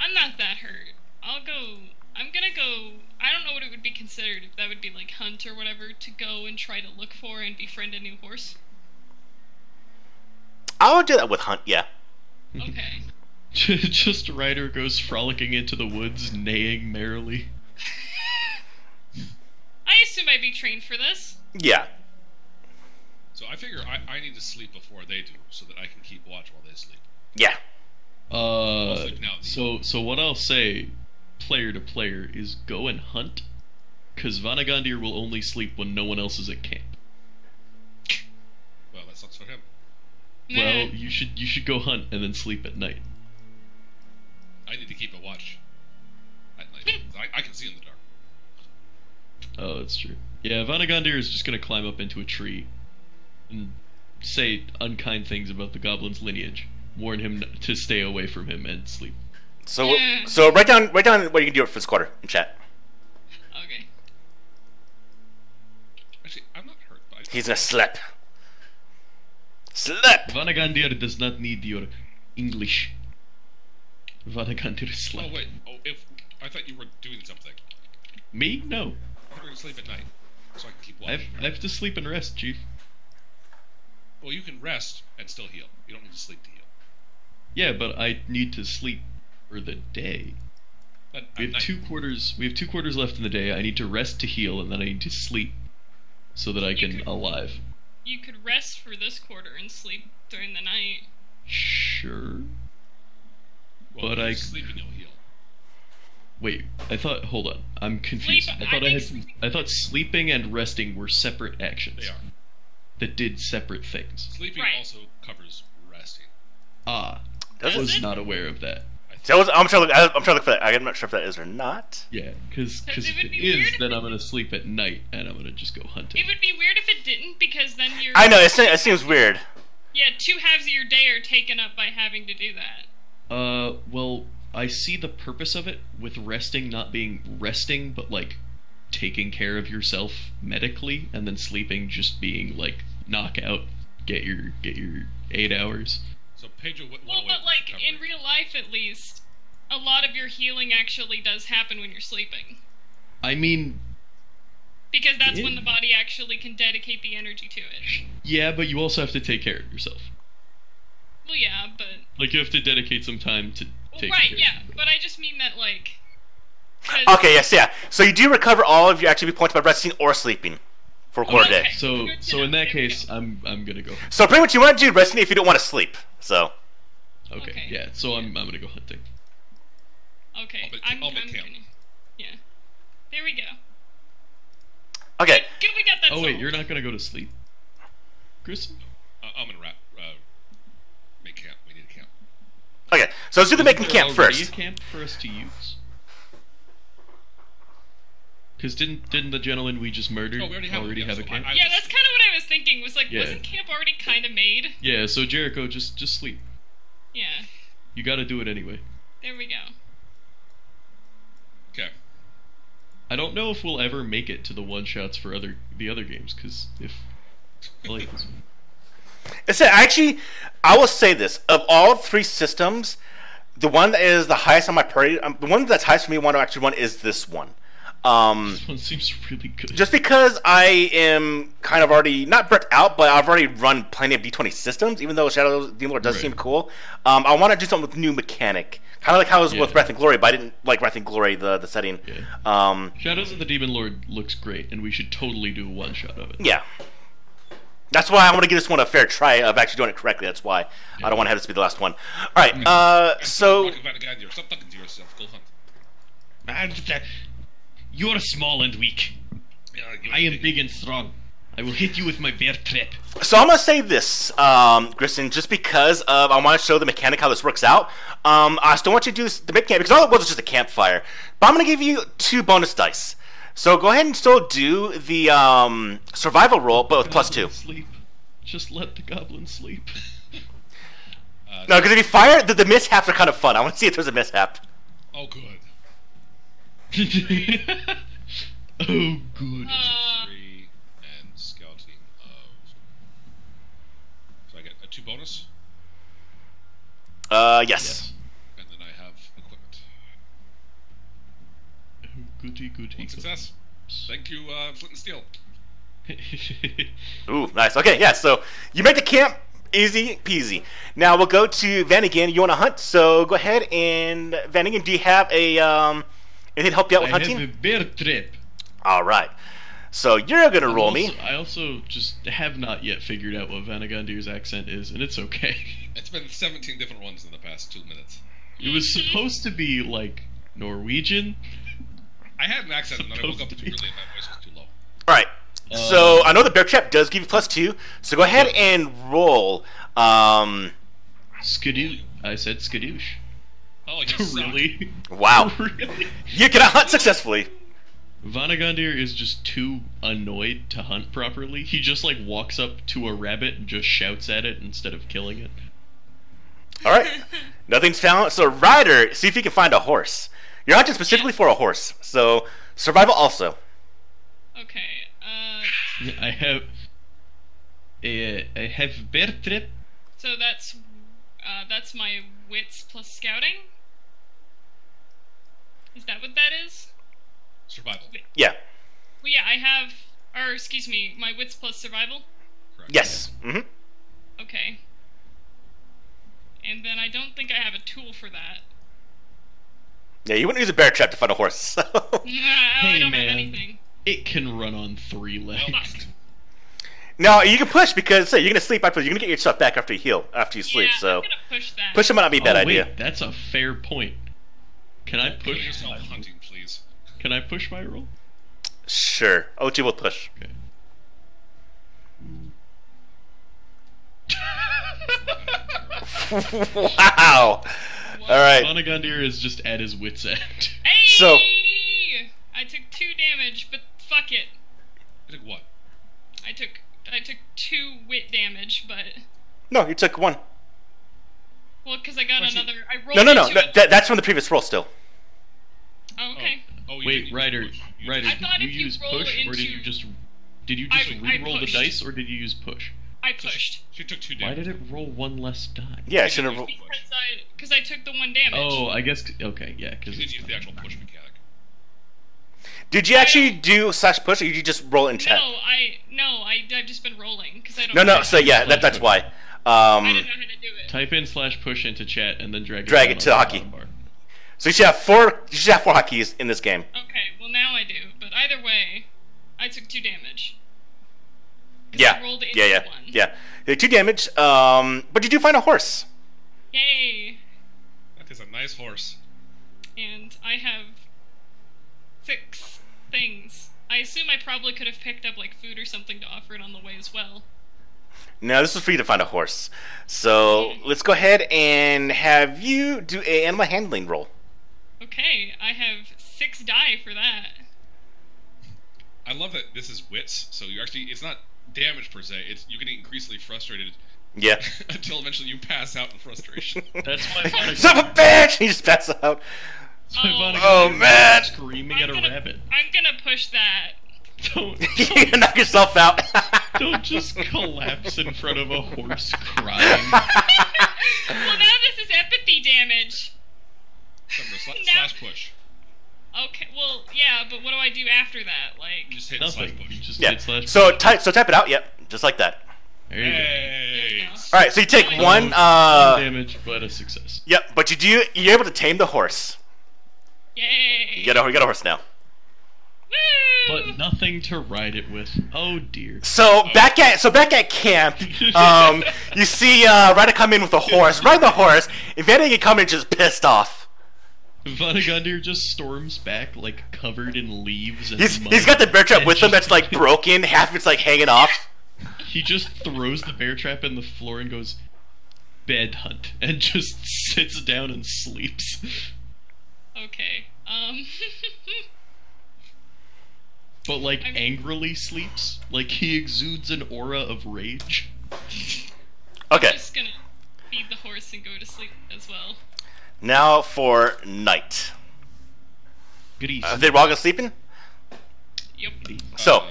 I'm not that hurt. I'll go. I'm gonna go. I don't know what it would be considered if that would be like hunt or whatever to go and try to look for and befriend a new horse. I'll do that with hunt. Yeah. Okay. just Ryder goes frolicking into the woods, neighing merrily. I assume I'd be trained for this. Yeah. So I figure I, I need to sleep before they do, so that I can keep watch while they sleep. Yeah. Uh, so so what I'll say, player to player, is go and hunt, because Vanagandir will only sleep when no one else is at camp. Well, that sucks for him. Well, you should you should go hunt and then sleep at night. I need to keep a watch at night. I, I can see in the dark. Oh, that's true. Yeah, Vanagandir is just gonna climb up into a tree and say unkind things about the goblin's lineage. Warn him to stay away from him and sleep. So Yeah. so write down write down what you can do for this quarter in chat. okay. Actually, I'm not hurt, but I, He's gonna slap. Slap. Vanagandir does not need your English. Vanagandir is Oh slap. wait. Oh, if I thought you were doing something. Me? No. I thought you were gonna sleep at night, so I can keep I have, watching. I have to sleep and rest, Chief. Well, you can rest and still heal. You don't need to sleep to heal. Yeah, but I need to sleep for the day. At, We have night. two quarters. We have two quarters left in the day. I need to rest to heal, and then I need to sleep so that I You can could- alive. You could rest for this quarter and sleep during the night. Sure. Well, but if you I- sleep and you'll heal. Wait, I thought. Hold on, I'm confused. Sleep- I I thought I, think had. sleep- I thought sleeping and resting were separate actions They are. that did separate things. Sleeping Right. also covers resting. Ah, Does I was it? not aware of that. So was, I'm, trying to look. I'm trying to look for that. I'm not sure if that is or not. Yeah, because Because if would it be weird if then it- I'm gonna sleep at night and I'm gonna just go hunting. It would be weird if it didn't, because then you're. I know it, se- it seems weird. Yeah, two halves of your day are taken up by having to do that. Uh, well, I see the purpose of it with resting not being resting, but like taking care of yourself medically, and then sleeping just being like knockout, get your get your eight hours. So Pedro went, Well, but like from in real life, at least, a lot of your healing actually does happen when you're sleeping, I mean, because that's when the body actually can dedicate the energy to it. yeah, but you also have to take care of yourself. Well, yeah, but Like you have to dedicate some time to well, right, care yeah, of but I just mean that like. 'cause- Okay, yes, yeah. So you do recover all of your attribute points by resting or sleeping for a quarter Okay. day. So so in that case. I'm I'm gonna go. So pretty much you want to do resting if you don't want to sleep. So Okay, Okay. yeah. So I'm I'm gonna go hunting. Okay, I'll make- I'm, I'll make I'm gonna. Yeah. There we go. okay, Good, we got that. Oh wait, you're not gonna go to sleep, Chris? Uh, I'm gonna wrap. Uh, make camp. We need a camp. Okay. So let's do the making camp first. Camp for us to use. Because didn't didn't the gentleman we just murdered Oh, we already have one, have a camp? I- I- Yeah, that's kind of what I was thinking. Was like, Yeah. wasn't camp already kind of made? yeah. So Jericho, just just sleep. Yeah. You got to do it anyway. There we go. Okay. I don't know if we'll ever make it to the one shots for other the other games. Because if I like this one. It's actually, I will say this: of all three systems, the one that is the highest on my priority, um, the one that's highest for me, one to actually one is this one. Um, This one seems really good. just because I am kind of already not burnt out, but I've already run plenty of D20 systems. Even though Shadow of the Demon Lord does Right. seem cool, um, I want to do something with new mechanic, kind of like how it was with Yeah. Wrath and Glory. But I didn't like Wrath and Glory the the setting. Yeah. Um, Shadows of the Demon Lord looks great, and we should totally do one shot of it. yeah, that's why I want to give this one a fair try of actually doing it correctly. That's why I don't want to have this be the last one. All right, uh, so Stop talking to yourself. Go hunt. And that you're small and weak. Yeah, I am big and strong. I will hit you with my bear trap. So I'm gonna say this, um, Grissom, just because of I want to show the mechanic how this works out. Um, I still want you to do this, the mid camp because all it was was just a campfire. But I'm gonna give you two bonus dice. So go ahead and still do the um, survival roll, but with plus two. Sleep. Just let the goblin sleep. Uh, No, because if you fire, the, the mishaps are kind of fun. I want to see if there's a mishap. Oh, good. oh, good. Uh, Three and scouting of. So I get a two bonus, Uh, yes. and then I have equipment. Oh, goody, goody. One success. Thank you, uh, Flint and Steel. Ooh, nice. Okay, yeah. So you make the camp easy peasy. Now we'll go to Vanagon. You want to hunt? So go ahead and Vanagon. Do you have a um anything to help you out with I with have hunting? a bear trap. All right. So you're gonna roll I'm me. also- I also just have not yet figured out what Vanagandir's accent is, and it's okay. It's been 17 different ones in the past two minutes. It was supposed to be like Norwegian. I had an accent, and then I woke up to too be. early, and my voice was too low. All right. so Uh, I know the bear trap does give you plus two. So go ahead and roll. Um. Skadoosh. I said skadoosh. Oh, you suck. really? Wow. really? You cannot hunt successfully. Vanagandir is just too annoyed to hunt properly. He just like walks up to a rabbit and just shouts at it instead of killing it. All right. Nothing's found. So Ryder, see if you can find a horse. You're hunting specifically for a horse. So survival also. okay. Uh, I have a I have bear trap. so that's uh, that's my wits plus scouting. Is that what that is? Survival. Yeah. Well, yeah, I have, or excuse me, my wits plus survival. Correct. Yes. hmm Okay. And then I don't think I have a tool for that. Yeah, you wouldn't use a bear trap to find a horse. So. I don't man. have anything. It can run on three legs. Fuck. no, you can push because say, you're gonna sleep after. You're gonna get yourself back after you heal after you sleep. yeah, so I'm gonna push that. push might not be a bad oh, idea. Wait, that's a fair point. Can I Kill push? yourself hunting, please. Can I push my roll? Sure. OG will push. Okay. wow. What? All right. Vanagandir is just at his wits' end. Hey! So- I took two damage, but fuck it. I took what? I took I took two wit damage, but No, you took one. well, because I got What's it- another. I rolled No, no, no. into That, that's from the previous roll still. Oh, oh okay. Oh, you Wait, didn't Ryder, Ryder, did- I thought did you use push or did you just did you just I- I re-roll the dice or did you use push? I So she- pushed. She took two damage. Why did it roll one less die? Yeah, I should have. Because I because I took the one damage. Oh, I guess okay, yeah, You because didn't use the actual push mechanic. Did you actually do slash push, or did you just roll it in chat? No, I no, I I've just been rolling because I don't. No, no. So yeah, that, that's why. I Um, didn't know how to do it. type in slash push into chat and then drag it Drag down it to on the hotkey. bar. so you should have four. You should have four hotkeys in this game. Okay, well now I do, but either way, I took two damage. 'Cause Yeah, I rolled into yeah, yeah, one. yeah. You two damage. Um, but you do find a horse. Yay! That is a nice horse. And I have six things. I assume I probably could have picked up like food or something to offer it on the way as well. No, this is for you to find a horse. So let's go ahead and have you do a animal handling roll. Okay, I have six die for that. I love that this is wits, so you actually it's not damage per se. It's you getting increasingly frustrated Yeah. until eventually you pass out in frustration. That's why Vanagandir- Son of a bitch! He just passes out. Oh. Vanagandir Oh, man. screaming at a I'm gonna, rabbit. I'm gonna push that. Don't, you knock yourself out. don't just collapse in front of a horse crying. well, now this is empathy damage. Remember, sla- Now- slash push. Okay, well, yeah, Yeah, but what do I do after that? Like, You just hit the slash Nothing. You just Yeah. hit slash. So type so type it out. Yep, just like that. there you go. All right. So you take No one. No Uh, damage, but a success. yep. But you do. You're able to tame the horse. yay! You got a, you got a horse now. Woo! But nothing to ride it with. Oh dear. So back at so back at camp, um, you see uh, Ryder come in with a horse, ride the horse, and Vanity come in just pissed off. Vanagandir just storms back like covered in leaves and He's mud, he's got the bear trap and with him that's like broken, half of it's like hanging off. He just throws the bear trap in the floor and goes, bed hunt, and just sits down and sleeps. Okay. Um. But like I'm- angrily sleeps. Like he exudes an aura of rage. Okay, I'm just gonna feed the horse and go to sleep as well. Now for night. Goody. Uh, they all go sleeping. Yep. So Uh,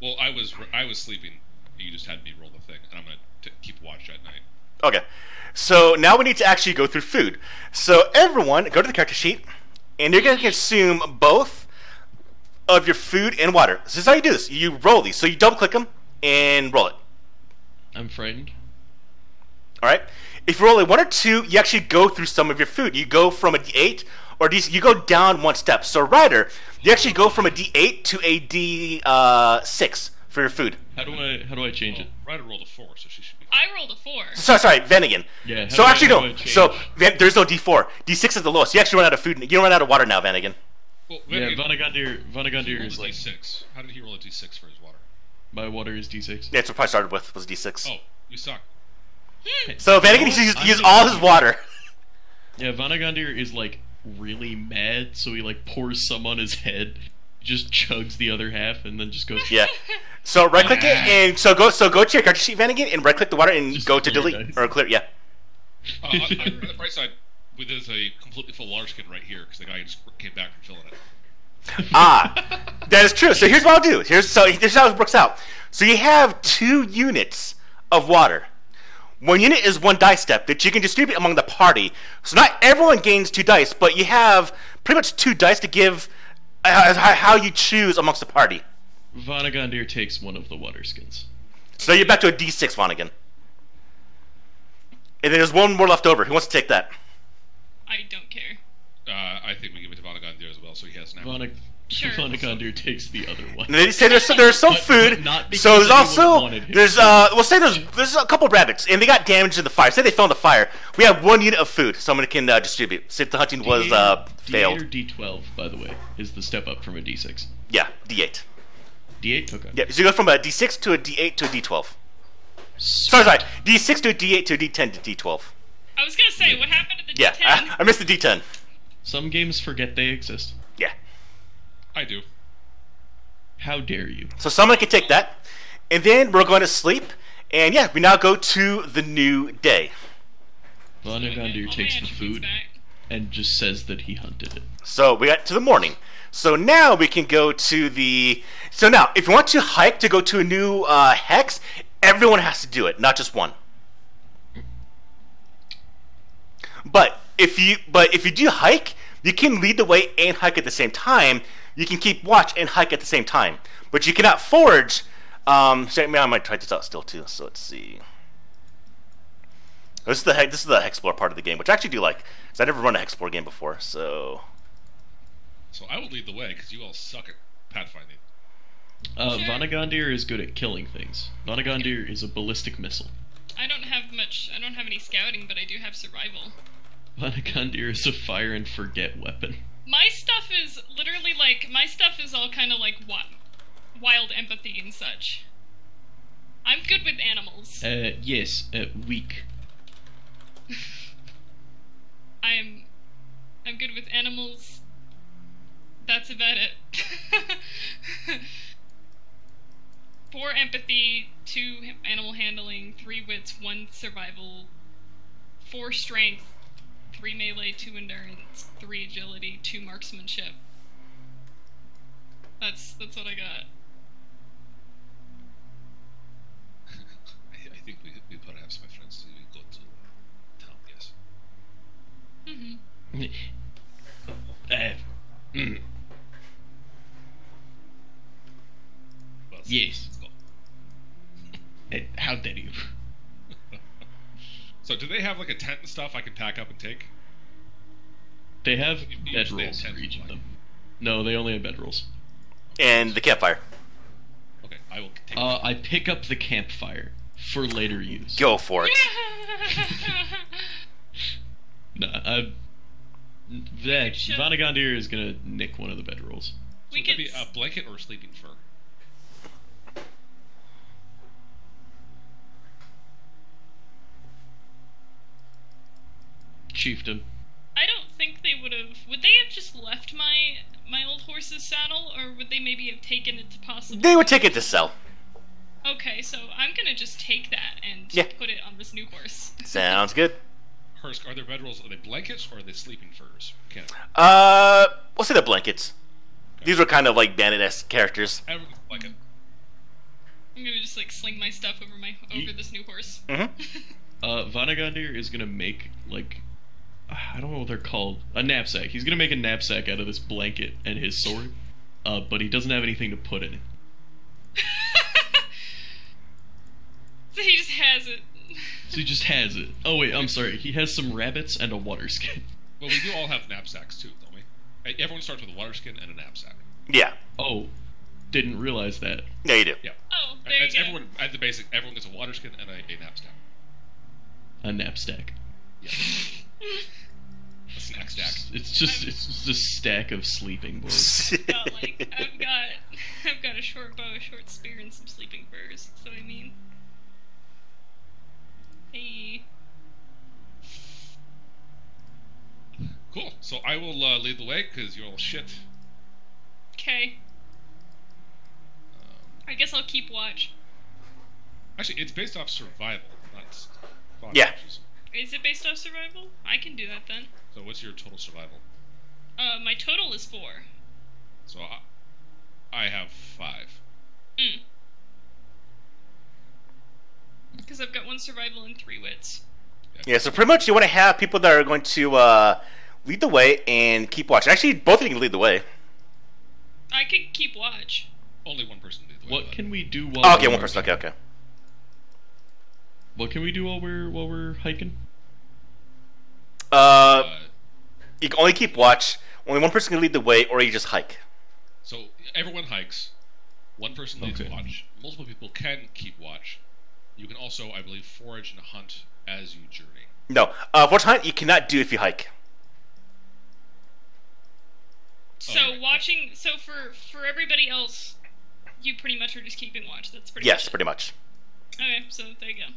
well, I was I was sleeping. You just had me roll the thing, and I'm gonna t- keep watch at night. Okay. So now we need to actually go through food. So everyone, go to the character sheet, and you're gonna consume both of your food and water. This is how you do this. You roll these. So you double click them and roll it. I'm frightened. All right. If you roll a one or two, you actually go through some of your food. You go from a D8 or D, you go down one step. So Ryder, you actually go from a D8 to a D6 uh, for your food. How do I how do I change Oh, it? Ryder rolled a four, so she should be. I rolled a four. Sorry, sorry, Vanagan. Yeah, how So do I- actually how do no. I? So Van, there's no D4. D6 is the lowest. You actually run out of food. You don't run out of water now, Vanagan. Well, Yeah, Vanagan- Vanagandir he Vanagandir is like D6. How did he roll a D6 for his water? my water is D6. Yeah, that's what I probably started with was D6. Oh, you suck. So Vanagan You know needs to use, what? use I'm all his water. Yeah, Vanagandir is like really mad, so he like pours some on his head, just chugs the other half, and then just goes. Yeah. So right click it and so go so go to your character sheet, Vanagan, and right click the water and Just go to delete dice. or clear. Yeah. Uh, on, on the bright side, with there's a completely full water skin right here because the guy just came back from filling it. Ah, that is true. So here's what I'll do. Here's so here's how it works out. So you have two units of water. One unit is one dice step that you can distribute among the party. So not everyone gains two dice, but you have pretty much two dice to give uh, how how you choose amongst the party. Vanagandir takes one of the water skins. So you're back to a D6 Vanagan. And there's one more left over. Who wants to take that? I don't care. Uh, I think we give it to Vanagandir as well, so he has now. Vana Sure. Vanagandir takes the other one. And they say there's there's some But- food. but not so there's also there's uh we'll say there's there's a couple rabbits and they got damaged in the fire. Say they fell in the fire. We have one unit of food someone can uh, distribute. Since the hunting was uh D8 or failed. D12, by the way, is the step up from a D6. Yeah, D8. D8? Okay. Yeah, so you go from a D6 to a D8 to a D12. Sorry, sorry, D6 to a D8 to a D10 to D12. I was gonna say, what happened to the Yeah, D10? I, I missed the D10. Some games forget they exist. Yeah. I do. How dare you? So someone can take that, and then we're going to sleep. And yeah, we now go to the new day. Vanagandir All takes the food and just says that he hunted it. So we got to the morning. So now we can go to the. So now, if you want to hike to go to a new uh, hex, everyone has to do it, not just one. But if you but if you do hike, you can lead the way and hike at the same time. You can keep watch and hike at the same time, but you cannot forge. Um, so, I might try this out still too. So let's see. This is the hex. This is the hexplore part of the game, which I actually do like. Cause I never run a hexplore game before, so So I will lead the way because you all suck at pathfinding. Uh, Sure. Vanagandir is good at killing things. Vanagandir is a ballistic missile. I don't have much. I don't have any scouting, but I do have survival. Vanagandir is a fire and forget weapon. My stuff is literally like my stuff is all kind of like what wild empathy and such. I'm good with animals. Uh, yes, uh, weak. I'm I'm good with animals. That's about it. Four empathy, two animal handling, three wits, one survival, four strength, three melee, two endurance, three agility, two marksmanship. That's that's what I got. I, I, think we, we perhaps, my friends, we go to uh, town. Yes. Mm-hmm. Uh, mm. Well, yes. Uh, how dare you? So do they have like a tent and stuff I can pack up and take? They have Usually bed they for each of them. No, they only have bed rolls. And the campfire. Okay, I will take. Uh, I pick up the campfire for later use. Go for it. Nah, I. That should- Vanagandir is gonna nick one of the bed rolls. so we could be a blanket or a sleeping fur? Chieftain. I don't think they would have. Would they have just left my my old horse's saddle, or would they maybe have taken it to possibly? They would take it to sell. Okay, so I'm gonna just take that and Yeah. put it on this new horse. Sounds good. Hursk, are there bedrolls? Are they blankets or are they sleeping furs? Can't. Uh, we'll say the blankets. These were kind of like bandit-esque characters. Everyone's blanket. I'm gonna just like sling my stuff over my over Ye- this new horse. hmm Uh, Vanagandir is gonna make like I don't know what they're called. A knapsack. He's gonna make a knapsack out of this blanket and his sword. Uh, but he doesn't have anything to put in it. so he just has it. So he just has it. Oh wait, I'm sorry. He has some rabbits and a water skin. Well, we do all have knapsacks too, don't we? Everyone starts with a water skin and a knapsack. Yeah. Oh, didn't realize that. Yeah, you do. Yeah. Oh, there you That's go. everyone at the basic. Everyone gets a water skin and a, a knapsack. A knapsack. Yeah. a snack stack. It's just it's just a stack of sleeping boards. got like I've got I've got a short bow, a short spear, and some sleeping furs. So I mean, hey, Cool. So I will uh, lead the way because you're all shit. okay. Um, I guess I'll keep watch. actually, it's based off survival, not s- Yeah. actions. Is it based off survival? I can do that then. So what's your total survival? Uh, my total is four. So I, I have five. Mm. Because I've got one survival and three wits. Yeah, so pretty much you want to have people that are going to uh, lead the way and keep watch. Actually, both of you can lead the way. I could keep watch. Only one person lead the way. What can we do while? Oh, okay, one person. Okay, okay. What can we do while we're while we're hiking? Uh, Uh, you can only keep watch. Only one person can lead the way, or you just hike. so everyone hikes. One person leads Okay. watch. Multiple people can keep watch. You can also, I believe, forage and hunt as you journey. No, uh, for hunt you cannot do if you hike. So Oh, right. watching. So for for everybody else, you pretty much are just keeping watch. That's pretty. Yes, much pretty much. Okay, so there you go.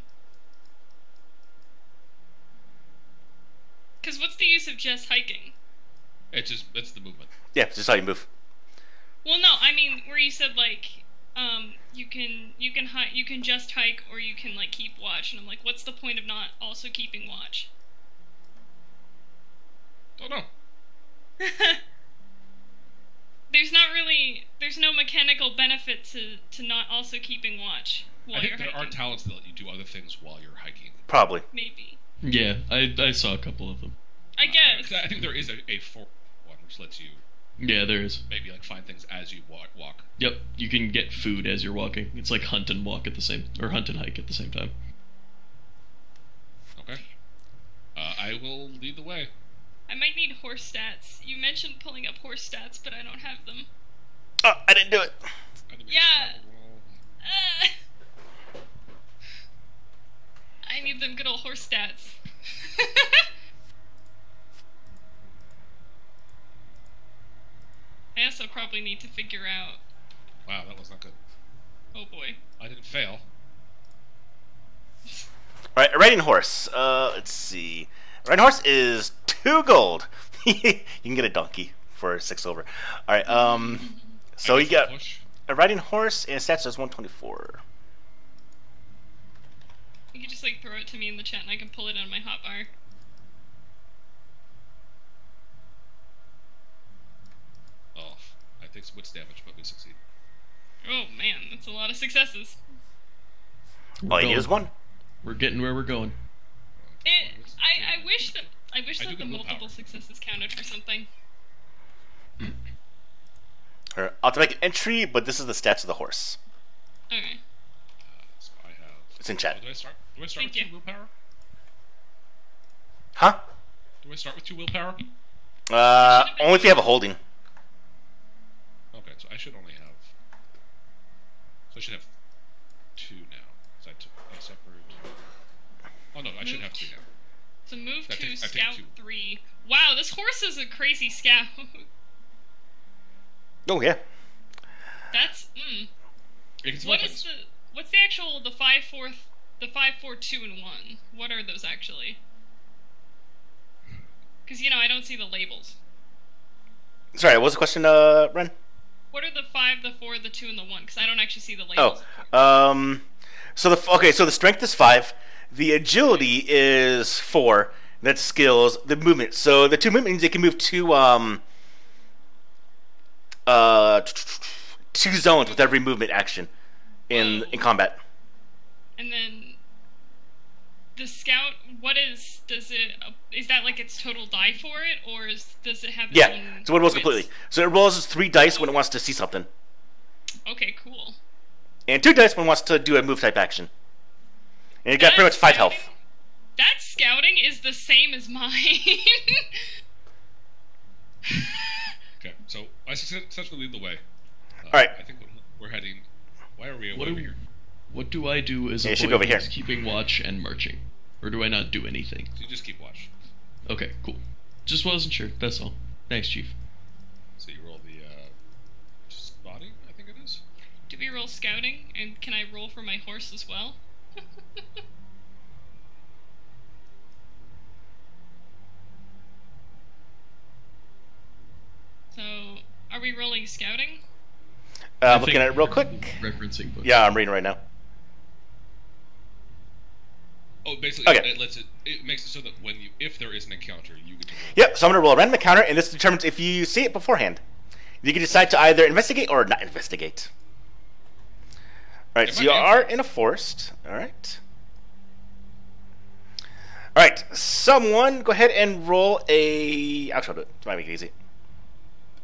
Because what's the use of just hiking? It's just it's the movement. Yeah, it's just how you move. Well, no, I mean where you said like, um, you can you can hi- you can just hike or you can like keep watch, and I'm like, what's the point of not also keeping watch? Don't know. there's not really there's no mechanical benefit to to not also keeping watch while I think you're there hiking. are talents that let you do other things while you're hiking. Probably. Maybe. Yeah, I I saw a couple of them. I guess. I think there is a, a four one which lets you Yeah, there is. maybe like find things as you walk. Walk. Yep, you can get food as you're walking. It's like hunt and walk at the same, or hunt and hike at the same time. Okay. Uh, I will lead the way. I might need horse stats. You mentioned pulling up horse stats, but I don't have them. Oh, I didn't do it. I need to make Yeah. Uh, I need them good old horse stats. I also probably need to figure out. Wow, that was not good. Oh boy. I didn't fail. All right, a riding horse. Uh, let's see. Riding horse is two gold. you can get a donkey for six silver. All right. Um, so you guess got push. a riding horse and stats is one twenty four. You could just like throw it to me in the chat and I can pull it on my hotbar. Oh, I take some wits damage, but we succeed. Oh man, that's a lot of successes. We're All you need is one. We're getting where we're going. It, I, I wish that I wish I that the get willpower. multiple successes counted for something. Or, I'll have to make an entry, but this is the stats of the horse. Okay. Uh, so I have. It's in chat. Oh, do I start? Do I start Thank with you. two willpower? Huh? Do I start with two willpower? Uh, only if you have a holding. Okay, so I should only have. So I should have two now. So I took I separated. Oh no, I should have three now. So move I to take- scout two. three. Wow, this horse is a crazy scout. Oh yeah. That's mm. It can What spell is things. the what's the actual the five four the five four two and one? What are those actually? Because you know I don't see the labels. Sorry, what was the question, uh, Ren? What are the five, the four, the two, and the one? Because I don't actually see the labels. Oh, um, so the okay, so the strength is five, the agility is four. That's skills. The movement. So the two movement means they can move two um uh two zones with every movement action in in combat. And then the scout. What is does it? Uh, that like its total die for it, or is does it have? Yeah. So it rolls wits? completely. So it rolls three dice when it wants to see something, Okay, cool. and two dice when it wants to do a move type action. And it got pretty much five health. That scouting is the same as mine. Okay, so I success- successfully lead the way. Uh, All right. I think we're heading. Why are we What over do, here? what do I do as Yeah, a it boy over here. keeping watch and marching? Or do I not do anything? So you just keep watch. Okay, cool. Just wasn't sure, that's all. Thanks, Chief. So you roll the uh, spotting, I think it is. Do we roll scouting? And can I roll for my horse as well? so, are we rolling scouting? Uh, I looking at it real quick. Referencing books. Yeah, I'm reading right now. Oh, basically, Okay. it lets it. It makes it so that when you, if there is an encounter, you get to. Yep, so I'm going to roll a random encounter, and this determines if you see it beforehand. You can decide to either investigate or not investigate. Alright, If so you are in a forest. Alright. Alright, someone go ahead and roll a. I'll try to do it. To make it easy.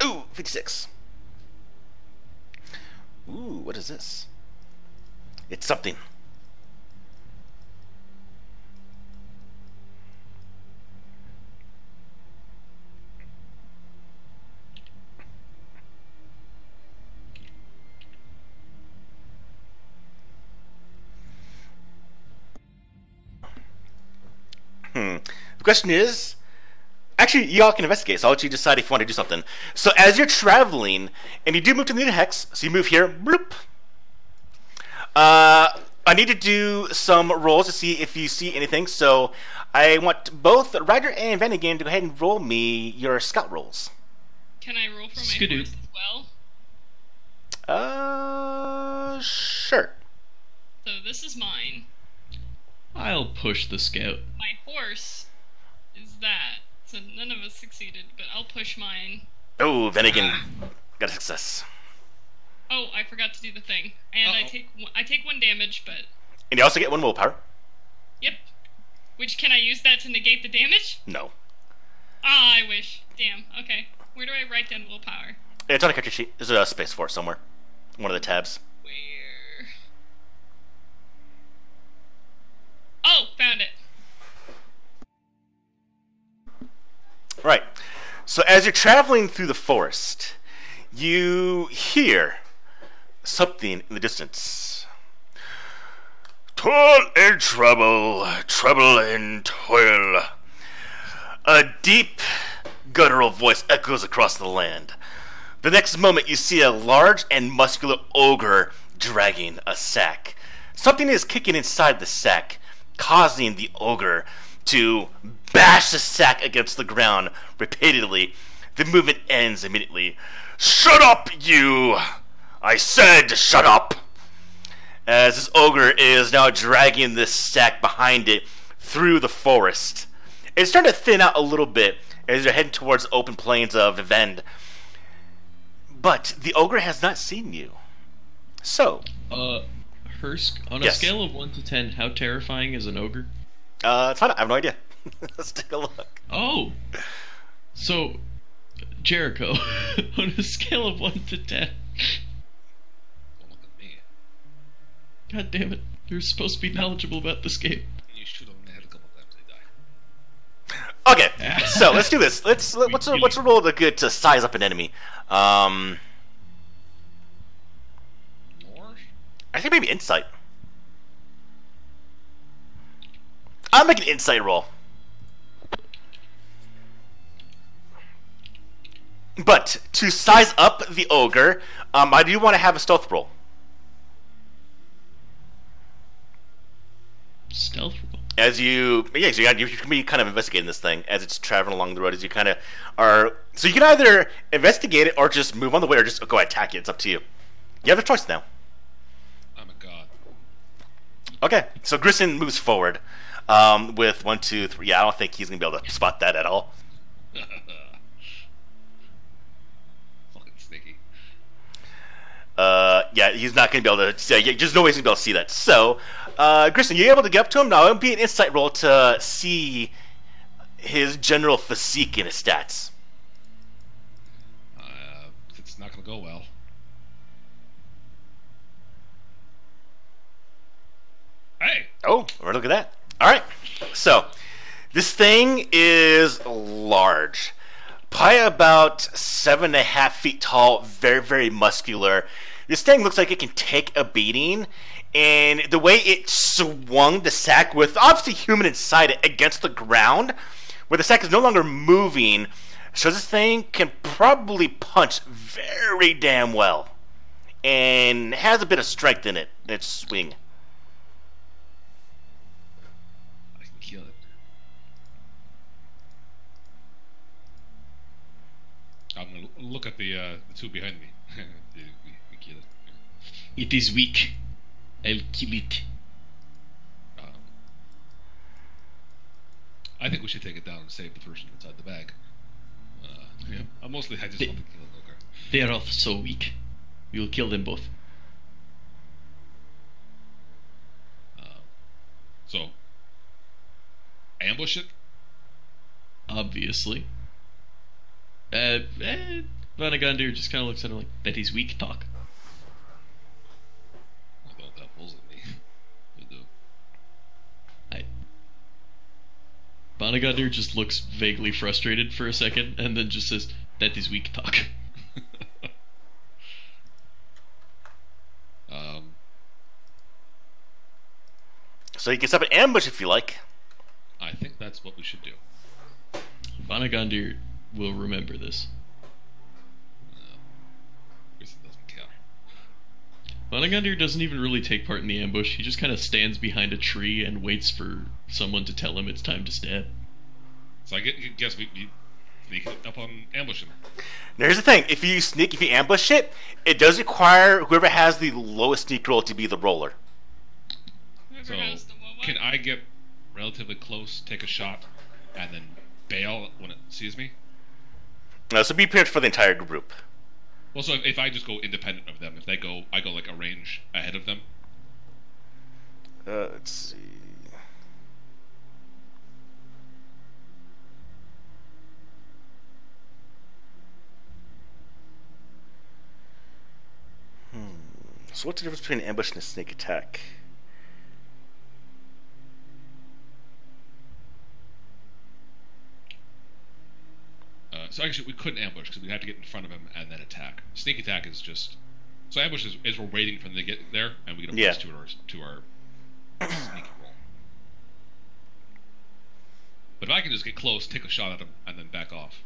Ooh, 56. Ooh, what is this? It's something. Hmm. The question is, actually, y'all can investigate. So I'll let you decide if you want to do something. So as you're traveling, and you do move to the new hex, so you move here. Bloop. Uh, I need to do some rolls to see if you see anything. So I want both Ryder and Vanagan to go ahead and roll me your scout rolls. Can I roll for my Skidoo. horse as well? Uh, sure. So this is mine. I'll push the scout. My horse is that. So none of us succeeded, but I'll push mine. Oh, Vanagan got a success. Oh, I forgot to do the thing, and I Uh-oh. take one, I take one damage, but And you also get one willpower. yep. Which can I use that to negate the damage? No. Ah, I wish. Damn. Okay. Where do I write down willpower? It's on a character sheet. There's a space for it somewhere. One of the tabs. Where? Oh, found it. Right. So as you're traveling through the forest, you hear something in the distance. Toil and trouble, trouble and toil. A deep, guttural voice echoes across the land. The next moment, you see a large and muscular ogre dragging a sack. Something is kicking inside the sack, causing the ogre to bash the sack against the ground repeatedly. The movement ends immediately. Shut up, you! I said, shut up! As this ogre is now dragging this sack behind it through the forest. It's starting to thin out a little bit as you're heading towards the open plains of Vivend. But the ogre has not seen you. So, Uh, Hursk, on a Yes. scale of 1 to 10, how terrifying is an ogre? Uh, it's fine. I have no idea. Let's take a look. Oh! So, Jericho, on a scale of 1 to 10, Don't look at me. God damn it! You're supposed to be knowledgeable about this game. You shoot them in the head a couple times, they die. Okay, so let's do this. Let's let, what's a, kill what's a roll to good to size up an enemy? Um, More? I think maybe insight. I'll make an insight roll. But to size up the ogre, um, I do want to have a stealth roll. Stealth roll. As you, yeah, so you, got, you can be kind of investigating this thing as it's traveling along the road. As you kind of are, so you can either investigate it or just move on the way, or just go attack it. It's up to you. You have a choice now. I'm a god. Okay, so Grissom moves forward um, with one, two, three. Yeah, I don't think he's gonna be able to spot that at all. Fucking sneaky. Uh, yeah, he's not gonna be able to. Yeah, there's no way he's gonna be able to see that. So, uh, Grissom, you're able to get up to him now. It'll be an insight roll to see his general physique and his stats. Uh, it's not gonna go well. Hey! Oh, look at that. All right. So, this thing is large. Probably about seven and a half feet tall, very, very muscular. This thing looks like it can take a beating. And the way it swung the sack with obviously human inside it against the ground, where the sack is no longer moving, so this thing can probably punch very damn well. And has a bit of strength in it, its swing. I can kill it. I'm gonna look at the uh, the two behind me. we, we, kill it. It is weak. I'll kill it. Um, I think we should take it down and save the person inside the bag. Uh, Yeah. uh, mostly, I just The- want to kill an. They are all so weak. We will kill them both. Um, so, ambush it. Obviously. Uh, eh, Vanagandir just kind of looks at him like, that is weak talk. Well, that pulls at me. I. Vanagandir just looks vaguely frustrated for a second and then just says, that is weak talk. um, So you can set up an ambush if you like. I think that's what we should do. Vanagandir will remember this. Uh, Grayson doesn't care. Vanagandir doesn't even really take part in the ambush. He just kind of stands behind a tree and waits for someone to tell him it's time to stab. So I guess we, we sneak up on ambush him. Now here's the thing: if you sneak, if you ambush it, it does require whoever has the lowest sneak roll to be the roller. Whoever So, has the one. can I get relatively close, take a shot, and then bail when it sees me? Uh, so be prepared for the entire group. Well, so if, if I just go independent of them, if they go, I go like a range ahead of them. Uh, let's see. Hmm. So what's the difference between ambush and a sneak attack? Uh, so actually, we couldn't ambush because we had to get in front of him and then attack. Sneak attack is just so ambush is, is we're waiting for them to get there and we get a Yeah. plus to our to our sneaky roll. But if I can just get close, take a shot at him, and then back off.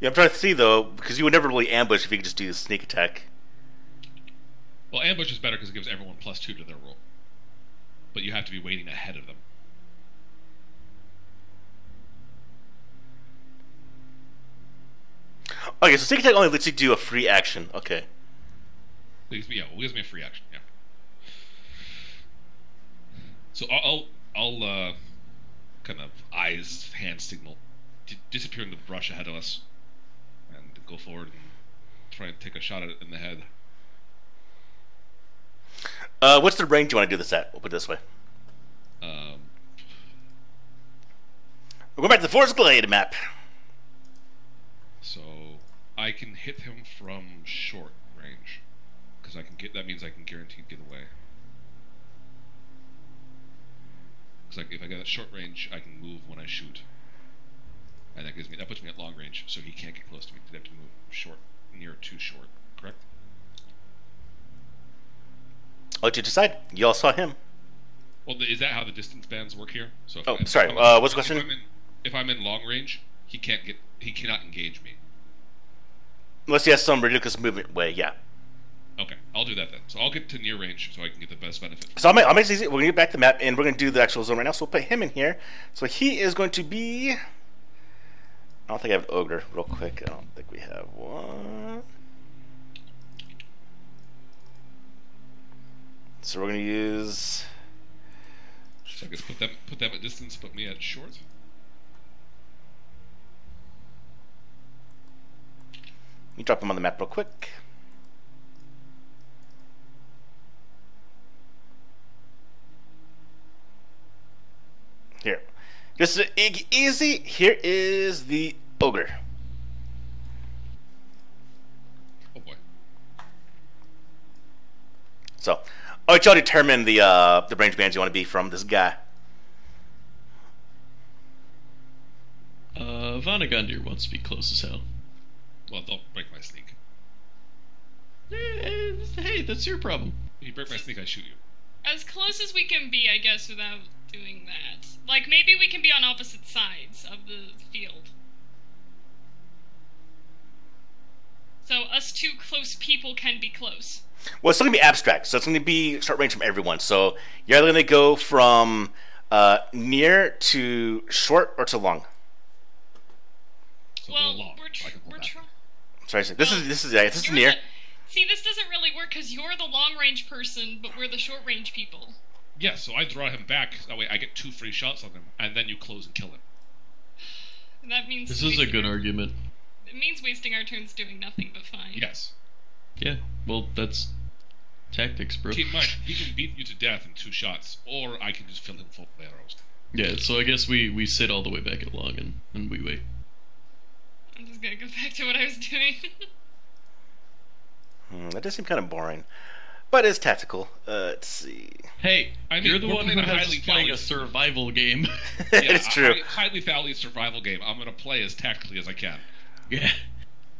Yeah, I'm trying to see though, because you would never really ambush if you could just do the sneak attack. Well, ambush is better because it gives everyone plus two to their roll. But you have to be waiting ahead of them. Okay, so sneak attack only lets you do a free action. Okay. Gives me, yeah, it gives me a free action. Yeah. So I'll I'll, I'll uh, kind of eyes hand signal, d- disappear in the brush ahead of us, and go forward and try and take a shot at it in the head. Uh, what's the range you want to do this at? We'll put it this way. Um, We're going back to the Forest Glade map. so I can hit him from short range. because I can get. That means I can guaranteed get away. Because like if I get at short range, I can move when I shoot, and that gives me that puts me at long range, so he can't get close to me. They have to move short, near too short. Correct? I'll let you decide. You all saw him. Well, is that how the distance bands work here? So if Oh, I- sorry, uh, what's the if question? I'm, in, if I'm in long range, he can't get. He cannot engage me. Unless he has some ridiculous movement way, yeah. Okay, I'll do that then. So I'll get to near range so I can get the best benefit. So I'll make, I'll make this easy. We're going to get back to the map, and we're going to do the actual zone right now. So we'll put him in here. So he is going to be... I don't think I have an ogre, real quick. I don't think we have one. So we're going to use... So I guess put them put them at distance, put me at short. Let me drop him on the map real quick. Here. Just easy, here is the ogre. Oh boy. So, I'll let y'all determine the uh, the range bands you want to be from this guy. Uh, Vanagandir wants to be close as hell. Well, don't break my sneak. Eh, hey, that's your problem. If you break my sneak, I shoot you. As close as we can be, I guess, without doing that. Like, maybe we can be on opposite sides of the field. So, us two close people can be close. Well, it's still gonna be abstract, so it's gonna be short range from everyone. So you're either gonna go from uh, near to short or to long. So well, long. we're, tr- can we're trying. Sorry, sorry. this is this is yeah, this is You're near. the- See, this doesn't really work because you're the long range person, but we're the short range people. Yeah, so I draw him back. That way, I get two free shots on him, and then you close and kill him. And that means This is a good our- argument. It means wasting our turns doing nothing but fine. Yes. Yeah, well, that's tactics, bro. Keep in mind, he can beat you to death in two shots, or I can just fill him full of arrows. Yeah, so I guess we, we sit all the way back at long and, and we wait. I'm just gonna go back to what I was doing. Hmm, that does seem kind of boring, but it's tactical. Uh, let's see. Hey, I mean, you're the one who playing a highly playing a survival game. it's true. high- highly valid survival game. I'm gonna play as tactically as I can, yeah.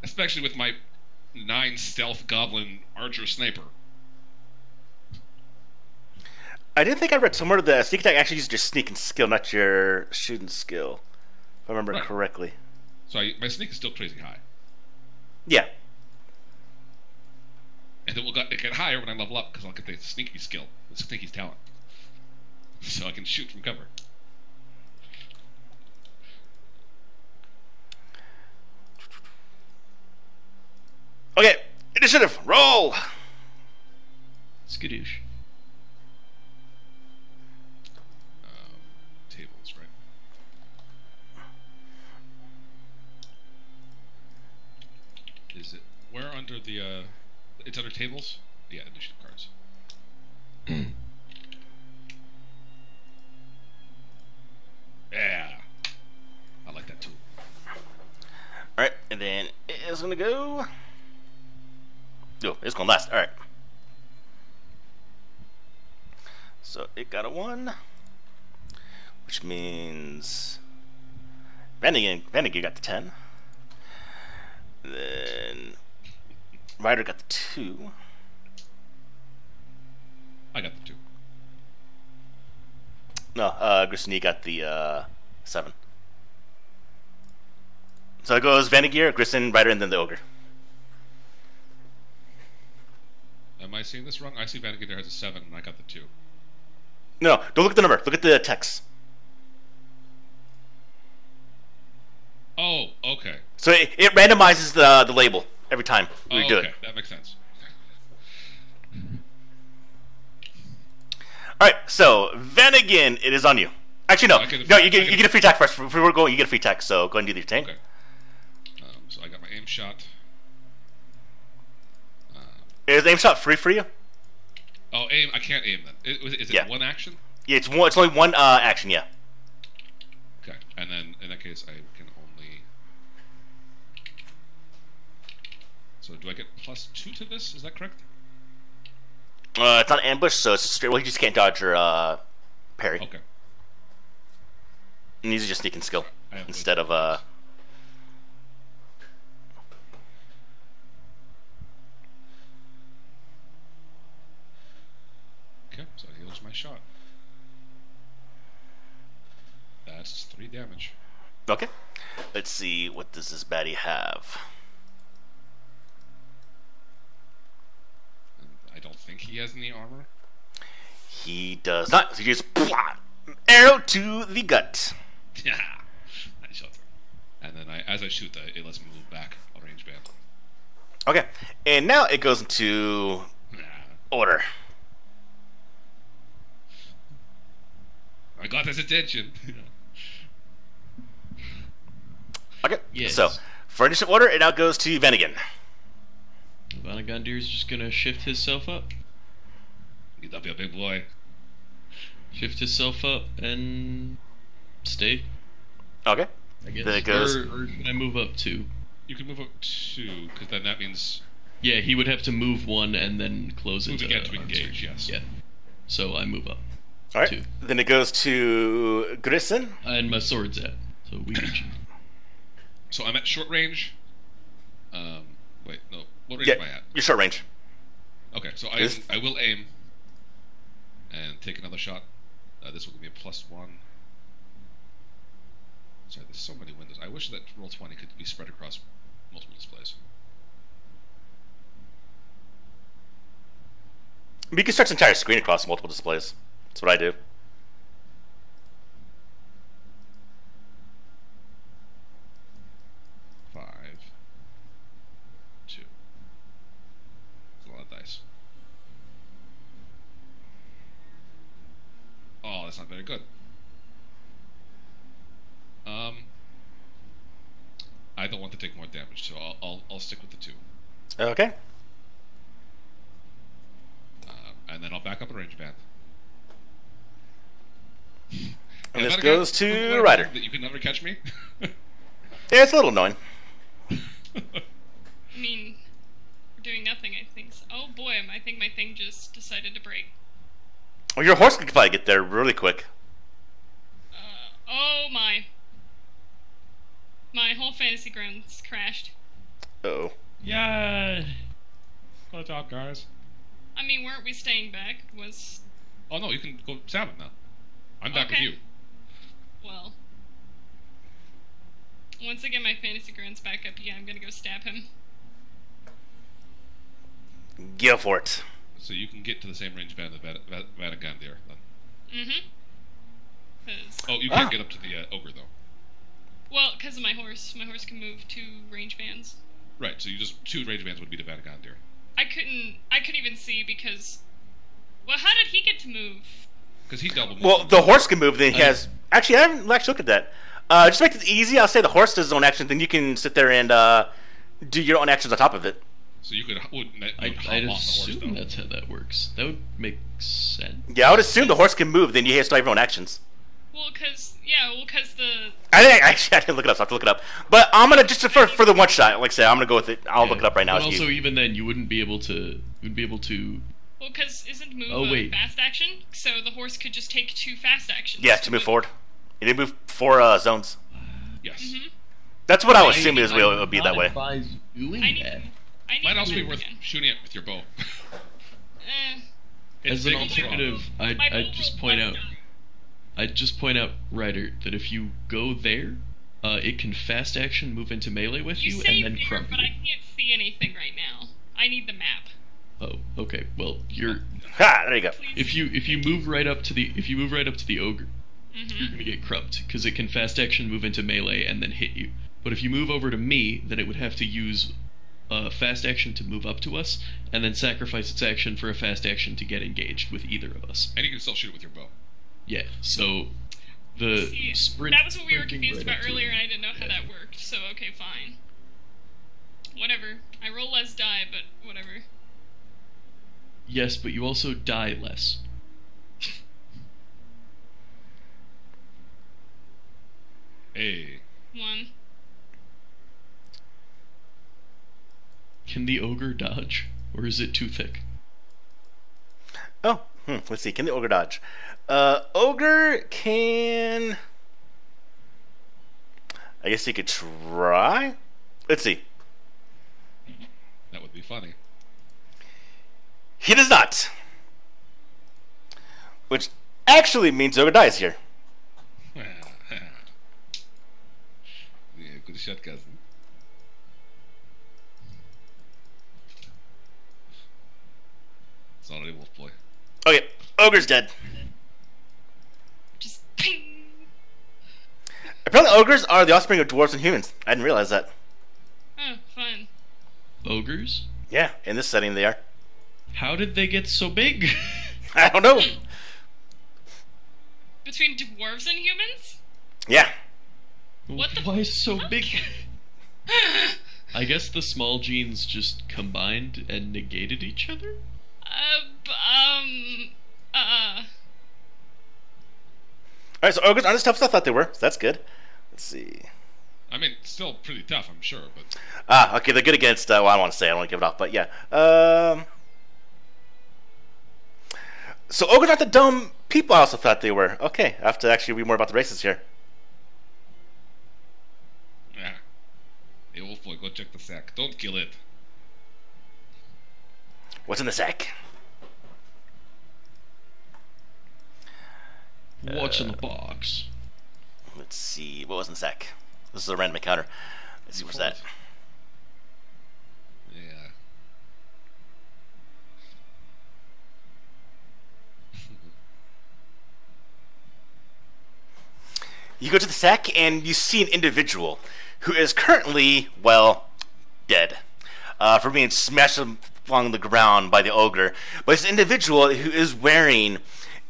especially with my nine stealth goblin archer sniper. I didn't think I read somewhere that sneak attack actually uses your sneaking skill, not your shooting skill, if I remember Right. correctly. So I, my sneak is still crazy high, Yeah. and it will get, get higher when I level up because I'll get the sneaky skill, the sneaky's talent, so I can shoot from cover. Okay, initiative, roll. Skadoosh. Is it where under the? uh It's under tables. Yeah, initiative cards. yeah, I like that too. All right, and then it's gonna go. No, it's gonna last. All right. So it got a one, which means Vandigan Vandigan got the ten. Then Ryder got the two. I got the two. No, uh, Grissini got the uh, seven. So it goes Vandigear, Grissin, Ryder, and then the ogre. Am I seeing this wrong? I see Vanagandir has a seven, and I got the two. No, no, don't look at the number. Look at the text. Oh, okay. So it, it randomizes the the label every time Oh, we do okay, it. that makes sense. All right, so Vanagan, it is on you. Actually, no, get no, you get you a- get a free attack first. If we were going, you get a free attack. So go ahead and do your thing. Okay. Um, so I got my aim shot. Um, Is aim shot free for you? oh, aim! I can't aim then. Is, is it Yeah. one action? Yeah, it's one. It's only one uh, action. Yeah. Okay, and then in that case, I can only. So do I get plus two to this? Is that correct? Uh, it's not ambush, so it's straight. Well, you just can't dodge your uh, parry. Okay. And these are just sneaking skill instead of uh. Okay, so here's my shot. That's three damage. Okay. Let's see. What does this baddie have? I don't think he has any armor. He does not. He just arrow to the gut. Yeah. Nice shot. And then I, as I shoot, I, it lets me move back a range band. Okay, and now it goes into Nah. order. I got his attention. Okay. Yes. So for initiative order, it now goes to Vanagon. Vanagandir's just gonna shift himself up. Get up, you big boy. Shift himself up and stay, Okay. I guess. Then it goes- Or, or can I move up two? You can move up two, because then that means Yeah, he would have to move one and then close Move into again to engage, yes. Yeah. So I move up. All right. Two. Then it goes to Grissom. And my sword's at. So we reach. So I'm at short range. Um, wait, no. What range Yeah, am I at? your short range. Okay, so I I will aim and take another shot. Uh, this will give me a plus one. Sorry, there's so many windows. I wish that Roll20 could be spread across multiple displays. You can stretch the entire screen across multiple displays. That's what I do. Five, two. That's a lot of dice. Oh, that's not very good. Um, I don't want to take more damage, so I'll I'll, I'll stick with the two, Okay. uh, and then I'll back up a range band. And Is this goes good- to what- Ryder. That you can never catch me. Yeah, it's a little annoying. I mean, we're doing nothing. I think. So. Oh boy, I think my thing just decided to break. Well, your horse could probably get there really quick. Uh, oh my. My whole fantasy grounds crashed. Oh. Yeah. Watch out, guys. I mean, weren't we staying back? Was Oh no, you can go stab him now. I'm back with Okay. you. well. Once I get my fantasy grounds back up, yeah, I'm gonna go stab him. Go for it. So you can get to the same range band of Vat- Vat- Vatagandir. Then. Mm-hmm. Cause, Oh, you can't Ah. get up to the uh, ogre though. well, because of my horse. My horse can move two range bands. Right. So you just two range bands would be to Vatagandir. I couldn't. I couldn't even see because. Well, how did he get to move? Because he double. Well, the horse can move. Then he I- has. Actually, I haven't actually looked at that. Uh, just make it easy. I'll say the horse does his own action. Then you can sit there and uh, do your own actions on top of it. So you could would, you I, would hop I'd on the horse assume that's how that works. That would make sense. Yeah, I would assume the horse can move. Then you have to have your own actions. Well, because yeah, well, because the I think actually I didn't look it up. So I have to look it up. But I'm gonna just for for the one shot. Like I say, I'm gonna go with it. I'll Yeah. look it up right now. But also, you. even then, you wouldn't be able to. You wouldn't be able to. well, because isn't move Oh, a wait. fast action? So the horse could just take two fast actions. Yeah, to move forward. You need move four uh, zones. Yes. Mm-hmm. That's what I would I- assume is I will would would be not that way. advise doing I need. that. I need Might also be worth again. shooting it with your bow. Eh, As an big and strong. alternative, I'd, I'd just point point out. die. I'd just point out, Ryder, that if you go there, uh, it can fast action move into melee with You you, and then there, crump but. I can't see anything right now. I need the map. Oh, okay. Well, you're Ha! There you go. Please. if you if you move right up to the if you move right up to the ogre, you're Mm-hmm. gonna get crumped because it can fast action move into melee and then hit you. But if you move over to me, then it would have to use a fast action to move up to us, and then sacrifice its action for a fast action to get engaged with either of us. And you can still shoot it with your bow. Yeah. So the See, sprint. that was what we were confused right about earlier, and I didn't know how Yeah. that worked. So okay, fine. Whatever. I roll less die, but whatever. Yes, but you also die less. Hey. One. Can the ogre dodge, or is it too thick? Oh, hmm, let's see. Can the ogre dodge? Uh, ogre can. I guess he could try. Let's see. That would be funny. He does not. Which actually means ogre dies here. yeah, good shot, cousin. It's already Wolf Boy. Okay, ogre's dead. Just ping. Apparently, ogres are the offspring of dwarves and humans. I didn't realize that. Oh, fun. Ogres? Yeah, in this setting they are. How did they get so big? I don't know. Between dwarves and humans? Yeah. What the Why so big? uh, I guess the small genes just combined and negated each other? B- um, uh, Alright, so ogres aren't as tough as I thought they were, so that's good. Let's see. I mean, still pretty tough, I'm sure, but Ah, okay, they're good against. Uh, well, I don't want to say. I don't want to give it off, but yeah. Um. So ogres aren't the dumb people I also thought they were. Okay, I have to actually read more about the races here. yeah. Hey, Wolf Boy, go check the sack. Don't kill it. What's in the sack? What's in the box? Let's see. What was in the sack? This is a random encounter. Let's see what's that. Yeah. You go to the sack and you see an individual who is currently, well, dead. Uh, for being smashed along the ground by the ogre. But it's an individual who is wearing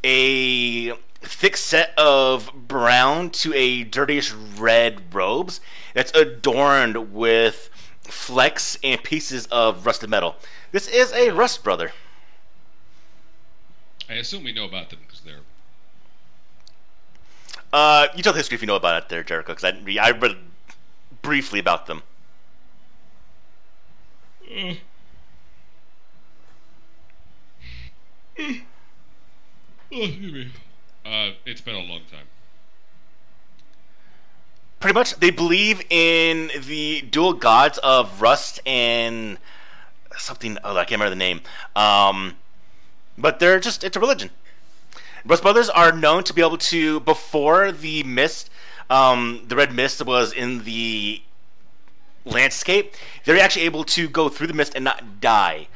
a thick set of brown to a dirtyish red robes that's adorned with flecks and pieces of rusted metal. This is a rust brother. I assume we know about them because they're. Uh, you tell the history if you know about it there, Jericho, because I, I read briefly about them. Oh, excuse me. Uh, it's been a long time. Pretty much, they believe in the dual gods of Rust and something. Oh, I can't remember the name. Um, but they're just, it's a religion. Rust Brothers are known to be able to, before the mist, um, the red mist was in the landscape, they're actually able to go through the mist and not die.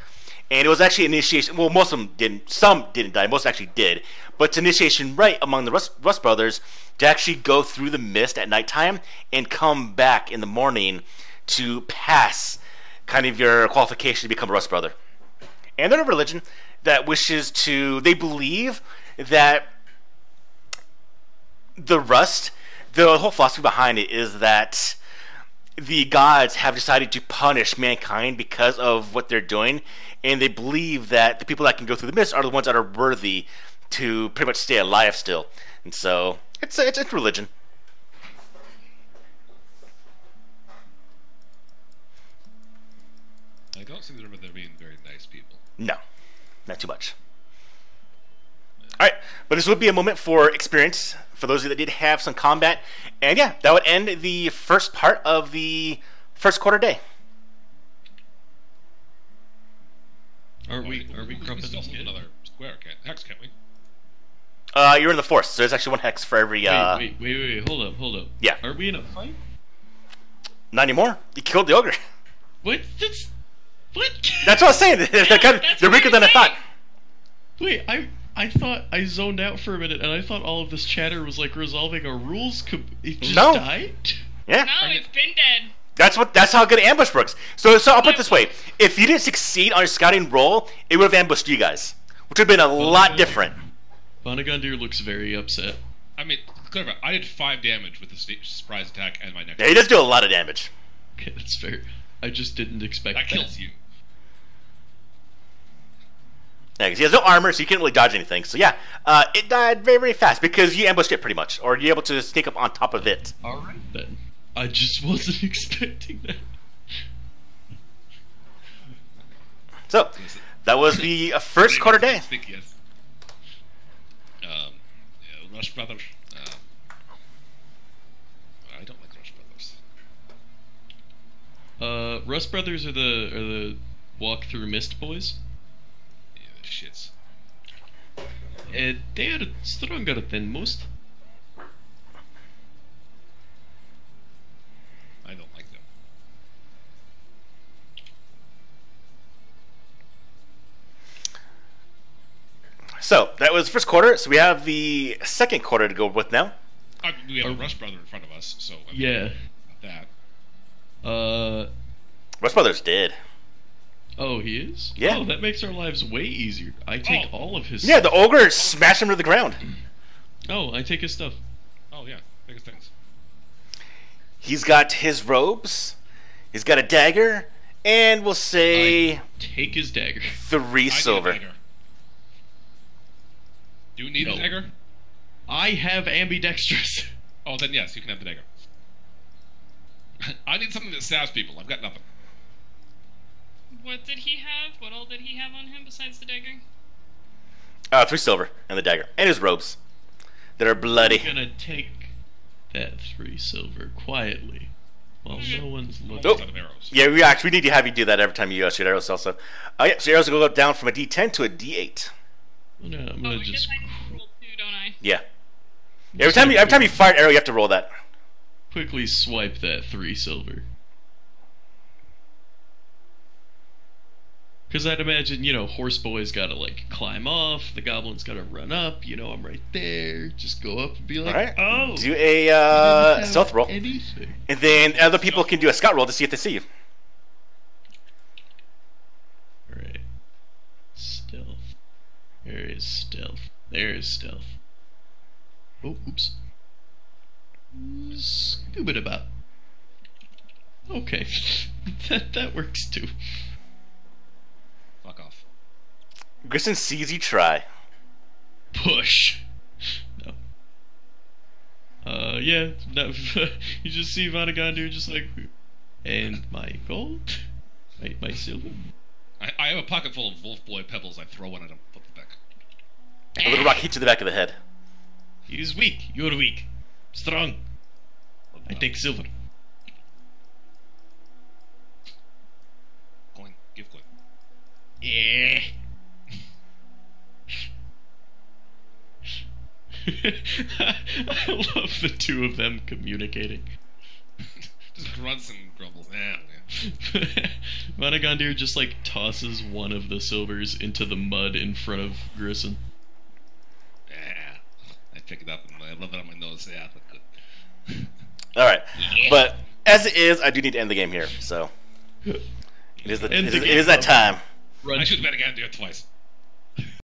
And it was actually initiation. Well, most of them didn't. Some didn't die. Most actually did. But it's initiation right among the Rust, Rust Brothers to actually go through the mist at nighttime and come back in the morning to pass kind of your qualification to become a Rust Brother. And they're a religion that wishes to. They believe that the Rust, the whole philosophy behind it is that the gods have decided to punish mankind because of what they're doing, and they believe that the people that can go through the mist are the ones that are worthy to pretty much stay alive still. And so it's it's, it's religion. I don't seem to remember them being very nice people. No, not too much. All right, but this would be a moment for experience for those of you that did have some combat, and yeah, that would end the first part of the first quarter day. Are we are we can crumping still this another square, can't hex, can't we? Uh, you're in the force, so there's actually one hex for every. Uh, Wait, wait, wait, wait, hold up, hold up. Yeah. Are we in a fight? Not anymore. You killed the ogre. What? That's what? That's what I was saying. they're kind of, they're weaker you're than I thought. Wait, I I thought I zoned out for a minute, and I thought all of this chatter was like resolving a rules. Co- it just No. died. Yeah. no, it's been dead. That's what. That's how good ambush works. So, so I'll put it this way: if you didn't succeed on your scouting roll, it would have ambushed you guys, which would have been a lot different. Vanagandir looks very upset. I mean, clarify, I did 5 damage with the surprise attack and my next Yeah, he does do a lot of damage. Okay, that's fair. I just didn't expect That kills you. Yeah, 'cause he has no armor, so you can't really dodge anything. So yeah, uh, it died very, very fast because you ambushed it pretty much, or you're able to sneak up on top of it. All right then. I just wasn't expecting that. So that was the uh, first quarter day. Speak, yes. Rust Brothers. Um, I don't like Rust Brothers. Uh, Rust Brothers are the are the walk through Mist boys. Shits. Uh, they are stronger than most. I don't like them. So that was first quarter. So we have the second quarter to go with now. I mean, we have a Are- Rust Brother in front of us, so I mean, Yeah. that. Uh, Rust Brothers did. Oh, he is. Yeah. Oh, that makes our lives way easier. I take Oh. all of his. Yeah, the ogre smashed him to the ground. Oh, I take his stuff. Oh yeah, take his things. He's got his robes. He's got a dagger, and we'll say Take his dagger. three I silver. dagger. Do you need No. a dagger? I have ambidextrous. Oh, then yes, you can have the dagger. I need something that stabs people. I've got nothing. What did he have? What all did he have on him besides the dagger? Uh, three silver and the dagger and his robes that are bloody. I'm gonna take that three silver quietly while no one's looking. Nope. Instead of arrows. Yeah, we actually we need to have you do that every time you uh, shoot arrows. Also, uh, yeah, so arrows will go down from a D10 to a D8. No, I'm Oh, gonna I guess just I need to roll two, don't I? Yeah. Every time you every time you fire an arrow, you have to roll that. quickly swipe that three silver. Because I'd imagine, you know, horse boy's got to like climb off, the goblin's got to run up. You know, I'm right there. Just go up and be like, right. "Oh, Do a uh, stealth roll, Anything? and then other people can do a scout roll to see if they see you. All right. Stealth. There is stealth. There is stealth. Oh, oops. Scuba about. Okay, that that works too. Fuck. Grissom sees you try. push. No. Uh, yeah, no, you just see Vanagandir just like, and my gold, my, my silver. I, I have a pocket full of Wolf Boy pebbles. I throw one at him. Flip it back. A little rock hits you in the back of the head. He's weak. You're weak. Strong. I take silver. Coin. Give coin. Yeah. I love the two of them communicating. Just grunts and grumbles. Yeah. Vanagandir just like tosses one of the silvers into the mud in front of Grissom. Yeah. I pick it up and I love it on my nose. Yeah, that's good. All right, but as it is, I do need to end the game here. So it is the, End it the is, game, is that time. Run I shoot Vanagan twice.